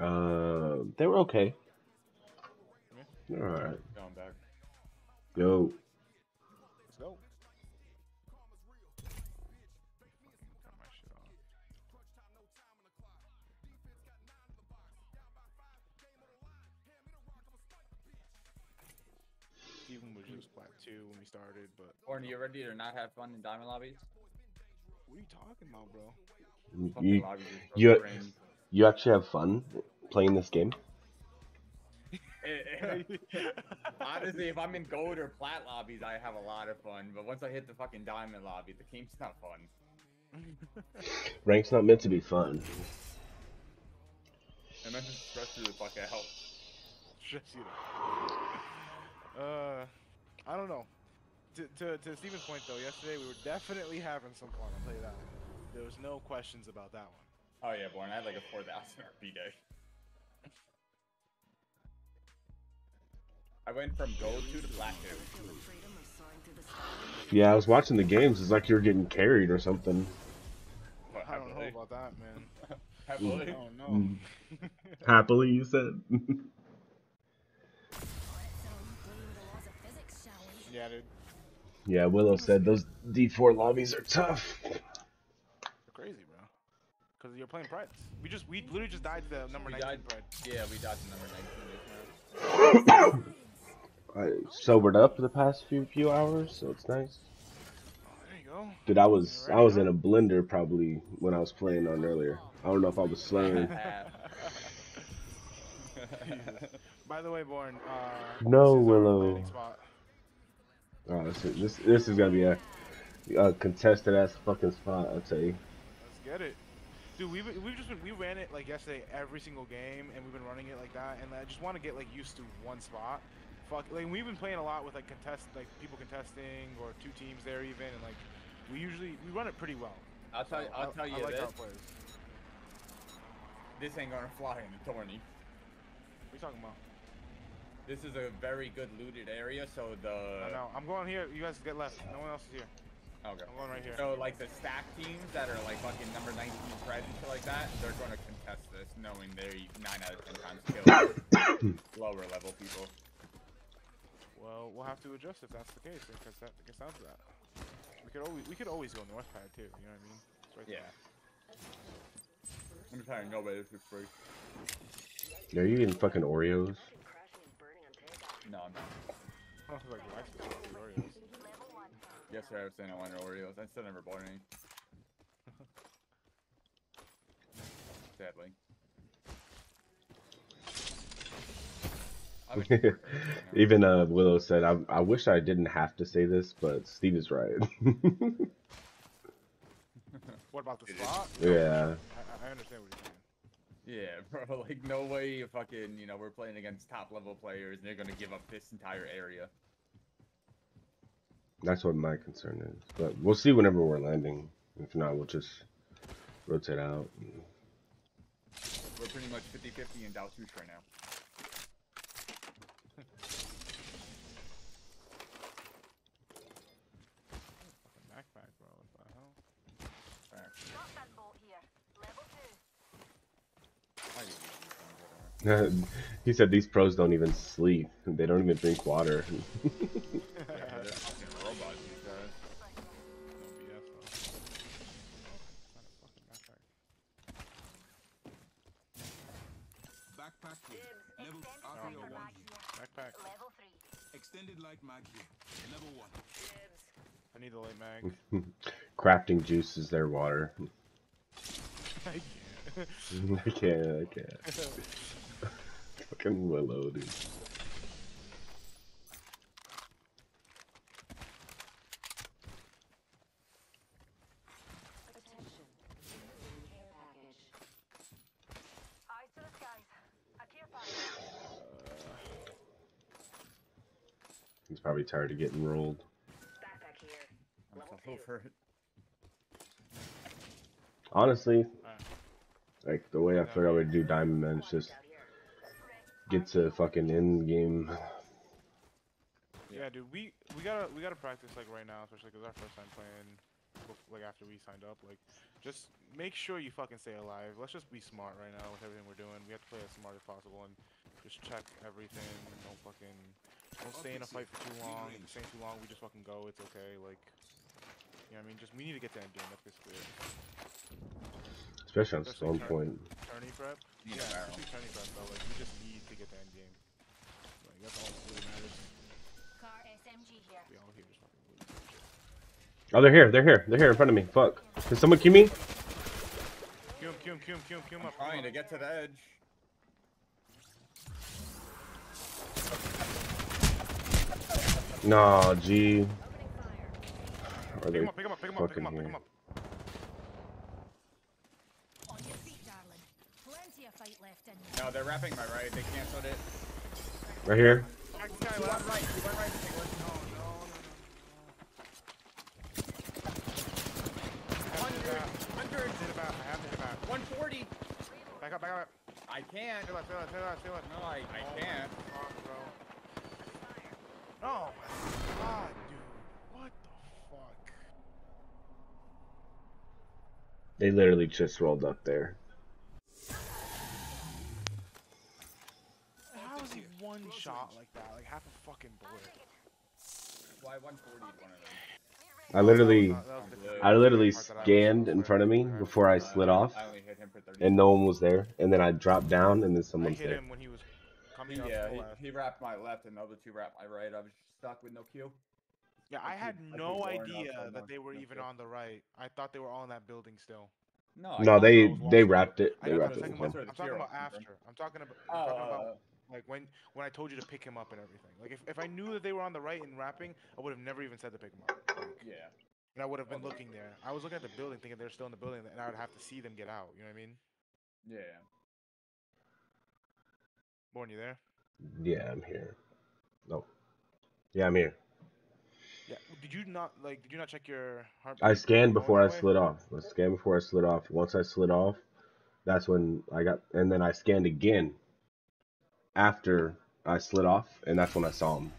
Uh, they were okay. Yeah. All right. Going back. Yo. Let's go. Cut my shit off. Steven was just plat two when we started, but Or you ready to not have fun in diamond lobbies? what are you talking about, bro? Fucking You lobbies are so you- you actually have fun playing this game? Honestly, if I'm in gold or plat lobbies, I have a lot of fun. But once I hit the fucking diamond lobby, the game's not fun. Rank's not meant to be fun. And then just stress you the fuck out. Stress you out. Uh, I don't know. To, to, to Steven's point though, yesterday we were definitely having some fun. I'll tell you that. There was no questions about that one. Oh yeah, born. I had like a 4,000 RP day. I went from gold two to platinum. Yeah, I was watching the games. It's like you were getting carried or something. But I don't know about that, man. happily. Oh no. Mm. Happily, you said. yeah, dude. yeah, Willow said those D4 lobbies are tough. They're crazy, bro. Because you're playing Pride. We just, we literally just died to the number We 19 died- Pred. Yeah, we died to number 19 just now. I sobered up the past few few hours, so it's nice. Oh, there you go. Dude, I was I was in a blender probably when I was playing on earlier. I don't know if I was slaying. By the way, Born. Uh, No, this is Willow. landing spot. Oh, this is, this this is gonna be a, a contested ass fucking spot. I'll tell you. Let's get it. Dude, we've, we've just been, we ran it like yesterday every single game, and we've been running it like that, and I just want to get like used to one spot. Fuck, like we've been playing a lot with like contest, like people contesting or two teams there even, and like we usually we run it pretty well. I'll tell you, I'll I- tell I like this. This ain't gonna fly in the tourney. What are you talking about? This is a very good looted area, so the I know. I'm going here. You guys get left. No one else is here. okay. I'm going right here. So like the stack teams that are like fucking number 19 Pred and shit like that, they're gonna contest this, knowing they nine out of ten times kill lower level people. Well, we'll have to adjust if that's the case. Because that it gets down to that. We could always we could always go north pad too. You know what I mean? It's right Yeah. I'm trying to know, but this free. Are you eating fucking Oreos? No, I'm not. Oh, there. I was like, why is this Oreos? Yesterday I was saying I wanted Oreos. I still never bought any. Sadly. I wish it worked, you know. Even uh, Willow said, I, "I wish I didn't have to say this, but Steve is right." What about the spot? yeah. I, I- I understand what you're saying. Yeah, bro, like no way you fucking, you know, we're playing against top level players and they're gonna give up this entire area. That's what my concern is. But we'll see whenever we're landing. If not, we'll just rotate out. We're pretty much 50-50 in Daltouche right now. Fucking backpack, bro. What the hell? Facts. I use these things, whatever. he said these pros don't even sleep. They don't even drink water. Yeah, they're fucking robots, these guys. No BS, though. Not a fucking backpack. Backpack here. Level R301 man. here. Backpack. Extended light mag here. Level 1. I need the light mag. Crafting juice is their water. I can't. I can't. I can't. Fucking Willow, dude. Uh, he's probably tired of getting rolled. Honestly, like the way I figured I would do Diamond Men is just get to fucking end game. Yeah, dude, we we gotta we gotta practice like right now, especially because our first time playing like after we signed up. Like, just make sure you fucking stay alive. Let's just be smart right now with everything we're doing. We have to play as smart as possible and just check everything. Don't fucking don't stay in a fight for too long. If you stay too long, we just fucking go. It's okay. Like, you know what I mean? Just we need to get to end game. That's basically it. Especially on turn- Point. Tourney prep. Yeah, especially tourney prep though. Like, we just need get to end game. Like, that's all that really matters. Car SMG here. We all here just fucking lose. Oh, they're here. They're here. They're here in front of me. Fuck. Can someone cue me? Cue him, cue him, cue him, cue him, cue him I'm up. trying to get to the edge. Nah, G. Opening fire. Are Pick they him up, pick him up, pick him up, pick him fucking up, pick him here? up. On your feet, darling. Plenty of fight left in you. No, they're wrapping my right. They canceled it. Right here. Back this guy He went right. He went right. No, no, no, no. I have to hit about. Hundred. Hit about. I have to hit about. 140. Back up, back up. I can't. Feel it, feel it, feel it, feel it. No, I, I Oh can't. God, bro. God, oh, dude. What the fuck? They literally just rolled up there. How is he one shot like that? Like half a fucking bullet. Why 140 one of them? I literally, That was not- that was the- I literally part that I was scanned in front of me before I slid off, I only hit him for 30. and no one was there. And then I dropped down, and then I someone's hit there. him when he was coming up. yeah, he, he wrapped my left and the other two wrapped my right. I was stuck with no Q. Yeah, I I had keep- I no idea that they were No even shit. on the right. I thought they were all in that building still. No, No, they they wrapped it. They wrapped it. I'm talking him. about, I'm talking about after. I'm talking about, I'm talking about like when when I told you to pick him up and everything. Like if, if I knew that they were on the right and rapping, I would have never even said to pick him up. Like, yeah. and I would have been looking there. I was looking at the building, thinking they're still in the building, and I would have to see them get out. You know what I mean? Yeah. Born, you there? Yeah, I'm here. No. Yeah, I'm here. Yeah. Did you not like? Did you not check your heart? I scanned before I way? slid off. I scanned before I slid off. Once I slid off, that's when I got, and then I scanned again after I slid off, and that's when I saw him.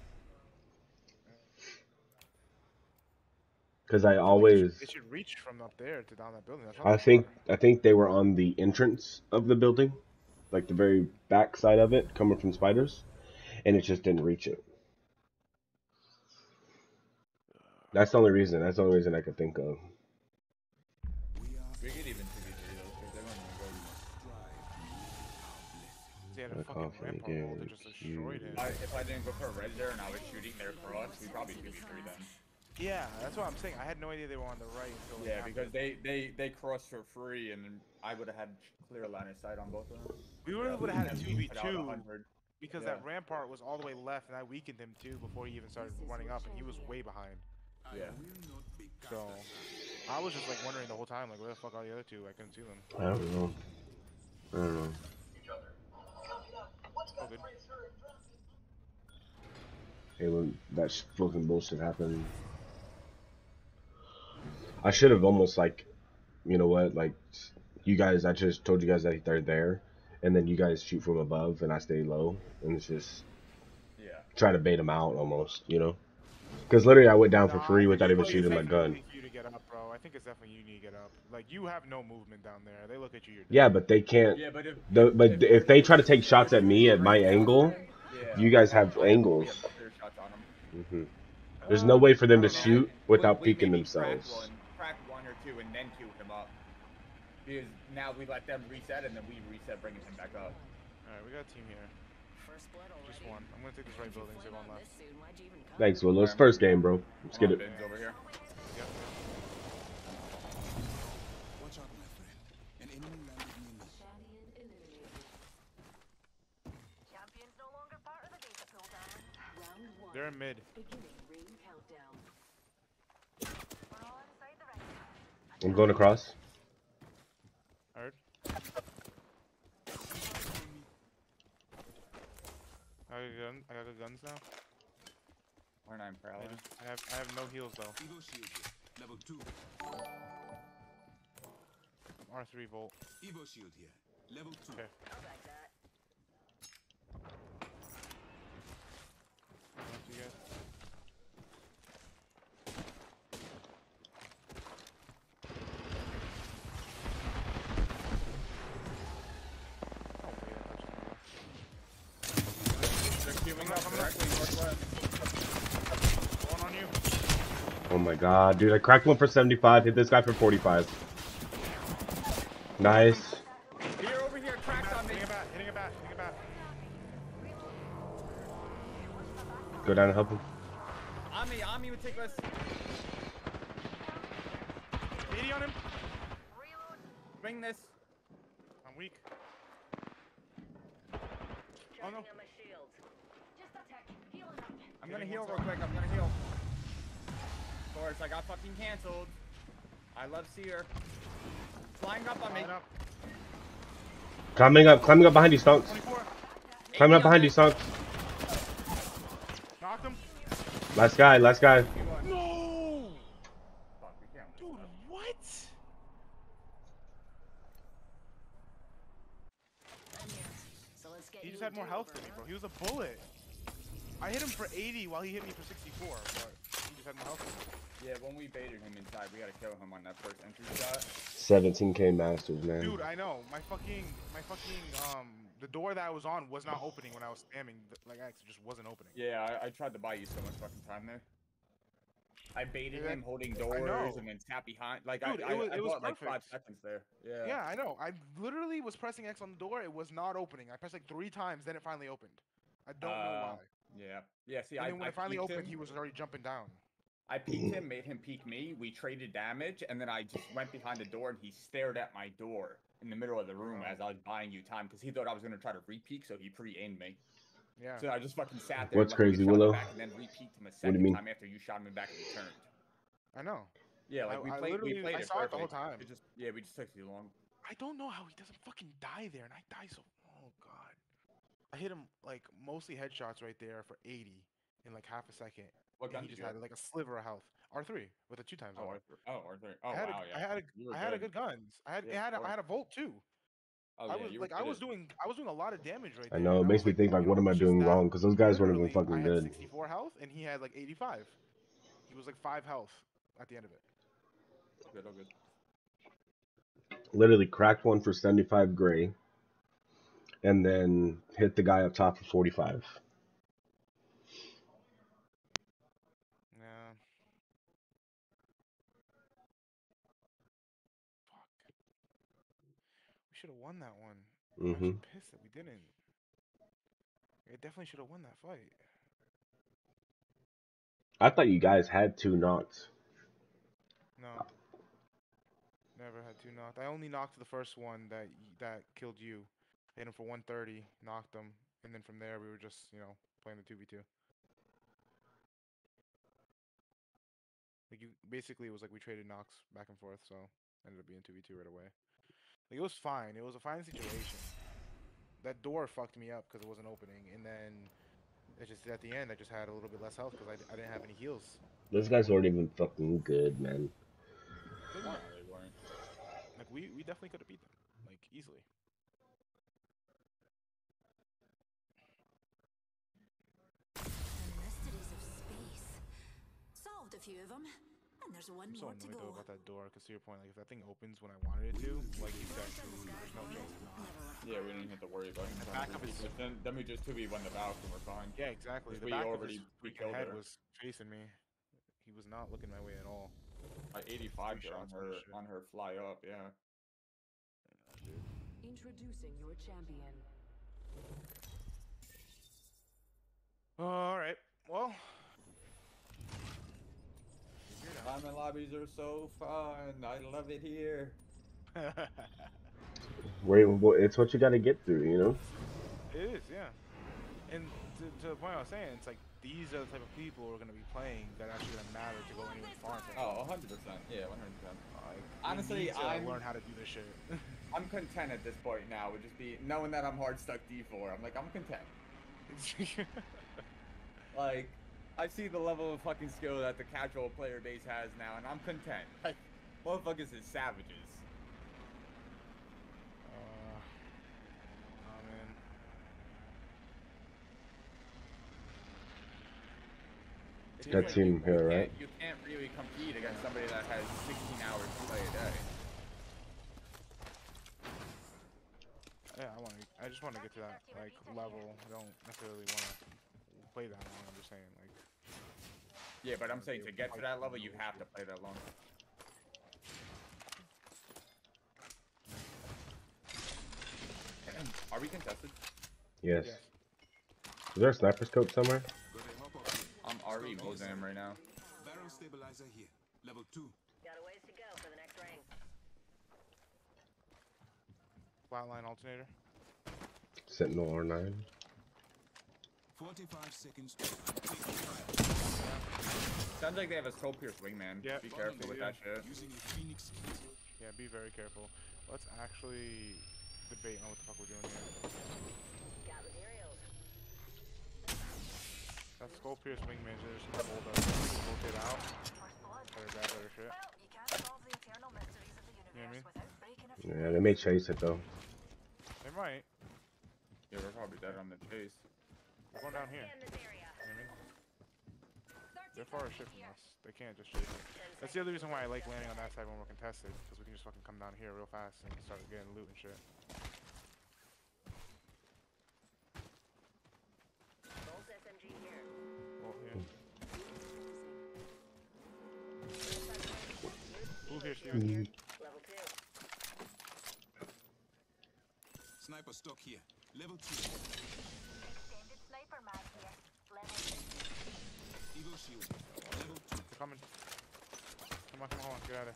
Because I always, They should reach from up there to down that building. I think, I think they were on the entrance of the building, like the very back side of it, coming from spiders, and it just didn't reach it. That's the only reason. That's the only reason I could think of. They had I a fucking confidently rampart wall that just destroyed you- him. I, if I didn't go for a red there and I was shooting their cross, we probably 2v3 then. Yeah, that's what I'm saying. I had no idea they were on the right until. Yeah, after. because they they they crossed for free and I would have had clear line of sight on both of them. we would have had a 2v2 because Yeah. that rampart was all the way left, and I weakened him too before he even started running up, and he was way behind. Yeah. will not be cast So. I was just like wondering the whole time, like where the fuck are the other two? I couldn't see them. I don't know. I don't know. Good. Hey, when that fucking bullshit happened, I should have almost like, you know what, like, you guys. I just told you guys that they're there, and then you guys shoot from above, and I stay low, and it's just Yeah. try to bait them out almost, you know. Because literally, I went down for free without even shooting my gun. Think it's definitely you need to get up. Like you have no movement down there. They look at you. You're dead. Yeah, but they can't. Yeah, but if The, but if they try to take shots at me at my angle, yeah, you guys have angles. have clear shots on them. hmm There's no way for them to shoot without we, we peeking maybe crack themselves. One, crack one or two and then queue him up. Because now we let them reset and then we reset bringing him back up. All right, we got a team here. First blood Just one. I'm gonna take this right building. Save one left. This soon, why'd you even come? Thanks, Willow. It's first game, bro. Let's get it. Over here. Yep. Watch out, my friend. An enemy landed near me. Champion eliminated. Champion's no longer part of the data pool, darling. Round one. They're in mid. Beginning ring countdown. We're all inside the ring. I'm going across. Heard. I got gun. I got the guns now. R9 I, Prowler. I have I have no heals though. Evo shield here. Level 2. R3 volt. Evo shield here. Level 2. Okay. you guys. Oh my god, dude, I cracked one for 75, hit this guy for 45. Nice. Go down and help him. On me, on me with Tickless. 80 on him. Bring this. I'm weak. Oh no. Just a tick. Healing up. I'm gonna heal real quick. I'm gonna heal. Of course, I got fucking canceled. I love Seer. Flying up on me. Up. Climbing up, climbing up behind you, Stonks. Climbing up behind me. you, Stonks. Knocked him. Last guy, last guy. No! Fuck, we can't. Dude, what? So let's get He you just had more health than me, bro. He was a bullet. I hit him for 80 while he hit me for 64, but he just had more health than me. Yeah, when we baited him inside, we gotta kill him on that first entry shot. 17k masters, man. Dude, I know. My fucking, my fucking, um, the door that I was on was not opening when I was spamming. Like, X, it just wasn't opening. Yeah, I, I tried to buy you so much fucking time there. I baited Yeah, him holding doors and then tap behind. Like Dude, I, it was- I, I it was bought like five seconds there. Yeah. Yeah, I know. I literally was pressing X on the door. It was not opening. I pressed like three times, then it finally opened. I don't know Uh, why. Yeah. Yeah. See, And I, then when I it finally opened, him. he was already jumping down. I peeked him, made him peek me. We traded damage, and then I just went behind the door, and he stared at my door in the middle of the room as um, I was buying you time because he thought I was gonna try to re-peek, so he pre-aimed me. Yeah. So I just fucking sat there. What's crazy, get shot in the Willow? Back, and then re-peeked him a do second you mean? time after you shot him in the back and he turned. I know. Yeah, like I- we I played. We literally- played I it saw it the whole time. It just yeah, we just took too long. I don't know how he doesn't fucking die there, and I die so. Oh god. I hit him like mostly headshots right there for 80 in like half a second. What and gun he did just you had have? like a sliver of health. R3 with a two times. Oh, on it. Arthur. Oh, Arthur. Oh, I had wow, a, yeah. I had a, You were I had a good. good guns. I had, Yeah, it had, of a, I had a volt too. Oh, I yeah, was like, I was doing, I was doing a lot of damage right I there. know, it makes me think, like, what am I doing that wrong? Because those guys weren't even fucking I had good. 64 health, and he had like 85. He was like five health at the end of it. Oh, good, oh, good. Literally cracked one for 75 gray. And then hit the guy up top for 45. Won that one. I'm hmm pissed that we didn't. I definitely should have won that fight. I thought you guys had two knocks. No. Never had two knocked. I only knocked the first one that that killed you. Hit him for 130, knocked him, and then from there we were just, you know, playing the 2v2. Like you basically it was like we traded knocks back and forth, so ended up being 2v2 right away. Like it was fine. It was a fine situation. That door fucked me up because it wasn't opening, and then it just at the end I just had a little bit less health because I didn't have any heals. Those guys weren't even fucking good, man. They weren't. they weren't. Like we, we definitely could have beat them, like easily. The mysteries of space. Solved a few of them, and there's one I'm so more to go. though about that door, because to your point, like if that thing opens when I wanted it to, like you said, there's no chance not. Yeah, we didn't have to worry about him. backup is- But then, then we just 2v1 the Valk and we're fine. Yeah, exactly. Because The we back already- of his we killed head her. was facing me. He was not looking my way at all. I 85 Three on shots on her, the on her fly up, yeah. Introducing your champion. All right. Well. Diamond lobbies are so fun. I love it here. Wait, well, it's what you got to get through, you know. it is, yeah. And to, to the point I was saying, it's like these are the type of people who are going to be playing that are actually going to matter to go anywhere far. from. Oh, 100%. Yeah, 100%. Like, honestly, I'm- learn how to do this shit. I'm content at this point now with just be knowing that I'm hard stuck D4. I'm like, I'm content. Like, I see the level of fucking skill that the casual player base has now, and I'm content. Like, motherfuckers is savages. Uh, oh man. It's That just team you, here, you right? You can't really compete against somebody that has 16 hours to play a day. Yeah, I want to. I just want to get to that like level. I don't necessarily want to play that long. I'm just saying, like, Yeah, but I'm saying to get to that level, you have to play that long. Are we contested? Yes. Yes. Is there a sniper scope somewhere? Got a hop up here. I'm RE Mozam right now. Barrel stabilizer here. Level 2. Got a ways to go for the next ring. flatline alternator. Sentinel R9. 45 seconds to Taking fire. Sounds like they have a skull pierce wingman. Yeah. Be careful with that shit. Using a phoenix. Yeah, be very careful. Let's actually debate on what the fuck we're doing here. That skull pierce wingman is just gonna hold us, rotate out. First. Better grab better shit. Well, you can't solve the of the universe know what I mean? without breaking a few. Yeah, they may chase it though. They might. Yeah, we're probably dead on the chase. We're going down here. They're far as shit from us. They can't just chase it. That's the other reason why I like landing on that side when we're contested, because we can just fucking come down here real fast and start getting loot and shit. Volt SMG here. Well, here. Move here, Steven. Mm, Level two. Sniper stock here. Level 2. Extended sniper mag here. Level Evo shield. Level 2. They're coming. Come on, come on, get out of there.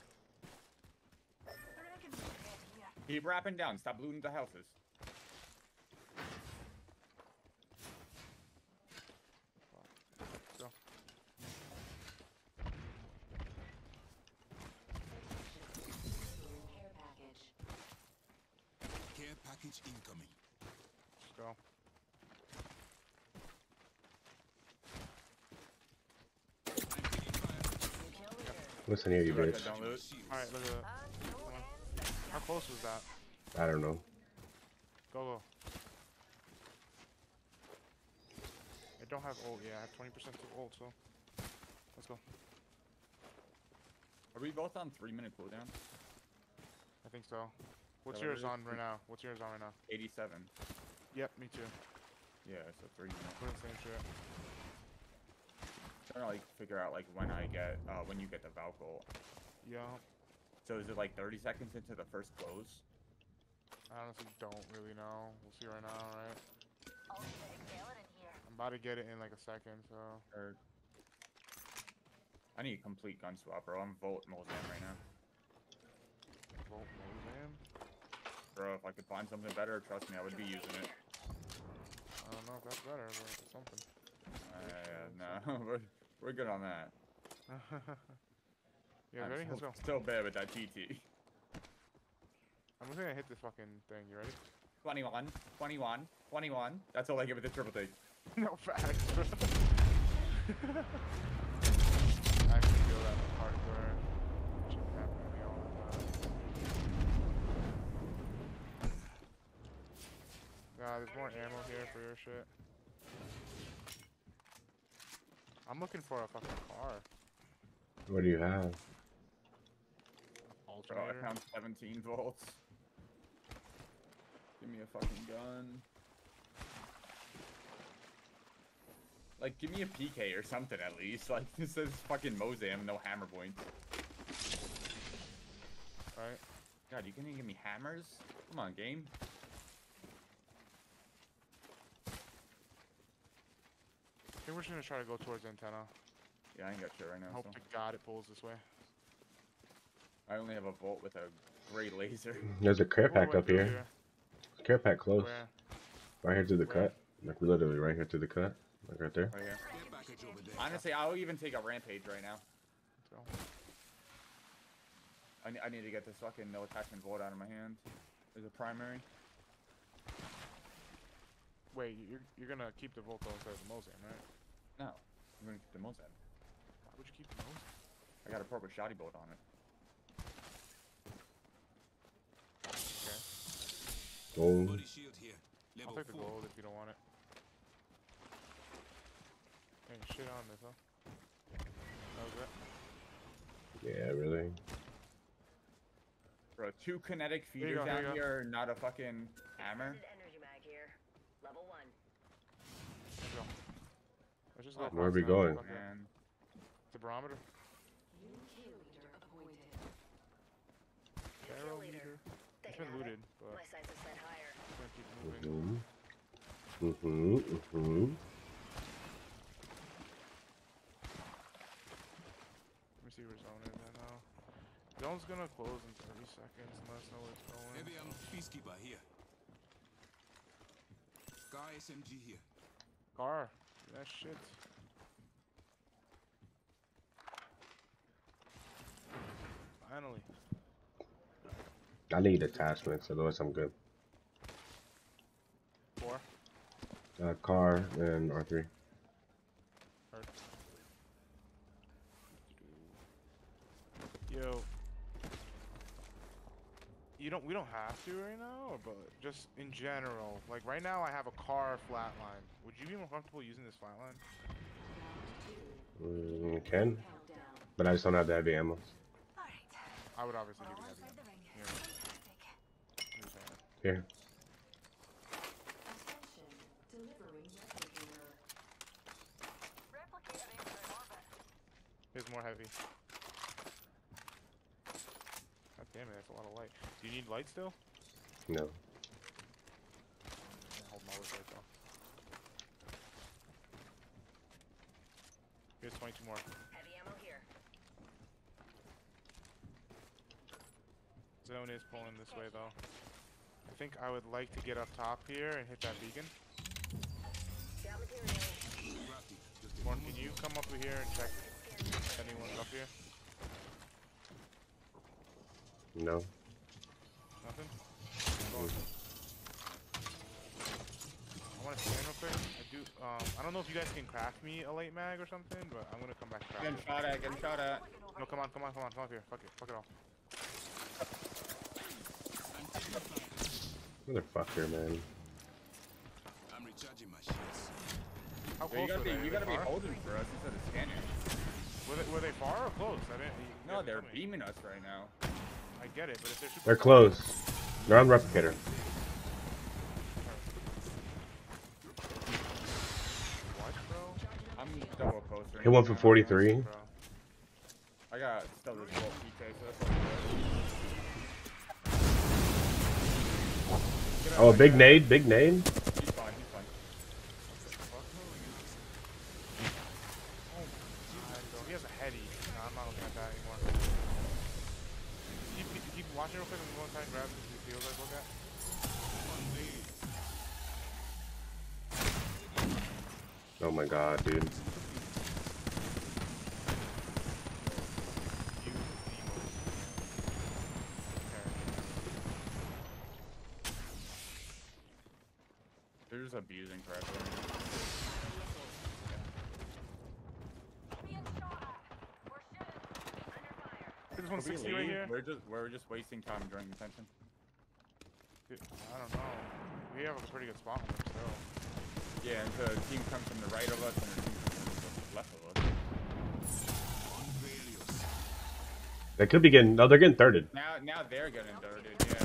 I reckon we should head here. Keep wrapping down. Stop looting the houses. Let's go. Care package. Care package incoming. Let's go. I'm taking fire. Kill leader. Listen here, you Right, bitch. Don't loot. Shields. Alright, look at that. And no on. ends that How close was that? I don't know. Go, go. I don't have ult, yeah, I have 20% of ult, so. Let's go. Are we both on three minute cooldown? I think so. What's yours on right now? What's yours on right now? 87. Yep, me too. Yeah, so three minutes. We're the same shit. Trying to like figure out like when I get uh when you get the Valkyrie. Yeah, So is it like 30 seconds into the first close? I honestly don't really know. We'll see right now, right? ultimate accelerant here. I'm about to get it in like a second, so. Or I need a complete gun swap, bro. I'm Volt Mozam right now. Volt Mozam? Bro, if I could find something better, trust me, I would be using it. I don't know if that's better, but it's something. Uh, no, we're, good on that. yeah, I'm ready? Let's still, go. bad with that TT. I'm just gonna hit this fucking thing. You ready? 21, 21, 21. That's all I get with the triple take. no facts, bro. I actually feel that hardcore. Shit happening to me all the time. God, there's more ammo here for your shit. I'm looking for a fucking car. What do you have? Bro, oh, I Alternator. found 17 volts. Give me a fucking gun. Like, give me a PK or something at least. Like, this says fucking Mozam, no hammer points. Alright. God, you can even give me hammers? Come on, game. Think we're just gonna try to go towards the antenna. Yeah, I ain't got shit right now. Hope So. to God it pulls this way. I only have a volt with a gray laser. There's a care pack wait up through here. Care pack close. Oh, Where? Right here to the Where? cut. Like literally right here to the cut. Like right there. Right here. Care package over there. Honestly, I'll even take a rampage right now. I, ne- I need to get this fucking no attachment volt out of my hand. As a primary. Wait, you're, you're gonna keep the Volto instead of the Mozam, right? No, I'm gonna keep the Mozam. Why would you keep the Mozam? I got a proper shoddy bolt on it. Okay. Boom. Body shield here. I'll Level take the 4. gold if you don't want it. Ain't shit on this, huh? That. Yeah, really. Bro, two kinetic feeders you go, here down here, not a fucking hammer. Extended energy mag here. Level one. Let's go. Let's just go Where are we across going? fuck. Man. The barometer. New kill leader appointed. Barrel leader. meter. There been looted, but My sights are set higher. keep moving. Mm-hmm. Mm-hmm. Mm-hmm. Let me see where zone is right now. Zone's gonna close in 30 seconds unless let us know where it's going. Heavy ammo peacekeeper here. Car SMG here. Car. That shit. Finally. I need attachments, otherwise I'm good. Four. Uh, car and R3. Hurt. Yo. You don't. We don't have to right now, but just in general, like right now, I have a car flatline. Would you be more comfortable using this flatline? Mm, can, but I just don't have the heavy ammo. Alright. I would obviously We're give it inside the ring. Yeah. Fantastic. Heavy ammo. Here. Attention. Delivering replicator. Replicator into an orbit. Here's more heavy. God damn it, that's a lot of light. Do you need light still? No. Yeah, hold my light though. Here's 22 more. Heavy ammo here. Zone is pulling this way though. I think I would like to get up top here and hit that beacon. Got material. Crafty. Just a Morn, can you come up here and check if anyone's up here? No. Nothing? Go on. I want to scan real quick. I do. Um, I don't know if you guys can craft me a light mag or something, but I'm gonna come back and craft Getting shot at, getting shot at. No, come on, come on, come on, come up here. Fuck it, fuck it all. I'm taking fire. Motherfucker, man. I'm recharging my shields. How Yeah, you gotta were be, you gotta be holding for us instead of scanning. Were they, were they far or close? I didn't. you- you No, they're beaming us right now. I get it, but if they're super They're close. They're on replicator. What, bro? I'm double closer. Hit one for 43. Bro. I got whole PK, so that's all good. Get out Oh, a big nade, big nade. He's fine, he's fine. Oh my god, bro. He has a heady. No, I'm not looking at that anymore. Keep, keep, grab the field I look at. Oh my god, dude. You the most They're just abusing correctly. Being shot at. We're shooting. Under fire. There's Could we 160 right leave? here. We're just we're just wasting time during detention. Dude, I don't know. We have a pretty good spot on them still. Yeah, and the team comes from the right of us and the team comes from the left of us. They could be getting. No, they're getting thirded. Now now they're getting dirted. Yeah.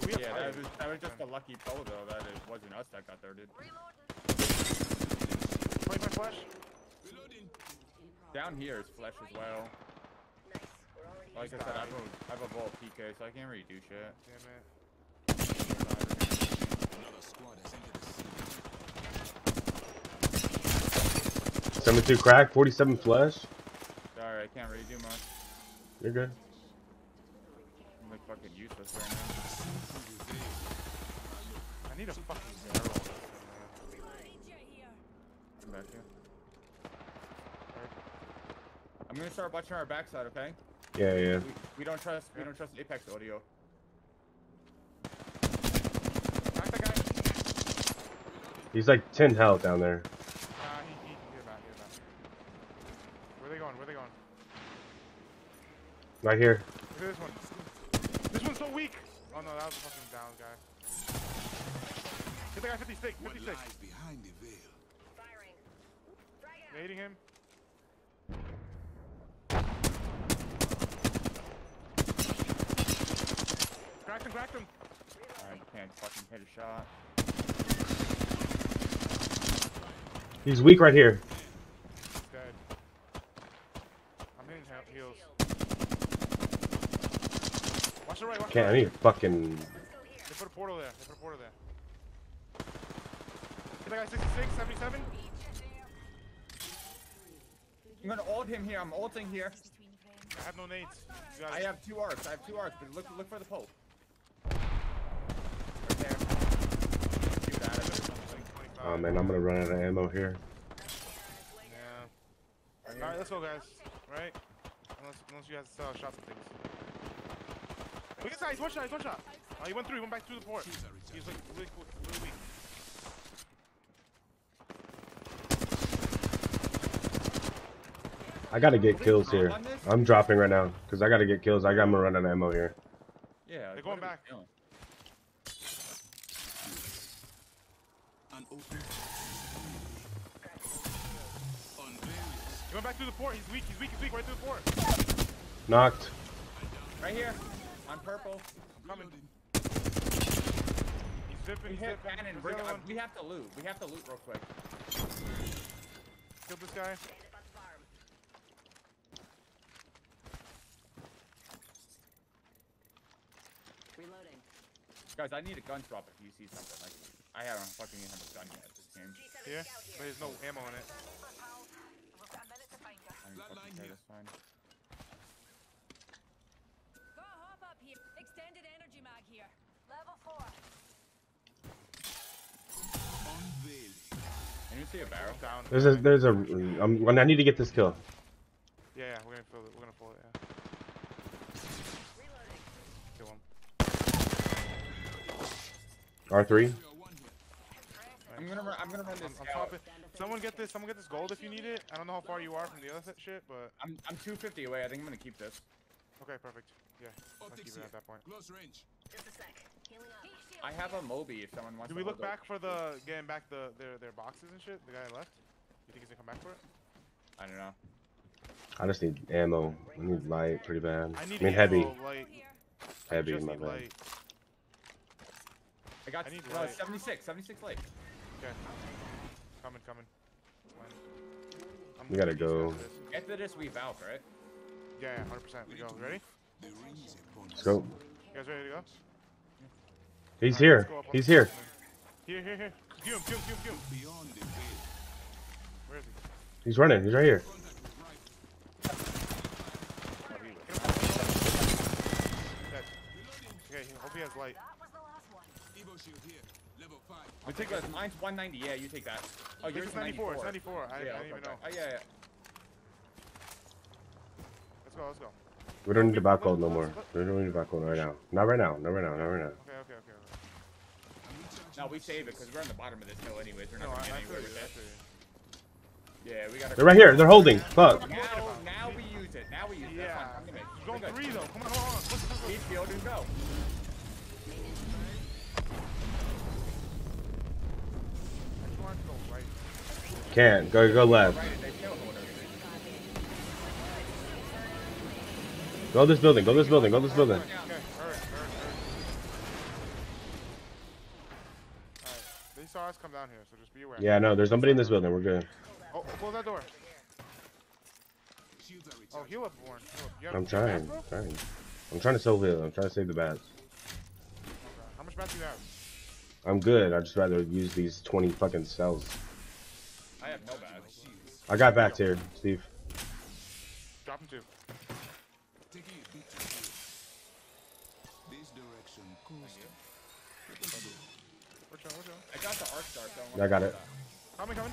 Dude, Yeah, that was, that was just a lucky throw though. That it wasn't us that got dirted. Reloading. 25 flash. Reloading. Down here is flesh as well. Nice. We're Like I said, I have a, I have a vault PK, so I can't really do shit. Damn it. Another squad has entered the city. 72 crack, 47 flesh. Sorry, I can't really do much. You're good. I'm like fucking useless right now. I need a fucking barrel. or something, man. Come back here. I'm gonna start watching our backside, okay? Yeah, yeah. We, we don't trust we don't trust Apex audio. Knock that guy. He's like 10 health down there. Nah, he, he, get him out, get. Where they going? Where they going? Right here. Look at this one. This one's so weak. Oh no, that was a fucking down guy. Hit the guy 56, What 56. lies behind the veil? firing. Frag out. Nading him. Cracked him, cracked him. I can't fucking hit a shot. He's weak right here. He's dead. I'm hitting he- heals. Watch the right, watch Can't. the I right. need fucking. They put a portal there. They put a portal there. Hit that guy 66, 77. I'm gonna ult him here. I'm ulting here. I have no nades. I have two arcs. I have two arcs, but look look for the pope. Right there. Shoot at it. Um, oh man, I'm gonna run out of ammo here. Yeah. Alright, let's go, guys. Right? Unless, unless you guys still have shots and things. Look at this guy, he's one shot, he's one shot. Oh, he went through, he went back through the port. He's like really, cool, really weak. I gotta get kills here. I'm dropping right now because I gotta get kills. I got to run out of ammo here. Yeah. They're going what are we back. doing? He went back through the port, he's weak, he's weak, he's weak, right through the port. Knocked. Right here. On purple. Coming. He's dipping, We he's hit dipping. cannon. Where's Bring, the uh, other one? we have to loot. We have to loot real quick. Killed this guy. Reloading. Guys, I need a gun swap if you see something. Like, I haven't fucking even have a gun yet this game. Yeah, but there's no ammo in it. I mean, here. that's fine. Go hop up here. Extended energy mag here. Level four. Unveil. Can you see a barrel? Down. There's a there's a. I'm, I need to get this kill. Yeah, yeah, we're gonna fill it. We're gonna pull it, yeah. Kill him. R3. We are one here. I'm gonna run. I'm gonna run this I'm, I'm Someone get this. Someone get this gold if you need it. I don't know how far you are from the other th- shit, but I'm I'm 250 away. I think I'm gonna keep this. okay, perfect. Yeah, I'll keep it at that point. Close range. Just a sec. Healing up. I have a Moby if someone wants Do to we look hold it. back for the getting back the their their boxes and shit? The guy left. You think he's gonna come back for it? I don't know. I just need ammo. I need light pretty bad. I I need mean heavy. ammo, light. Heavy, just my need bad. light. I got I need uh, light. 76, 76 late. Okay. Coming, coming. I'm We gotta go. east after this. After this, we valve, right? Yeah, yeah, hundred percent. We go. Ready? The ring is upon Let's go. You guys ready to go? He's Alright, here. go He's here. Here, here, here. Beyond the. Where is he? He's running. He's right here. Contact with right. Oh, he was. Dead. Okay, he- hope he has light. That was the last one. Evo shield here. Level 5. We take that. Mine's 190. Yeah, you take that. Oh, Yours yours is 94. It's 94. I, I Yeah, didn't even know. Oh, yeah, yeah. Let's go, let's go. We don't need to back hold no more. We don't need to back hold right now. Not right now. Not right now. Not right now. Okay, okay, okay. okay. I'm No, we save it because we're on the bottom of this hill anyways. We're not I, gonna I get feel anywhere with I it. Yeah, we gotta. They're right here. They're holding. Fuck. Now, now we use it. Now we use it. That's Yeah. fine. I'm gonna make He's going we're three though. Come on, come on. Shield and go. Can't. Go go left. Right, they failed order. Go this building. Go this building. Go this building. Okay, hurry, hurry, hurry. Alright, they saw us come down here, so just be aware. Yeah, no. There's nobody in this building. We're good. Oh, close that door. Oh, heal up, Warren. Heal up. You have I'm trying. bats? Trying. I'm trying to save it. I'm trying to save the bats. How much bats do you have? I'm good. I'd just rather use these 20 fucking cells. I have no My bad. I got back here, Steve. Drop them too. Taking a beat to shield. This direction. Coaster. Let them go. Watch out, watch out. I got the arc star. So Yeah, I got it. Coming, coming.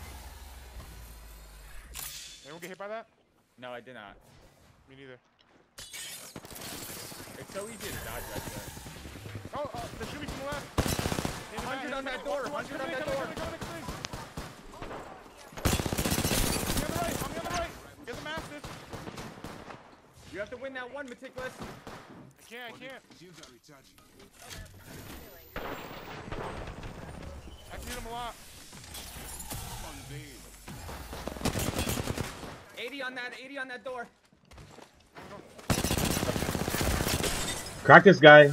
Anyone get hit by that? No, I did not. Me neither. It's so easy to dodge right there. Oh, uh, they shoot me from the left. Hit me 100 on that door, Watch, watch, 100 on that door. coming, coming, coming. On the right, on the other right. Get the mastiff. You have to win that one, meticulous. I can't, I can't. Shields are recharging. I can hit him a lot. Unveil. 80 on that. 80 on that door. Crack this guy.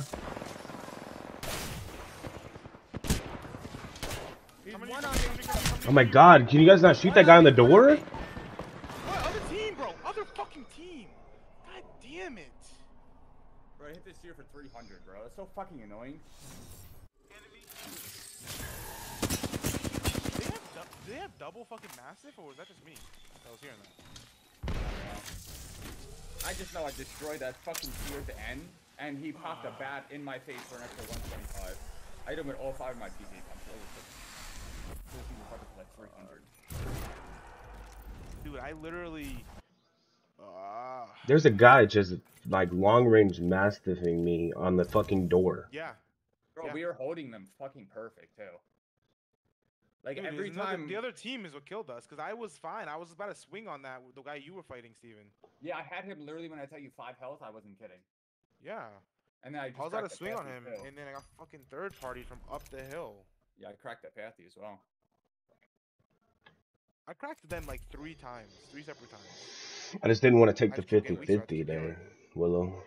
He's How many- one how on many- me. how many- how many- Oh my god, can you guys not shoot that guy on the door? What other team, bro? Other fucking team. God damn it. Bro, I hit this year for 300, bro. That's so fucking annoying. They have, do they have double fucking Mastiff, or was that just me? I was hearing that. I just know I destroyed that fucking tier to end, and he popped a bat in my face for an extra 125. I hit him with all five of my PCs. I'm so like 300. Dude, I literally. Uh, There's a guy just like long range mastiffing me on the fucking door. yeah. Bro, Yeah. we are holding them fucking perfect too. Like Dude, every there's another- time. the other team is what killed us, because I was fine. I was about to swing on that, with the guy you were fighting, Steven. Yeah, I had him literally when I tell you five health. I wasn't kidding. Yeah. And then I just I was about to swing on him, too. and then I got fucking third party from up the hill. Yeah, I cracked that pathy as well. I cracked them like three times, three separate times. I just didn't want to take the just 50 getting weak, so I 50 there. Willow.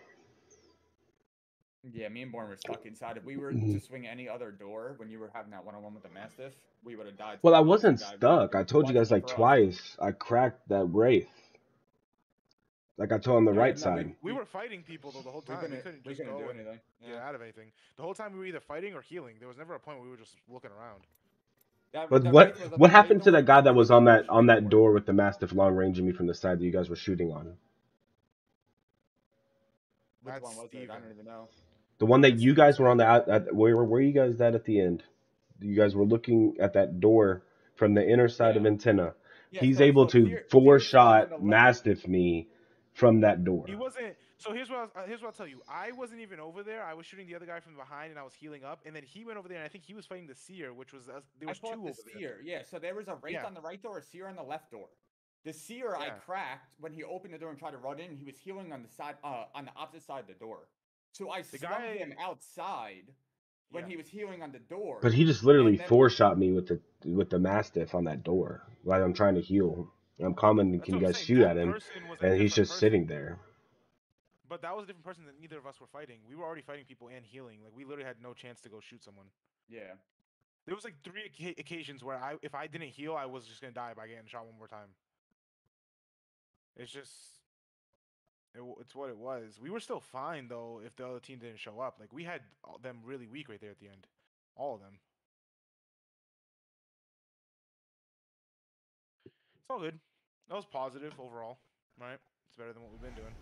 Yeah, me and Born were stuck inside. If we were to mm-hmm. swing any other door when you were having that one-on-one with the Mastiff, we would have died. Well, I wasn't stuck. I told you guys like twice. I cracked that Wraith. Like I told on the Yeah, right no, side. we- We we- were fighting people though the whole time. We couldn't, couldn't we just couldn't go do and anything. get out of anything. The whole time we were either fighting or healing. There was never a point where we were just looking around. That- But that what Wraith was up what happened to that guy that was on that on that door. door with the mastiff long ranging me from the side that you guys were shooting on? Which That's one was it? I don't even know. The one that you guys were on the out at, where where were you guys at at the end? You guys were looking at that door from the inner side of antenna. Yeah, He's so- able so to Fear- Fear four was shot mastiff me from that door. He wasn't. So here's what I was, uh, here's what I'll tell you. I wasn't even over there. I was shooting the other guy from behind, and I was healing up. And then he went over there, and I think he was fighting the seer, which was us there I was two fought over the there. seer. Yeah, so there was a wraith Yeah. on the right door, a seer on the left door. The seer I cracked when he opened the door and tried to run in. He was healing on the side, uh, on the opposite side of the door. So I The slung guy- him outside when Yeah. he was healing on the door. But he just literally then- four shot me with the with the mastiff on that door while I'm trying to heal. I'm commenting, That's can you guys shoot that at him? person was a And he's just person. sitting there. But that was a different person that neither of us were fighting. We were already fighting people and healing. Like we literally had no chance to go shoot someone. yeah. There was like three oca- occasions where I, if I didn't heal, I was just gonna die by getting shot one more time. It's just, it, it's what it was. We were still fine though if the other team didn't show up. Like we had them really weak right there at the end, all of them. It's all good. That was positive overall, right? It's better than what we've been doing.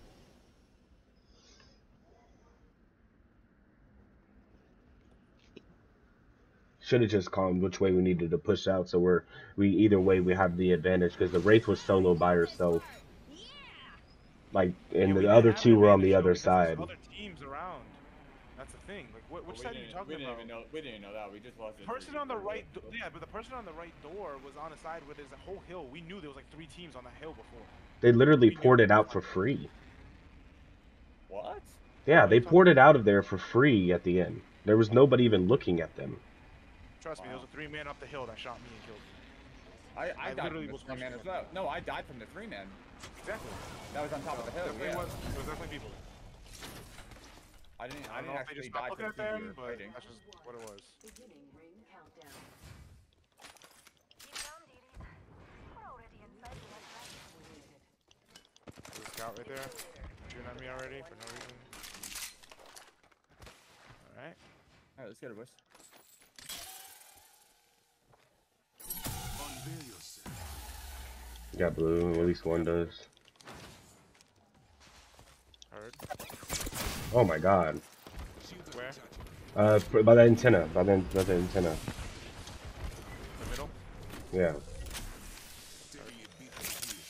Should have just calmed which way we needed to push out, so we're we either way we have the advantage because the wraith was solo by herself. Like, Yeah, and we the other two were on the other side. Other teams around. That's the thing. Like, what, which But side are you didn't- talking we didn't about? Even know, we didn't even know that. We just lost. The it person on the right, yeah, but the person on the right door was on a side where there's a whole hill. We knew there was like three teams on that hill before. They literally we poured it it out for free. What? Yeah, they poured it out of there for free at the end. There was nobody even looking at them. Trust me, there was a three man up the hill that shot me and killed me. I, I, I died literally from was the three man as well. No, I died from the three man. Exactly. That was on top of the hill. definitely Yeah. was. There was definitely people. I didn't. I I don't didn't know if they actually just die stopped from looking at them, years but fighting. that's just what it was. Beginning ring countdown. Keep down, Dee We're already inside the next round. There's a scout right there, shooting at me already for no reason. All right. Alright, let's get it, boys. Got blue, at least one does. Heard. Oh my god. Where? Uh, by the antenna, by the, by the antenna. The middle. Yeah. Taking a beat from here.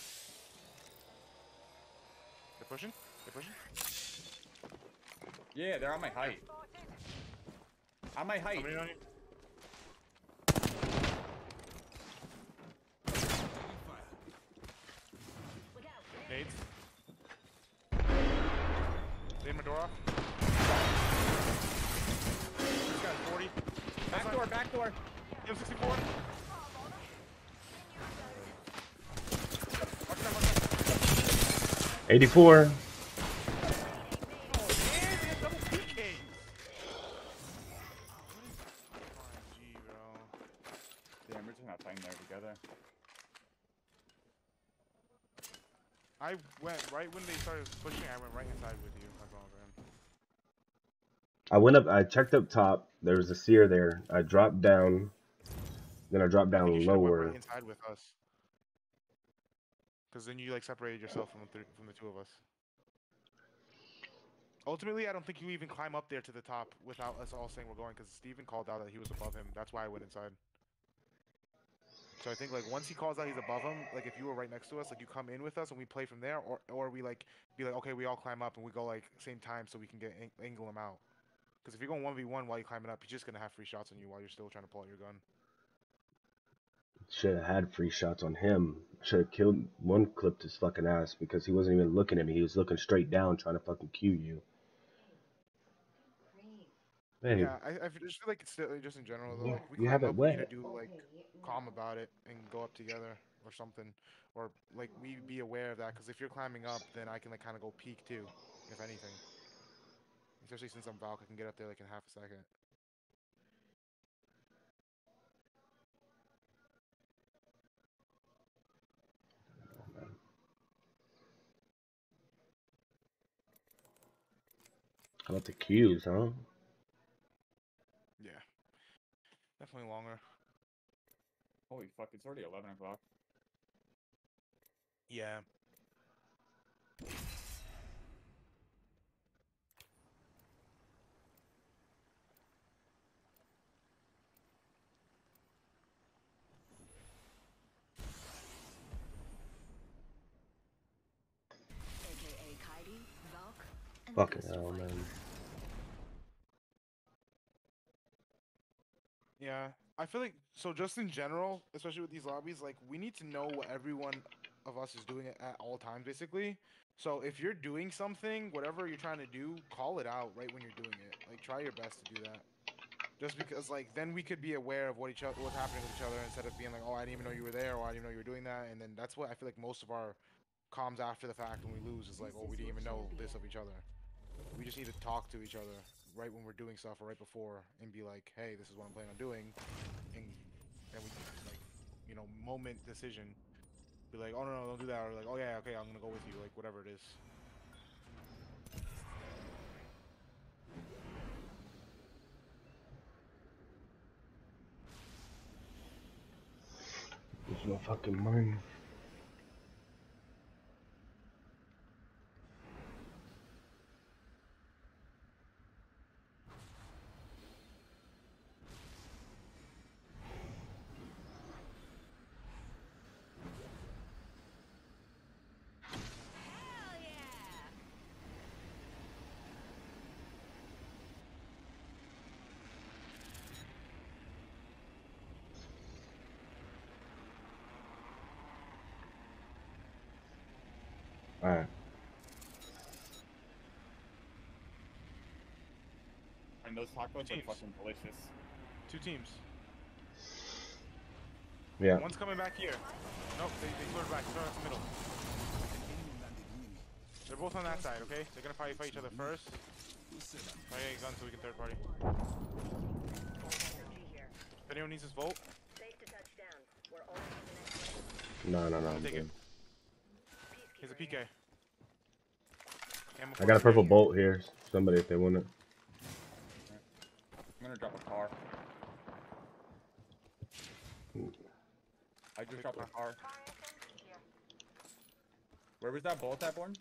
They're pushing. They're pushing. Yeah, they're on my height. On my height. Somebody on you. Taking fire. Look out. Nades. Nade my door. This guy's 40. Back door, back door. Him 64. Watch that, watch that. 84. Oh, man, they got double PKs. What is RNG, bro? not playing there together. I went right when they started pushing. I went right inside with you. That's all, man. I went up. I checked up top. There was a seer there. I dropped down. Then I dropped down you lower. right inside with us. Because then you like separated yourself from the th- from the two of us. Ultimately, I don't think you even climb up there to the top without us all saying we're going. Because Steven called out that he was above him. That's why I went inside. So I think like once he calls out he's above him, like if you were right next to us, like you come in with us and we play from there, or or we like be like okay we all climb up and we go like same time so we can get angle him out. Because if you're going one v one while you're climbing up, he's just gonna have free shots on you while you're still trying to pull out your gun. Should have had free shots on him. Should have killed one clipped his fucking ass because he wasn't even looking at me. He was looking straight down trying to fucking cue you. Hey, Yeah, I, I f- just feel like it's still just in general though. You- Like we you climb have it up, we need wet. to do like calm about it and go up together or something, or like we be aware of that. Because if you're climbing up, then I can like kind of go peek too, if anything. Especially since I'm Valk, I can get up there like in half a second. how about the cues, huh? Yeah, definitely longer. Holy fuck, it's already 11 o'clock. Yeah. AKA Kaidi, Valk, and Fucking Ghost hell, Boy. man. Yeah, I feel like so. Just in general, especially with these lobbies, like we need to know what everyone of us is doing at, at all times, basically. So if you're doing something, whatever you're trying to do, call it out right when you're doing it. Like try your best to do that. Just because, like, then we could be aware of what each other, what's happening with each other, instead of being like, "Oh, I didn't even know you were there," or oh, "I didn't even know you were doing that." And then that's what I feel like most of our comms after the fact when we lose is like, "Oh, we didn't even know this of each other." We just need to talk to each other right when we're doing stuff or right before and be like, hey, this is what I'm planning on doing. And and we like, you know, moment decision. Be like, oh no, no, don't do that. Or like, oh yeah, okay, I'm gonna go with you. Like whatever it is. There's no fucking money. Alright. And those tacos are Teams. fucking delicious. Two teams. Yeah. One's coming back here. Nope, they they cleared back. They're in the middle. They're both on that side. Okay, they're gonna probably fight each other first. Try to get gun so we can third party. If anyone needs this volt, Safe to touch down. We're already in the next wave. No, no, no. I'm it. good. Here's a PK. I got a purple bolt here. Somebody, if they want it. I'm gonna drop a car. I just dropped a car. Where was that bolt at, Born?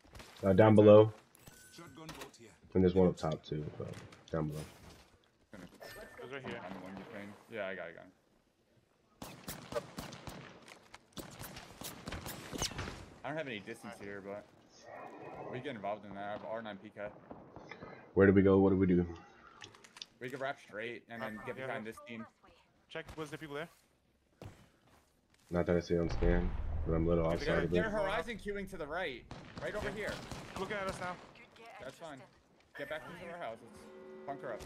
Uh, down below. Shotgun bolt here. And there's one up top too. So down below. It right here. I'm the one you playing. Yeah, I got it. Got it. I don't have any distance here, but we get involved in that. I have R9 PK. Where do we go? What do we do? We can wrap straight and then get Yeah. behind this team. Check. Was there people there? Not that I see on scan, but I'm a little Okay, outside they're- of They're horizon queuing to the right, right over here. Looking at us now. That's fine. Get back into our houses. Bunker up.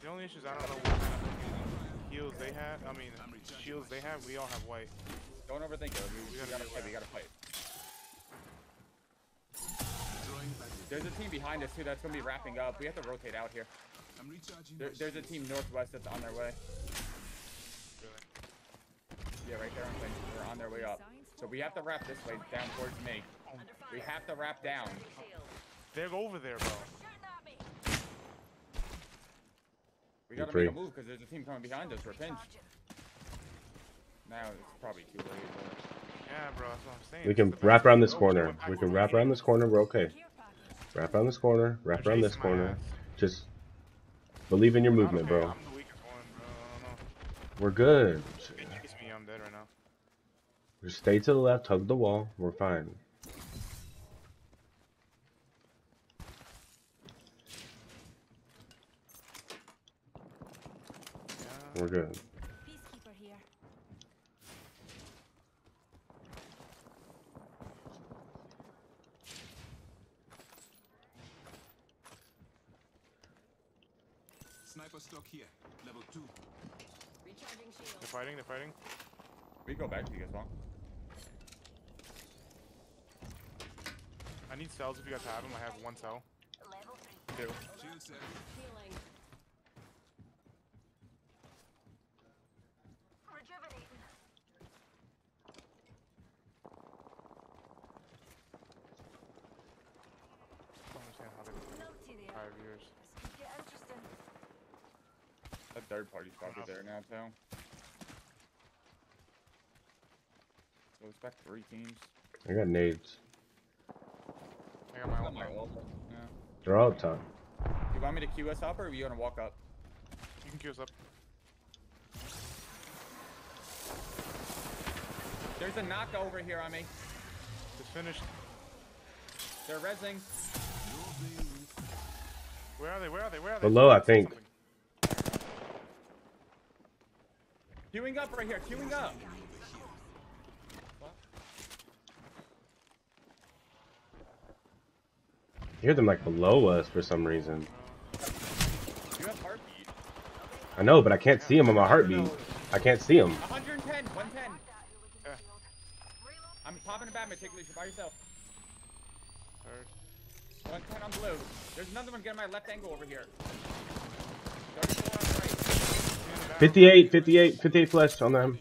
The only issue is I don't know what kind of heals they have. I mean, shields they have. We all have white. Don't overthink it. We, we gotta gotta fight. We gotta fight. There's a team behind us too that's gonna be wrapping up. We have to rotate out here. I'm recharging. There, there's a team northwest that's on their way. Really. Yeah, right there on things. They're on their way up. So we have to wrap this way down towards me. We have to wrap down. They're over there, bro. We gotta make a move because there's a team coming behind us. We're pinched. Now it's probably too late. But... Yeah, bro. That's what I'm saying. We can wrap around this corner. We can wrap around this corner. We're okay. Wrap around this corner. Wrap around this corner. ass. Just believe in your I don't movement, bro. I'm the weakest one, bro. I don't know. We're good. If they chase me, I'm right now. Just stay to the left, hug the wall. We're fine. Yeah. We're good. Peacekeeper here. Sniper stock here. Level 2. Recharging They're shields. Fighting. They're fighting. We go back if you guys want. I need cells if you guys have them. I have one cell. Level three. Two. Shield set. Healing. Rejuvenating. I don't understand how they Naughty there. five years. This could get interesting. That third party's probably there now too. So it's back three teams. I got nades. I got my Not own. my cell. Yeah. They're all up top. You want me to queue us up or are you gonna walk up? You can queue us up. There's a knock over here on me. It's finished. They're rezzing. Where are they? Where are they? Where are they? Below, I think. something. Queuing up right here. Queuing up. You hear them like below us for some reason. You have heartbeat. I know, but I can't see them on my heartbeat. I can't see them. 110. 110. Yeah. Uh, I'm popping a. Take Alicia by yourself. Third. 110 on blue. There's another one getting my left angle over here. 34 on right. 58, 58, 58 flesh on them.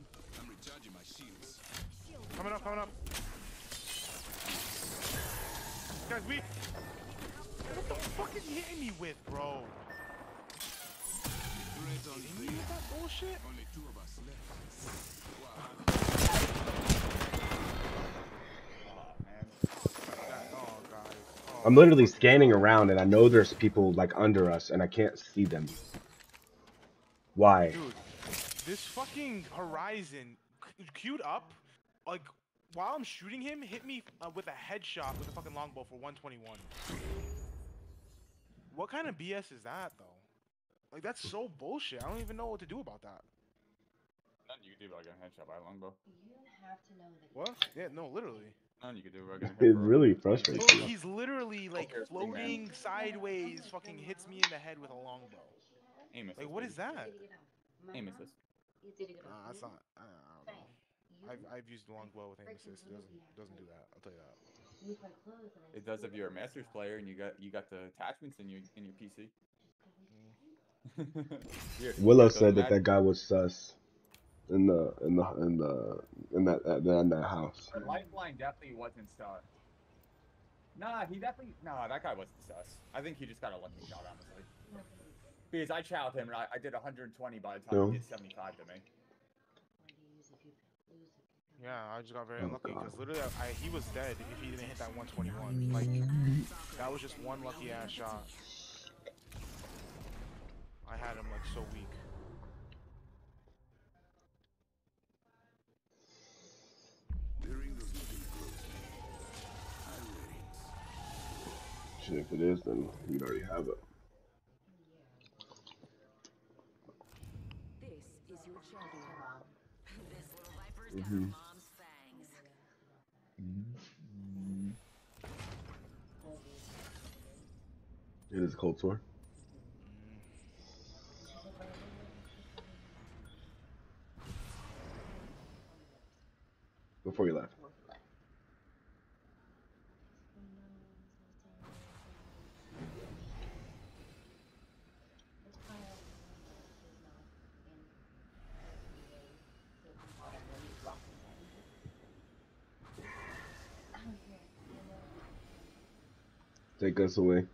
Bro? Threat on Hitting me three. with that bullshit? Only two of us left. I'm literally scanning around and I know there's people like under us and I can't see them. Why? Dude, this fucking Horizon queued up, like, while I'm shooting him, hit me uh, with a headshot with a fucking longbow for 121. What kind of BS is that, though? Like, that's so bullshit. I don't even know what to do about that. Nothing you can do about getting headshot by a longbow. You have to know that What? Yeah, no, literally. Nothing you can do about getting It hit for a- really frustrates me. he's literally, oh, like, here's the man. floating sideways, fucking hits me in the head with a longbow. Aim assist. Like, what baby. is that? Aim assist. Nah, that's not. I, I don't know. I've, I've used longbow with aim assist. It doesn't, doesn't do that. I'll tell you that. It does if you're a Masters player and you got you got the attachments in your in your PC. Here, Willow said that that guy was sus in the in the in the in that in that house. The lifeline definitely wasn't sus. Nah, he definitely nah. That guy wasn't sus. I think he just got a lucky shot, honestly. Because I chowed him and I, I did 120 by the time he did 75 to me. Yeah, I just got very Oh, unlucky God. because literally, I, I, he was dead if he didn't hit that 121. Like, that was just one lucky ass shot. I had him like so weak. The ring is getting close. I read it. Shit, if it is, then we'd already have it. This is your champion. this little viper's got Mhm. It is cold sore. Before you left. Take us away.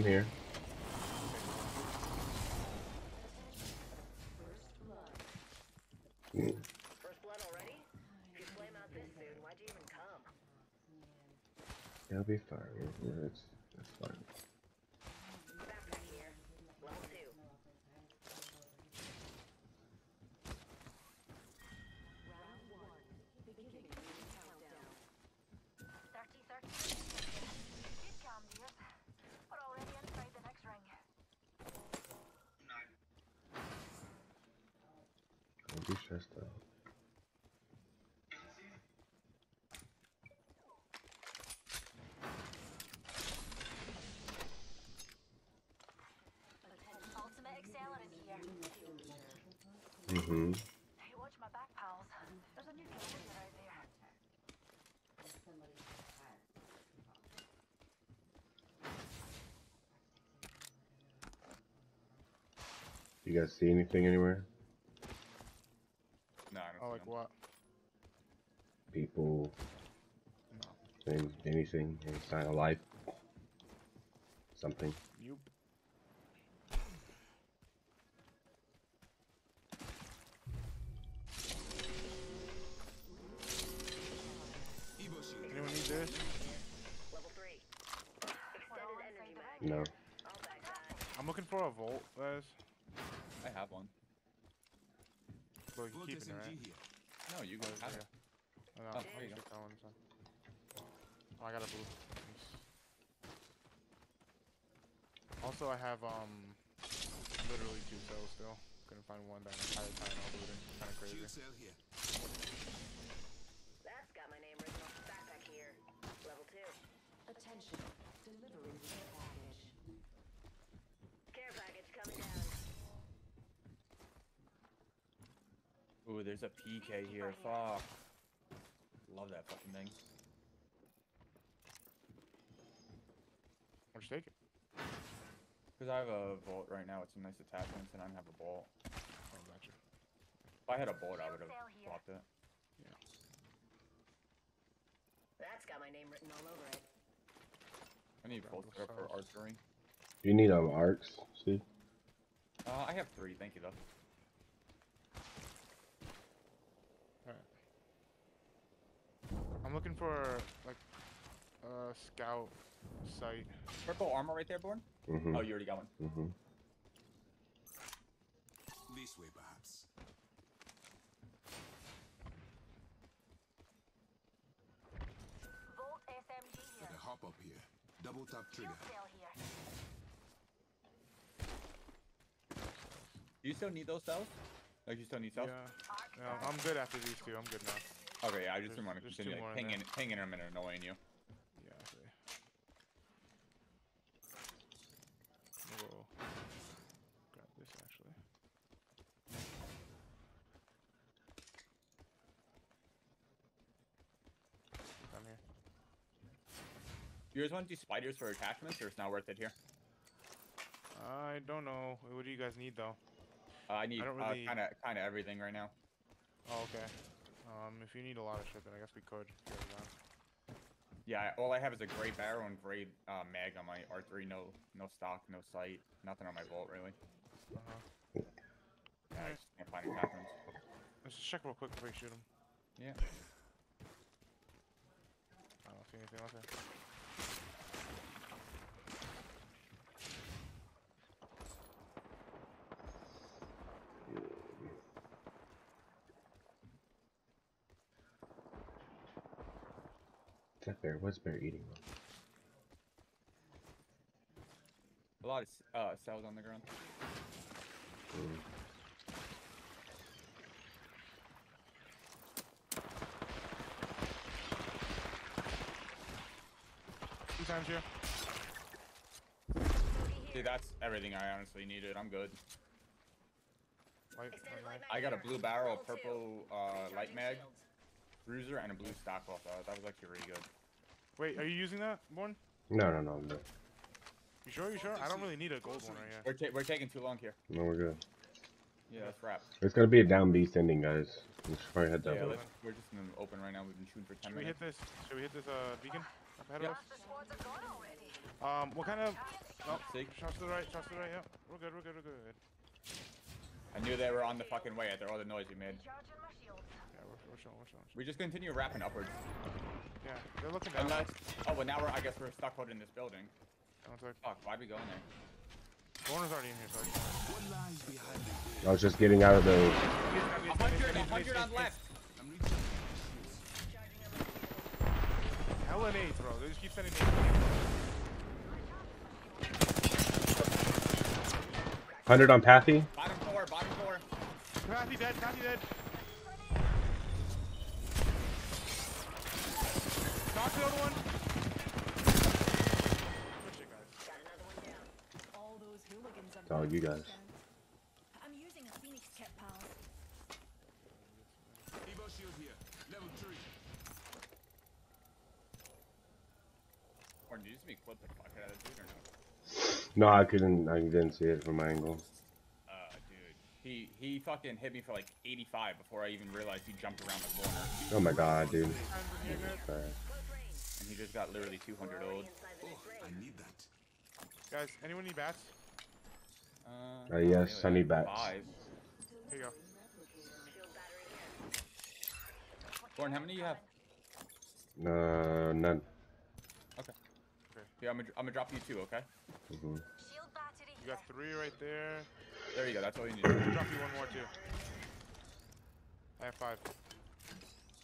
I'm here. Mm. First blood already? If you flame out this soon, why'd you even come? It'll be fine. It's, it's fine. Backpack here. Level two. Thirty, thirty. Good calm, dears. We're already inside the next ring. Don't be stressed out. Ultimate accelerant here. Mm-hmm. Hey, watch my back, pals. There's a new character out there. You guys see anything anywhere? No, I Oh, don't like see what? People, No. any, anything, any sign of life? Something? Have, um, literally two cells still. Couldn't find one that entire time I was looting. Kinda crazy. Cell here. That's got my name written on the backpack here. Level two. Attention, delivering care package. Care package coming down. Ooh, there's a PK here. Fuck. Love that fucking thing. Where'd you take it? Because I have a Volt right now with some nice attachments, and I don't have a bolt. Oh, gotcha. If I had a bolt, I would have Shield cell here. swapped it. That's got my name written all over it. I need Grab bolt those for archery. You need um arcs, see? Uh, I have three. Thank you, though. All right. I'm looking for, like, a scout site. Purple armor right there, Born? Mm-hmm. Oh, you already got one. Mm-hmm. This way, perhaps. Volt SMG here. Got a hop up here. Double tap trigger. Shield cell here. Do you still need those cells? Like, you still need cells? Yeah. Arc Yeah, I'm good after these two. I'm good now. Okay, yeah, I just There's- didn't want to there's two continue more like, in pinging, there. pinging them and annoying you. Yeah, I see. We'll grab this actually. I'm here. You guys want to do spiders for attachments, or it's not worth it here? I don't know. What do you guys need though? Uh, I need uh, kind of kind of everything right now. Oh, okay. Um, if you need a lot of shit, then I guess we could. if you guys want. Yeah, all I have is a gray barrel and gray uh, mag on my R3. No, no stock, no sight, nothing on my Volt really. Uh-huh. Yeah, I just can't find attachments. Let's just check real quick before you shoot him. Yeah. I don't see anything that bear? What's bear eating? A lot of s- uh, cells on the ground. Mm. Two times here. Boogie Dude, that's everything I honestly needed. I'm good. Light, light, light I got a blue barrel, a purple uh, light Recharging mag, bruiser, and a blue stock off that. That was actually really good. Wait, are you using that, Born? No, no, no, no. You sure? You sure? I don't really need a gold one right here. We're, ta- we're taking too long here. No, we're good. Yeah, that's wrap. It's gonna be a down beast ending, guys. We should probably head that Yeah, way. let's, we're just in the open right now. We've been shooting for 10 Should we hit this? Should we hit this uh beacon up ahead Yep. of us? The squads are gone already. Um, what kind of? Oh, See? shots to the right. Shots to the right. Yeah, we're good. We're good. We're good. I knew they were on the fucking way after all the noise we made. We're, we're chilling. We're chilling. We just continue wrapping upwards. Yeah, they're looking down. Unless, oh, but now we're, I guess we're stuck holding this building. Fuck, why'd we go in there? Warner's already in here. Sorry. What lies behind it? I was just getting out of the. Hundred, hundred on left. I'm Hella nades, bro. They just keep sending nades. Hundred on Pathy. Bottom floor, bottom floor. Kathy dead. Kathy dead. Knock the other one. Good shit, guys. Got another one down. All those hooligans are Dog, you guys. I'm using a phoenix kit, pals. Evo shield here. Level 3. Or did you just me clip the fuck out of that dude or no? No, I couldn't. I didn't see it from my angle. Uh, dude. He, he fucking hit me for like 85 before I even realized he jumped around the corner. Oh my god, dude. He just got literally 200 old. Oh, I need that. Guys, anyone need bats? Uh, Uh, not yes, really. I need bats. Five. Here you go. Shield battery here. Gordon, how many do you have? Uh, none. Okay. Yeah, I'm gonna, I'm gonna drop you two, okay? Mm -hmm. Shield battery You got three right there. There you go, that's all you need. I'll drop you one more too. I have five.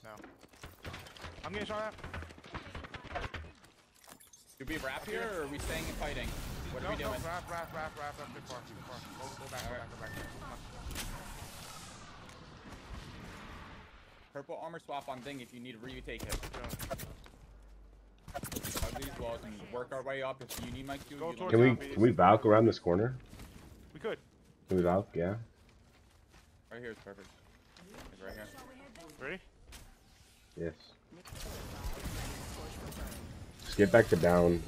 Now. I'm getting shot at. Do we wrap here or are we staying and fighting? What are we doing? No, wrap, wrap, wrap, wrap, wrap. Too far, too far. Go, go back, go back, go back. Come on. Purple armor swap on thing if you need to retake it. Yeah. These walls and work our way up. If you need my Q, Go you towards Can we Zombies. can we Valk around this corner? We could. Can we Valk? Yeah. Right here is perfect. Like right here. Ready? Yes. Just get back to down.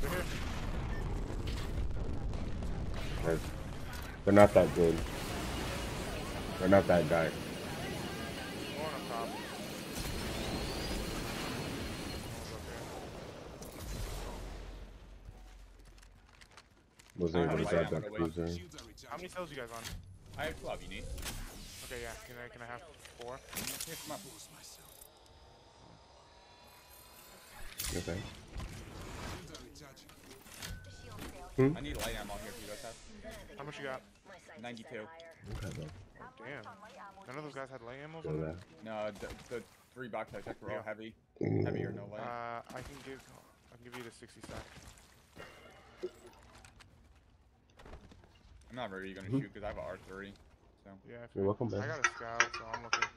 They're here. They're, they're not that good. They're not that guy. Going up top. One's up there. Wasn't able to How grab many- that cruiser. Are How many cells you guys on? I have 12, you need? Okay, yeah. Can I can I have four? Here, come on. Boost myself. Okay. Shields are recharging. The shield cell. I need light ammo here if you guys have. How much you got? My sights are 92. set. Okay, bro. Damn. None of those guys had light ammo. Go on them? there. No, the, the three box I checked were all Yeah. heavy. Heavy or no light. Uh, I can give I can give you the 60 stack. I'm not really gonna Mhm. shoot because I have an R3. So Yeah. You're welcome, back. I got a scout, so I'm looking.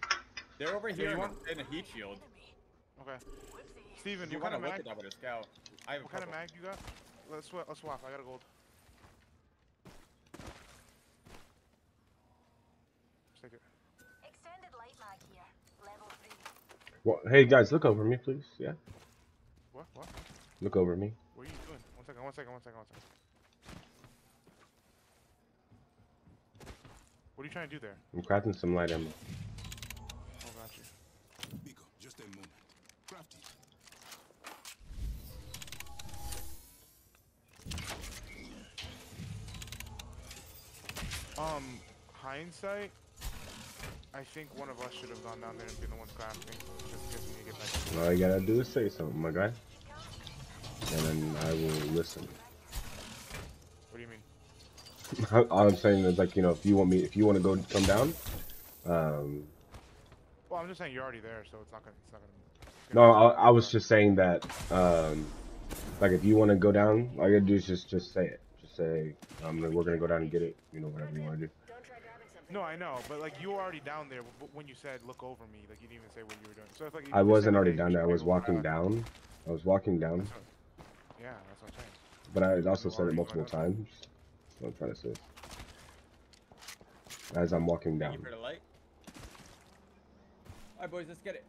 they're over here you in, want- in a heat shield. Okay. Steven, You what want kind to of look mag? at that with a scout. I have a What kind of mag you got? Let's swap. Let's swap. I got a gold. Just take it. Extended light mag here. Level three. Well, hey guys, look over me, please. Yeah. What? What? Look over me. What are you doing? One second. One second. One second. One second. What are you trying to do there? I'm crafting some light ammo. Oh, got you. Biko, just a moment. Craft it. Um, hindsight, I think one of us should have gone down there and been the one crafting. Just because we need to get back. All you gotta do is say something, my guy. And then I will listen. What do you mean? All I'm saying is like, you know, if you want me, if you want to go come down, um, Well, I'm just saying you're already there, so it's not gonna. It's not gonna. no, I, I was just saying that, um, like if you want to go down, all you gotta do is just just say it. Just say, um, we're gonna go down and get it. You know, whatever you want to do. Don't try grabbing something. No, I know, but like you were already down there when you said look over me. Like you didn't even say what you were doing. So it's like I wasn't already down there. I was walking down. I was walking down. That's what- Yeah, that's what I'm saying. But I also said it multiple times. That's what I'm trying to say. As I'm walking Thank you down. for the light. Alright, boys, let's get it.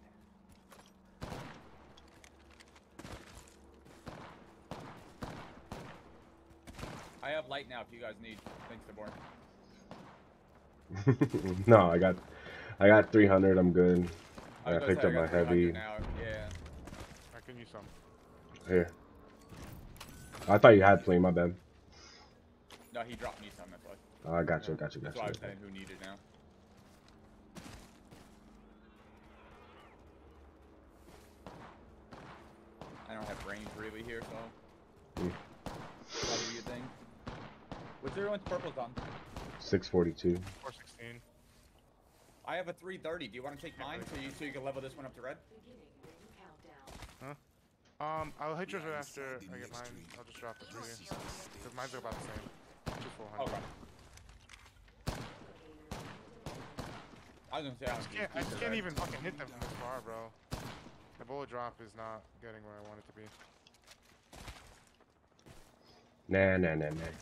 I have light now if you guys need. Thanks, DeBorn. no, I got, I got 300. I'm good. I I picked up I my heavy. Now. Yeah. I can use some. Here. I thought you had plenty. My bad. No, he dropped me some. That's why. Oh, I got you. Got you. That's Got why I you. was saying who needed now. I don't have range really here, so. Mm. That'll be a thing. What's everyone's purples on? 642. 416. I have a 330. Do you want to take mine so you so you can level this one up to red? Huh? Um, I'll hit yours right after I get mine. I'll just drop it for you. the stage. Because mine's about the same. Two 400. Okay. I was gonna say I, I just can't, I just can't even fucking hit them from this far, bro. The bullet drop is not getting where I want it to be. Nah, nah, nah, nah.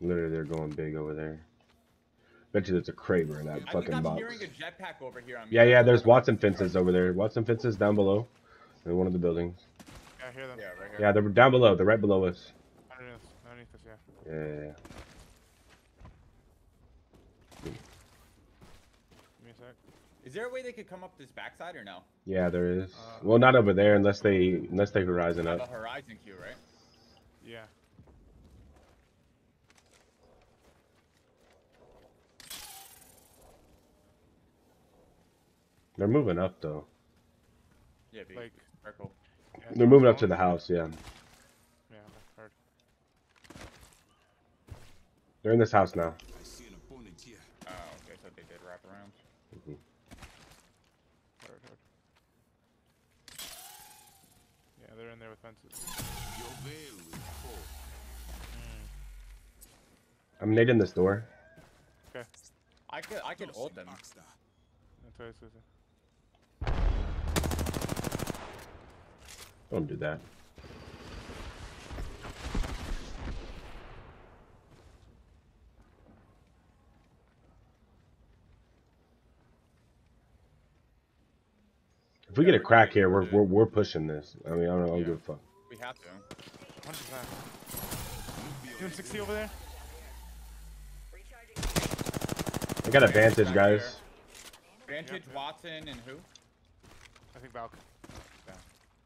Literally, they're going big over there. Bet you there's a Kraber in that I think fucking I'm box. hearing a jetpack over here. On Yeah, yeah. There's Watson fences over there. Watson fences down below, in one of the buildings. Yeah, I hear them. Yeah, right here. Yeah, they're down below. They're right below us. Underneath, underneath this, yeah. Yeah, yeah, yeah. Give me a sec. Is there a way they could come up this backside or no? Yeah, there is. Uh, Well, not over there unless they unless they horizon up. a horizon queue, right? Yeah. They're moving up though. Yeah, be Like, circle. yeah, They're moving up to the house. Yeah, Yeah, I heard. they're in this house now. I see an opponent here. Oh, okay, so they did wrap around. Mm-hmm. Heard, heard. Yeah, they're in there with fences. Your veil will fall. I'm nading this door. Okay. I could, I could ult them. Rockstar. That's what I was Don't do that. If we get a crack here, we're we're, we're pushing this. I mean, I don't, I don't Yeah. give a fuck. We have to. 100%. Doing 60 over there? I got advantage, guys. Vantage, Watson, and who? I think Valk.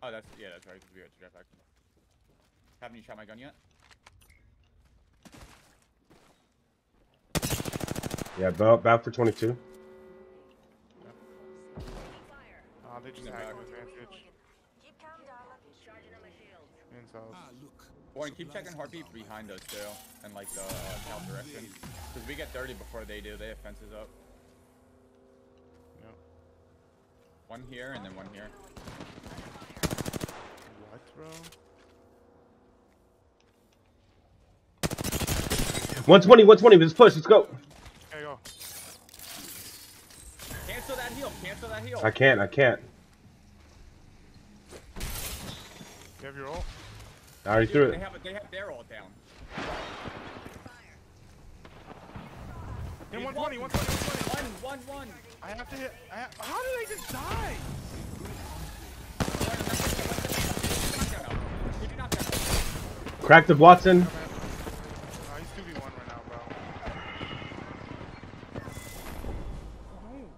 Oh, that's yeah, that's right. 'cause we got the jetpack. Haven't you shot my gun yet? Yeah, about, about for 22. Oh, they just Yeah, hacked with advantage. Keep calm, darling. Charging on my shields. Inside. Ah, look. Warren, keep checking heartbeat behind us too, and like the uh, south direction. Because we get dirty before they do. They have fences up. Yep. One here and then one here. What, bro? 120, 120. Let's push. Let's go. There you go. Cancel that heal. Cancel that heal. I can't. I can't. You have your ult? I already Dude, threw They it. have they have their ult down. Hit 120, 120, 120. One, one, one. I have to hit. I ha How did I just die? Did you not get Cracked the Watson. Oh, he's 2v1 right now, bro.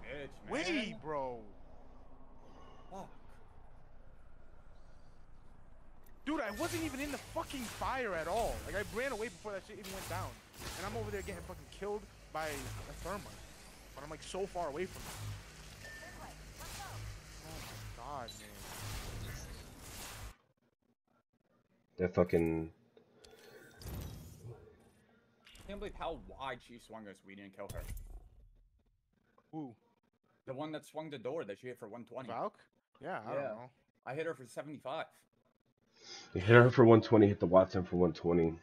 Bitch, man. Wait, bro. Fuck. Dude, I wasn't even in the fucking fire at all. Like, I ran away before that shit even went down. And I'm over there getting fucking killed by a thermite. But I'm like so far away from it. Oh my god, man. That fucking. I can't believe how wide she swung us. We didn't kill her. Ooh, The one that swung the door that she hit for 120. Valk? Yeah, I Yeah. don't know. I hit her for 75. You hit her for 120. Hit the Watson for 120.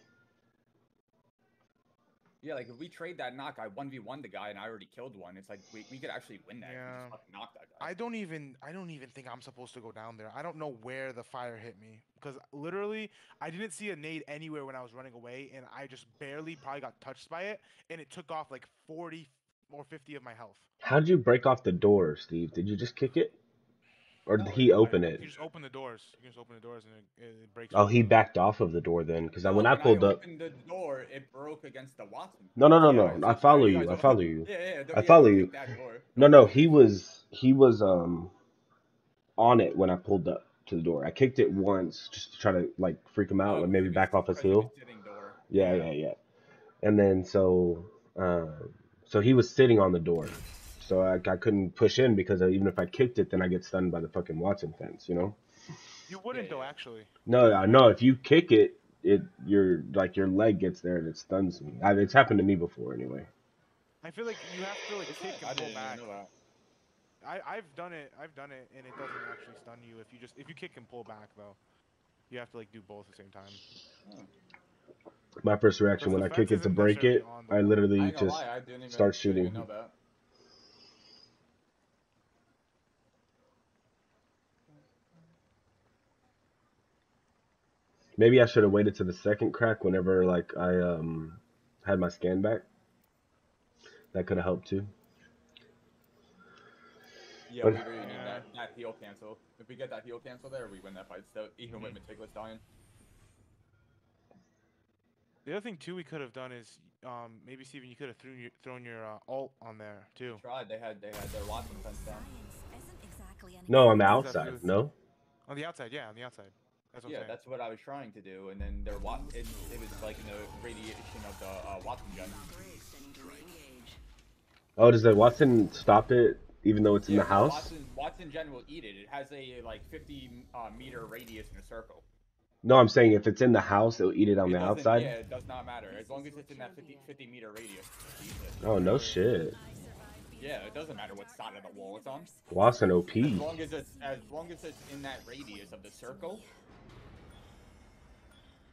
Yeah, like if we trade that knock, I one v one the guy and I already killed one. It's like we, we could actually win that. Yeah. knock that guy. I don't even I don't even think I'm supposed to go down there. I don't know where the fire hit me because literally I didn't see a nade anywhere when I was running away, and I just barely probably got touched by it, and it took off like 40 or 50 of my health. How'd you break off the door, Steve? Did you just kick it, or did he I- open You it? just open the doors. You can just open the doors and it, it breaks. Oh, he backed off of the door then, because No, when I pulled up. opened the door, it broke against the Wattson. No, no, no, no. so I follow you. I follow you. Yeah, yeah. I follow you. No, no, he was he was um on it when I pulled up to the door. I kicked it once just to try to like freak him out, Oh, like maybe back off his right, he was heel. Yeah, yeah, yeah. And then so uh, so he was sitting on the door. So I, I couldn't push in because even if I kicked it, then I get stunned by the fucking Wattson fence, you know? You wouldn't Yeah, though, actually. No, no. if you kick it, it your like your leg gets there and it stuns me. I, it's happened to me before anyway. I feel like you have to like Is kick? I and pull didn't back. even know that. I I've done it. I've done it, and it doesn't actually stun you if you just if you kick and pull back though. You have to like do both at the same time. My first reaction when I kick it to break it, I literally I ain't gonna just lie, I didn't even, start didn't even shooting. Maybe I should have waited to the second crack whenever like I um had my scan back. That could have helped too. Yeah, But- we really need Yeah. that, that heal cancel. If we get that heal cancel there, we win that fight. So even with meticulous dying. The other thing too we could have done is um maybe Steven you could have thrown your thrown your uh, alt on there too. Tried. They had they had their Wattson fence down. Exactly No, on the outside. No. On the outside, yeah, on the outside. That's what Yeah, I'm saying. that's what I was trying to do, and then their Wat it, it was like in the radiation of the uh, Wattson gun. Oh, does the Wattson stop it even though it's in the house? Wattson, Wattson gen will eat it. It has a like 50 uh, meter radius in a circle. No, I'm saying if it's in the house, it'll eat it on It the outside. Yeah, it does not matter as long as it's in that 50, 50 meter radius. it. Oh no shit. Yeah, it doesn't matter what side of the wall it's on. Wattson OP. As long as it's as long as it's in that radius of the circle,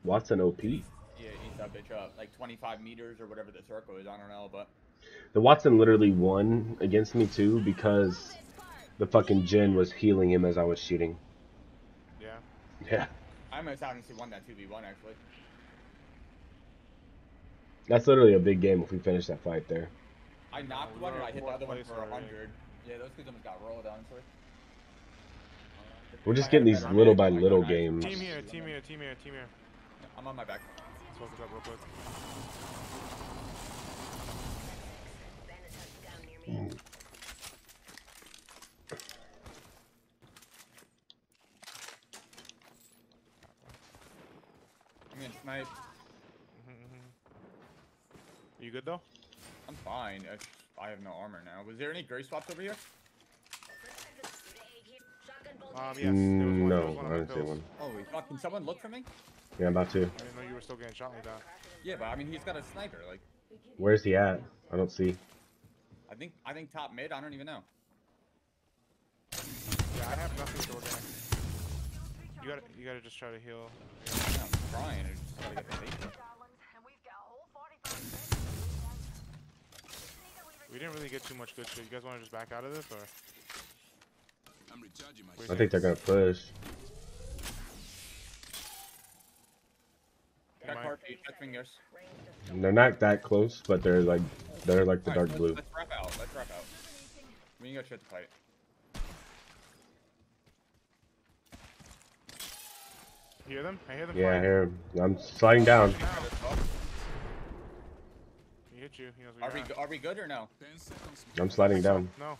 Wattson OP. yeah, it eats that bitch up. Like 25 meters or whatever the circle is. I don't know, but The Wattson literally won against me too because the fucking Jin was healing him as I was shooting. Yeah. Yeah. I almost honestly won that 2v1 actually. That's literally a big game if we finish that fight there. I knocked we one and I hit the other one for already. 100. Yeah, those kids almost got rolled, honestly. We're just getting these little by little games. Team here, team here, team here, team here. I'm on my back. Let's focus up real quick. Bandit touched down near me. I'm gonna snipe. You good though? I'm fine. I, I have no armor now. Was there any gray swaps over here? Um, yes. Mm, no, was I didn't see one. Holy fuck! Can someone look for me? Yeah, I'm about to. I didn't know you were still getting shot like that. Yeah, but I mean, he's got a sniper. Like, Where's he at? I don't see. I think I think top mid. I don't even know. Yeah, I have nothing to organic. You gotta, you gotta just try to heal. Yeah, I'm trying. I just gotta get the safety. We didn't really get too much good shit. You guys want to just back out of this, or? I'm recharging my I think they're gonna push. Am Check I- heartbeat. Check fingers. They're not that close, but they're like they're like the Alright, dark let's, blue. Let's wrap out. Let's wrap out. We ain't got shit to fight. You hear them? I hear them. Yeah, flying. here I'm sliding down. Now. He hit you. He knows Are we you're are we good or no? I'm sliding down. No.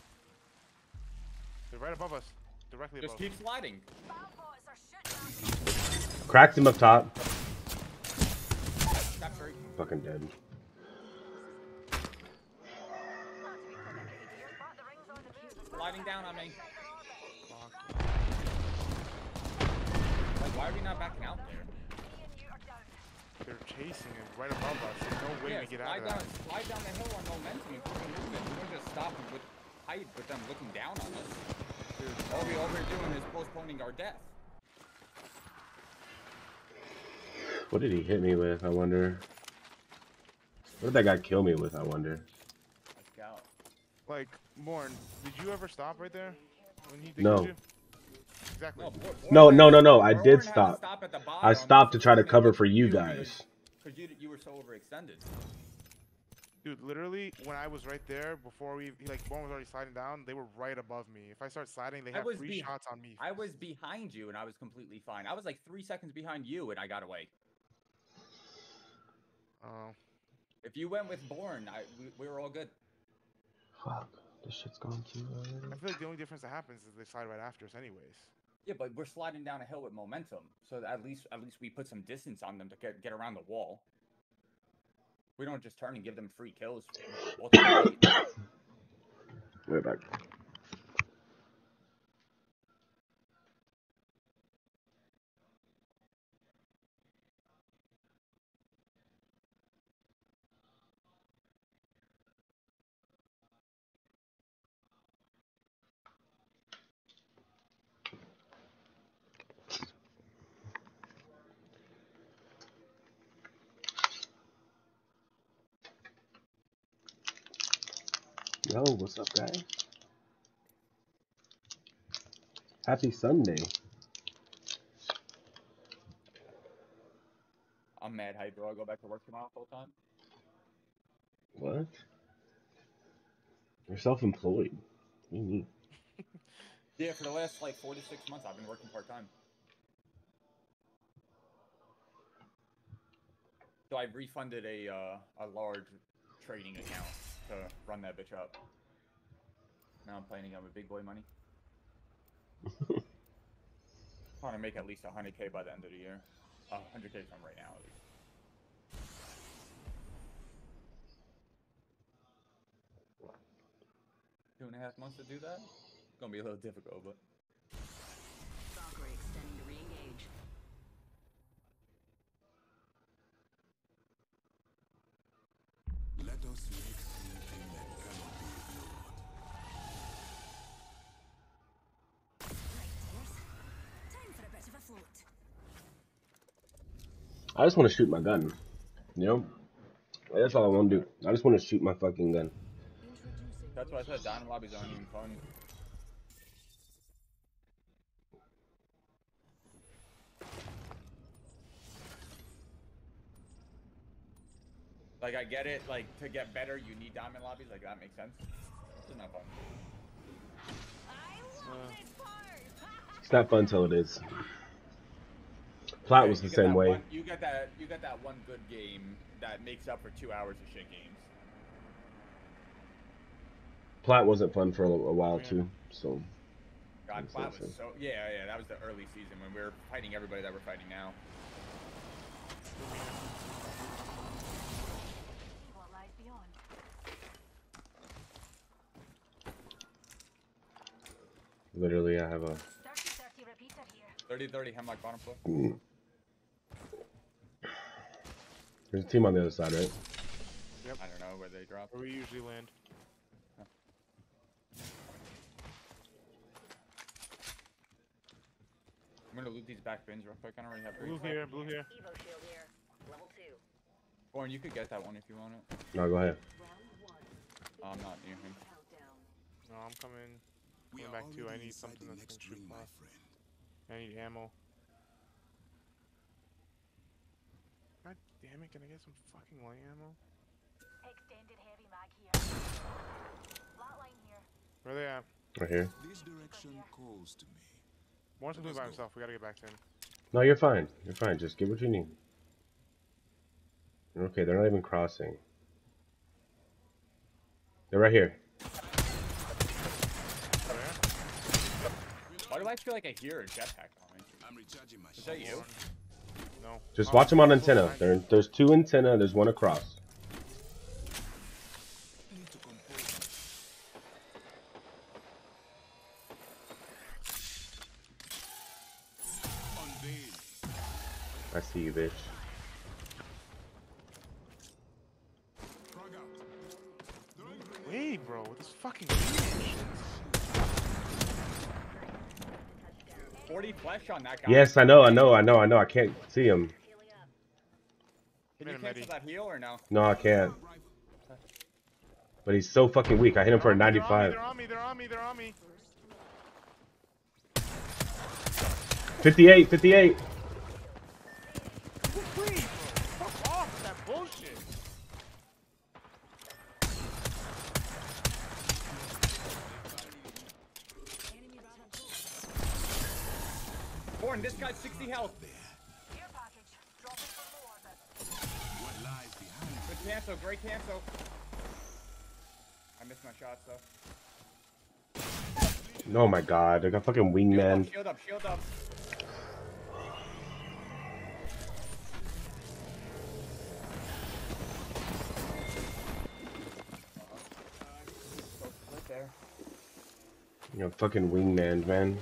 They're right above us. Directly Just above. keep sliding. Cracked him up top. Trap three. Fucking dead. Sliding down on me. Fuck. Like, why are we not backing out there? They're chasing it right above us. There's no way yeah, to get out of down, that. slide down the hill on momentum and keep moving. We don't just stop and with hide with them looking down on us. Dude, All we all we're doing is postponing our death. What did he hit me with? I wonder. What did that guy kill me with? I wonder. Like, Morn, did you ever stop right there when he No. you? Exactly. Oh, no, No, no, no, no. I did stop. stop at the I stopped to try to cover for you guys. Because you, you were so overextended. Dude, literally, when I was right there before we, like, Born was already sliding down, they were right above me. If I start sliding, they I have was three shots on me. I was behind you and I was completely fine. I was like three seconds behind you and I got away. Oh. If you went with Born, I, we, we were all good. Fuck. This shit's gone too I feel like the only difference that happens is they slide right after us, anyways. Yeah, but we're sliding down a hill with momentum, so at least at least we put some distance on them to get get around the wall. We don't just turn and give them free kills. We're back. What's up, guys? Happy Sunday. I'm mad hype, bro. I go back to work tomorrow full time. What? You're self-employed. What do you mean? Yeah, for the last like four to six months, I've been working part time. So I refunded a uh, a large trading account to run that bitch up. Now I'm playing again with big boy money. Trying to make at least 100k by the end of the year. Uh, 100k from right now at least. Two and a half months to do that? It's Gonna be a little difficult, but. I just want to shoot my gun. You know? That's all I want to do. I just want to shoot my fucking gun. That's why I said diamond lobbies aren't even fun. Like I get it, like to get better you need diamond lobbies, like that makes sense. It's not fun. It's not fun till it is. Plat Okay, was the same way. One, you get that you get that one good game that makes up for two hours of shit games. Plat wasn't fun for a, a while Yeah. too. Mm-hmm. So God, Makes Plat sense, was so yeah, yeah, that was the early season when we were fighting everybody that we're fighting now. See what lies beyond. literally, I have a. 30-30 30-30 hemlok bottom floor. Mm. There's a team on the other side, right? Yep. I don't know where they drop. Where we usually land. I'm gonna loot these back bins real quick. I don't really have Blue great here, blue here. Evo shield here. Level two. Born, you could get that one if you want it. No, go ahead. Oh, I'm not near him. No, I'm coming. We Coming are back too, I need something that's next gonna shoot my friend. I need ammo. God damn it, can I get some fucking light ammo? Extended heavy mag here. Flatline here. Where they at? Right here. This direction calls to me. Morris is Let's by himself. We gotta get back to him. No, you're fine. You're fine. Just get what you need. Okay, they're not even crossing. They're right here. Where? Why do I feel like I hear a jetpack coming? I'm recharging my Is that you? No. Just watch them on antenna. There, there's two antenna. There's one across. I see you, bitch. 40 on that guy. Yes, I know, I know, I know, I know. I can't see him. Can you in cancel that heal or no? No, I can't. But he's so fucking weak. I hit him for a They're on me, 95. They're on me. They're on me. They're on me. 58, 58. Born, this guy's 60 health. Care package. Dropping for more orbit. What lies behind Good cancel, great cancel. I missed my shots though. Oh my god, I got fucking Shield wingman. up, shield up, shield up. Right there. You know, fucking wingman, man.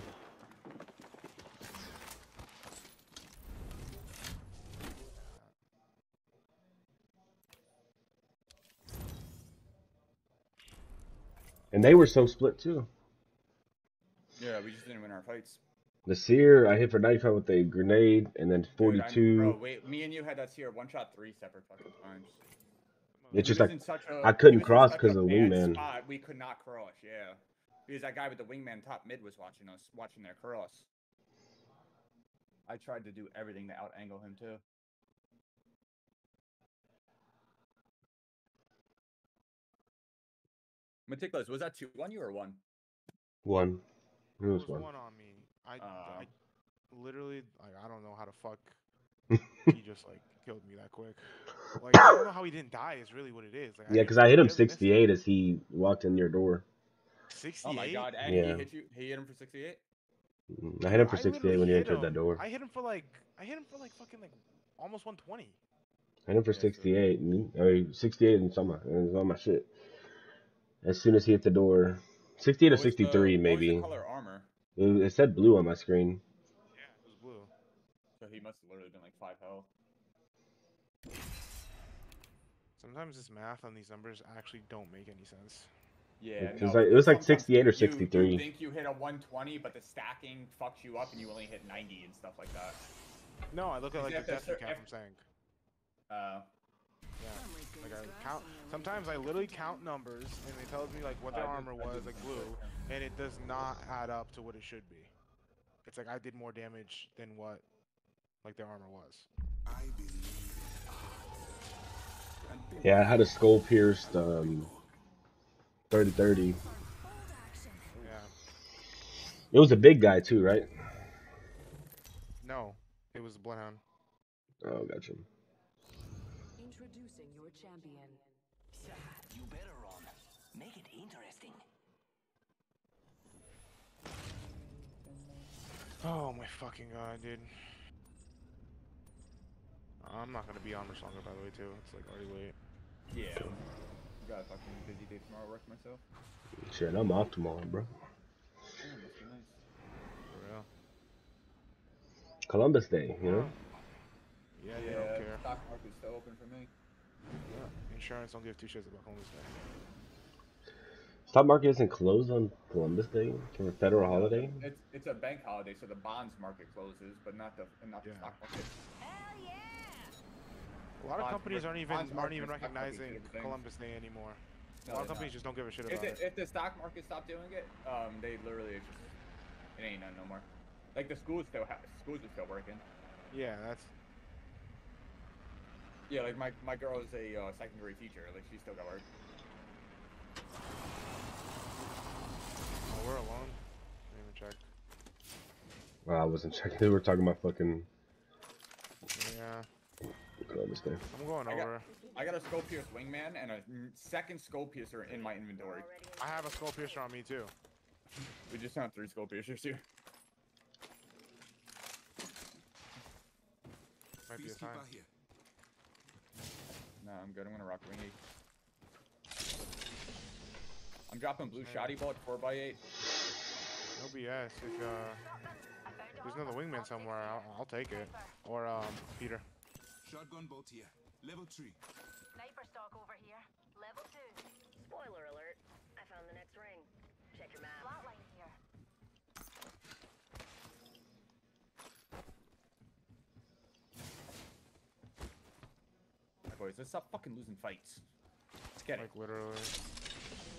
And they were so split too. Yeah, we just didn't win our fights. The seer, I hit for 95 with a grenade, and then Dude, 42. Bro, wait, me and you had that here one shot three separate fucking times. It's just like in such a- I couldn't cross because of the wingman. spot, we could not cross, yeah. Because that guy with the wingman top mid was watching us, watching their cross. I tried to do everything to out angle him too. Meticulous, was that two on you or one? one. It There was was one. one on me. I, Uh. I literally, like, I don't know how to fuck. he just like killed me that quick. Like, I don't know how he didn't die. Is really what it is. Like, Yeah, because I hit him 68 as he walked in your door. 68. Oh my god, and Yeah. he hit you he hit him for sixty eight? Mm, I hit him for 68 when you hit entered that door. I hit him for like, I hit him for like fucking like almost 120. I hit him for Yeah, so- 68. And he, I mean, 68 and some, it was on my shit. As soon as he hit the door, 68 or What was the- 63 what the maybe. color armor? It, it said blue on my screen. Yeah, it was blue. So he must have literally been like five health. Sometimes this math on these numbers actually don't make any sense. Yeah, It no, was like- it was like 68 or 63. You think you hit a 120, but the stacking fucks you up, and you only hit 90 and stuff like that. No, I look at like the the death cer- recount if- from saying. Uh, Yeah. Like I count. Sometimes I literally count numbers, and it tells me like what their I armor I was, did like the blue, and it does not add up to what it should be. It's like I did more damage than what, like their armor was. I believe Yeah, I had a skull pierced um, 30 30. Yeah. It was a big guy too, right? No, it was a Bloodhound. Oh, gotcha. Oh my fucking god, dude. I'm not gonna be armor longer, by the way too. It's like already late. yeah. Got a fucking busy day tomorrow. Work myself. Shit, I'm off tomorrow, bro. Yeah, must be nice. For real. Columbus Day, you know? Yeah, they don't care. stock market's still open for me. Yeah. Insurance don't give two shits about Columbus Day. Stock market isn't closed on Columbus Day for a federal holiday. It's it's a bank holiday, so the bonds market closes, but not the not the Yeah. stock market. Hell yeah! A lot of companies aren't even aren't even market is not gonna be recognizing. Columbus Day anymore. No, a lot of companies not. just don't give a shit If about the, it. if the stock market stopped doing it, um, they literally just it ain't none no more. Like the schools still ha- schools are still working. Yeah, that's Yeah, like my my girl is a uh, second grade teacher. Like she still got work. We're alone. Didn't even check. Well, I wasn't checking. They were talking about fucking Yeah, Columbus Day. I'm going I got- over. I got a skull pierce wingman and a second skull piercer in my inventory. I have a skull piercer on me too. We just found three skull piercers here. Might be a sign. here. No, I'm good. I'm gonna rock wingy. I'm dropping blue shoddy bullet 4x8. No BS. If uh, there's another wingman somewhere, I'll, I'll take it. Or um, Peter. Shotgun bolt here. Level three. Sniper stock over here. Level two. Spoiler alert. I found the next ring. Check your map. Flatline here. boys. Let's stop fucking losing fights. Let's get it. Like literally.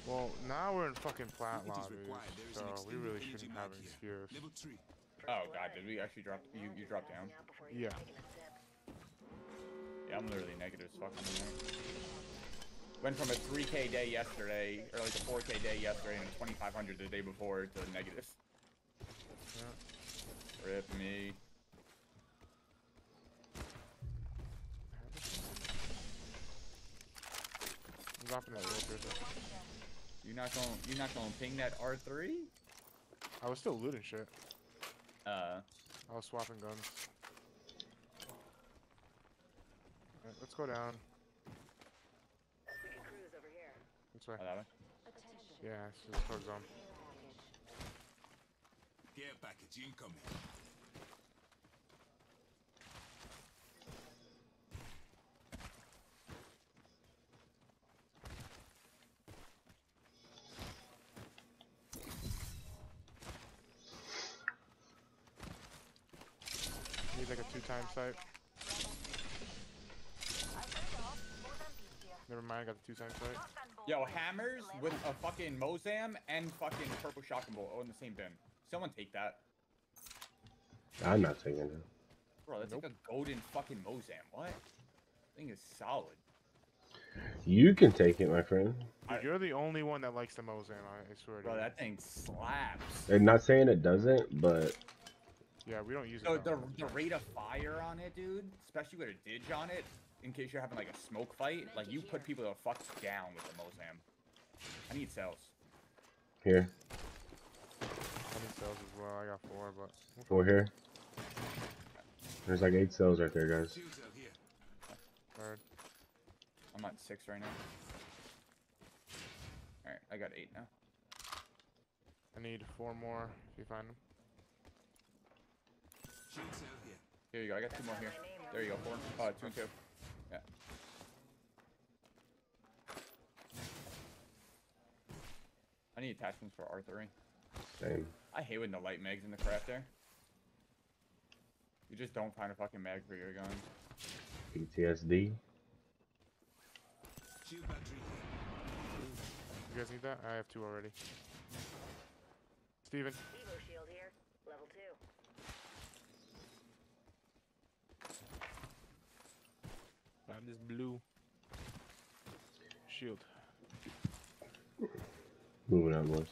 Well, now we're in fucking flat It is lobbies, required. There is so we really shouldn't have any here. spheres. Level. Oh god, did we actually drop? You you dropped down? Yeah. Yeah, I'm literally negative as fuck. in there. Went from a 3k day yesterday, or like a 4k day yesterday, and 2500 the day before to negative. Rip me. I'm dropping a filter. You not gonna you not gonna ping that R3? I was still looting shit. Uh, I was swapping guns. Alright, let's go down. We can cruise over here. This way. oh, that way. Yeah, it's just towards them. Care package incoming. Time sight. Never mind, I got the two time sight. Yo, hammers with a fucking Mozam and fucking purple shotgun bolt oh, in the same bin. Someone take that. I'm not taking it. Bro, that's like a golden fucking Mozam. What? Thing is solid. You can take it, my friend. Dude, you're the only one that likes the Mozam, I, I swear to Bro, that thing slaps. I'm not saying it doesn't, but Yeah, we don't use it. So that the, the rate of fire on it, dude, especially with a didge on it, in case you're having like a smoke fight, like you put people the fuck down with the Mozam. I need cells. here, I need cells as well. I got four, but four here. There's like eight cells right there, guys. Shield third. I'm at six right now. Alright, I got eight now. I need four more if you find them. Shield cell here. Here you go, I got two more here. There you go, four. Oh, two and two. Yeah. I need attachments for R3. Same. I hate when the light mags in the craft there. You just don't find a fucking mag for your gun. PTSD. Shield battery here. You guys need that? I have two already. Steven. Evo shield here. Level two. Found this blue shield. Moving on, boys.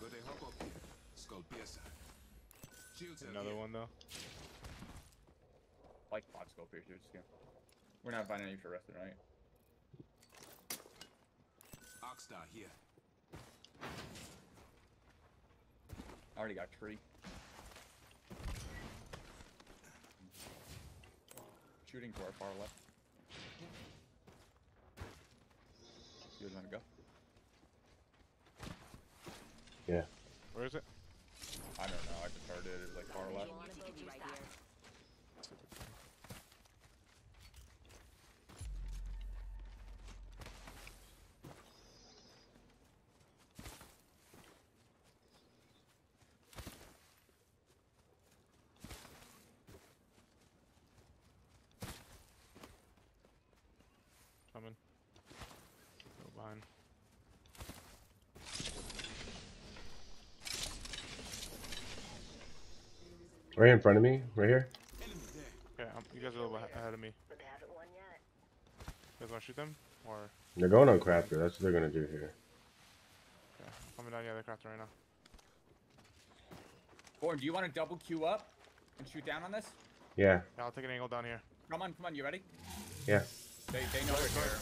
Got a hop up here. Skull piercer. Shield cell Another one though. Like pod scope here, dude. Just. We're not finding any for rest of the night. Arcstar here. I already got tree. Shooting to our far left. You guys wanna go? Yeah. Where is it? I don't know, I just heard it, it was like far left. Right in front of me, right here. Enemy there. Okay, um, you guys are a little ahead of me. They haven't yet. You guys want to shoot them? Or They're going on crafter. That's what they're gonna do here. okay. coming down? Yeah, they're crafting right now. Born, do you want to double queue up and shoot down on this? Yeah, Yeah, I'll take an angle down here. Come on, come on, you ready? yeah. They, they know we're here.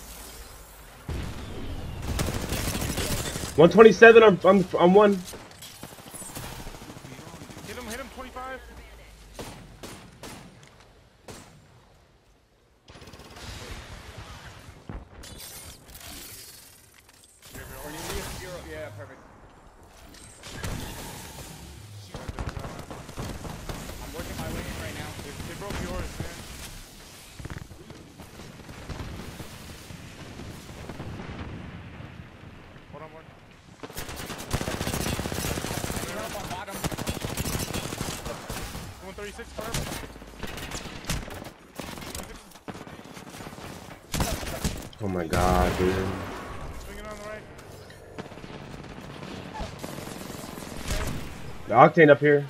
127. I'm, I'm, I'm one. Hit him! Hit him! 25. Cornelius, zero. Yeah, perfect. I'm working my way in right now. They, they broke yours, man. Hold on, one. They're up on bottom 26 purple. 26 Oh my god, The octane up here.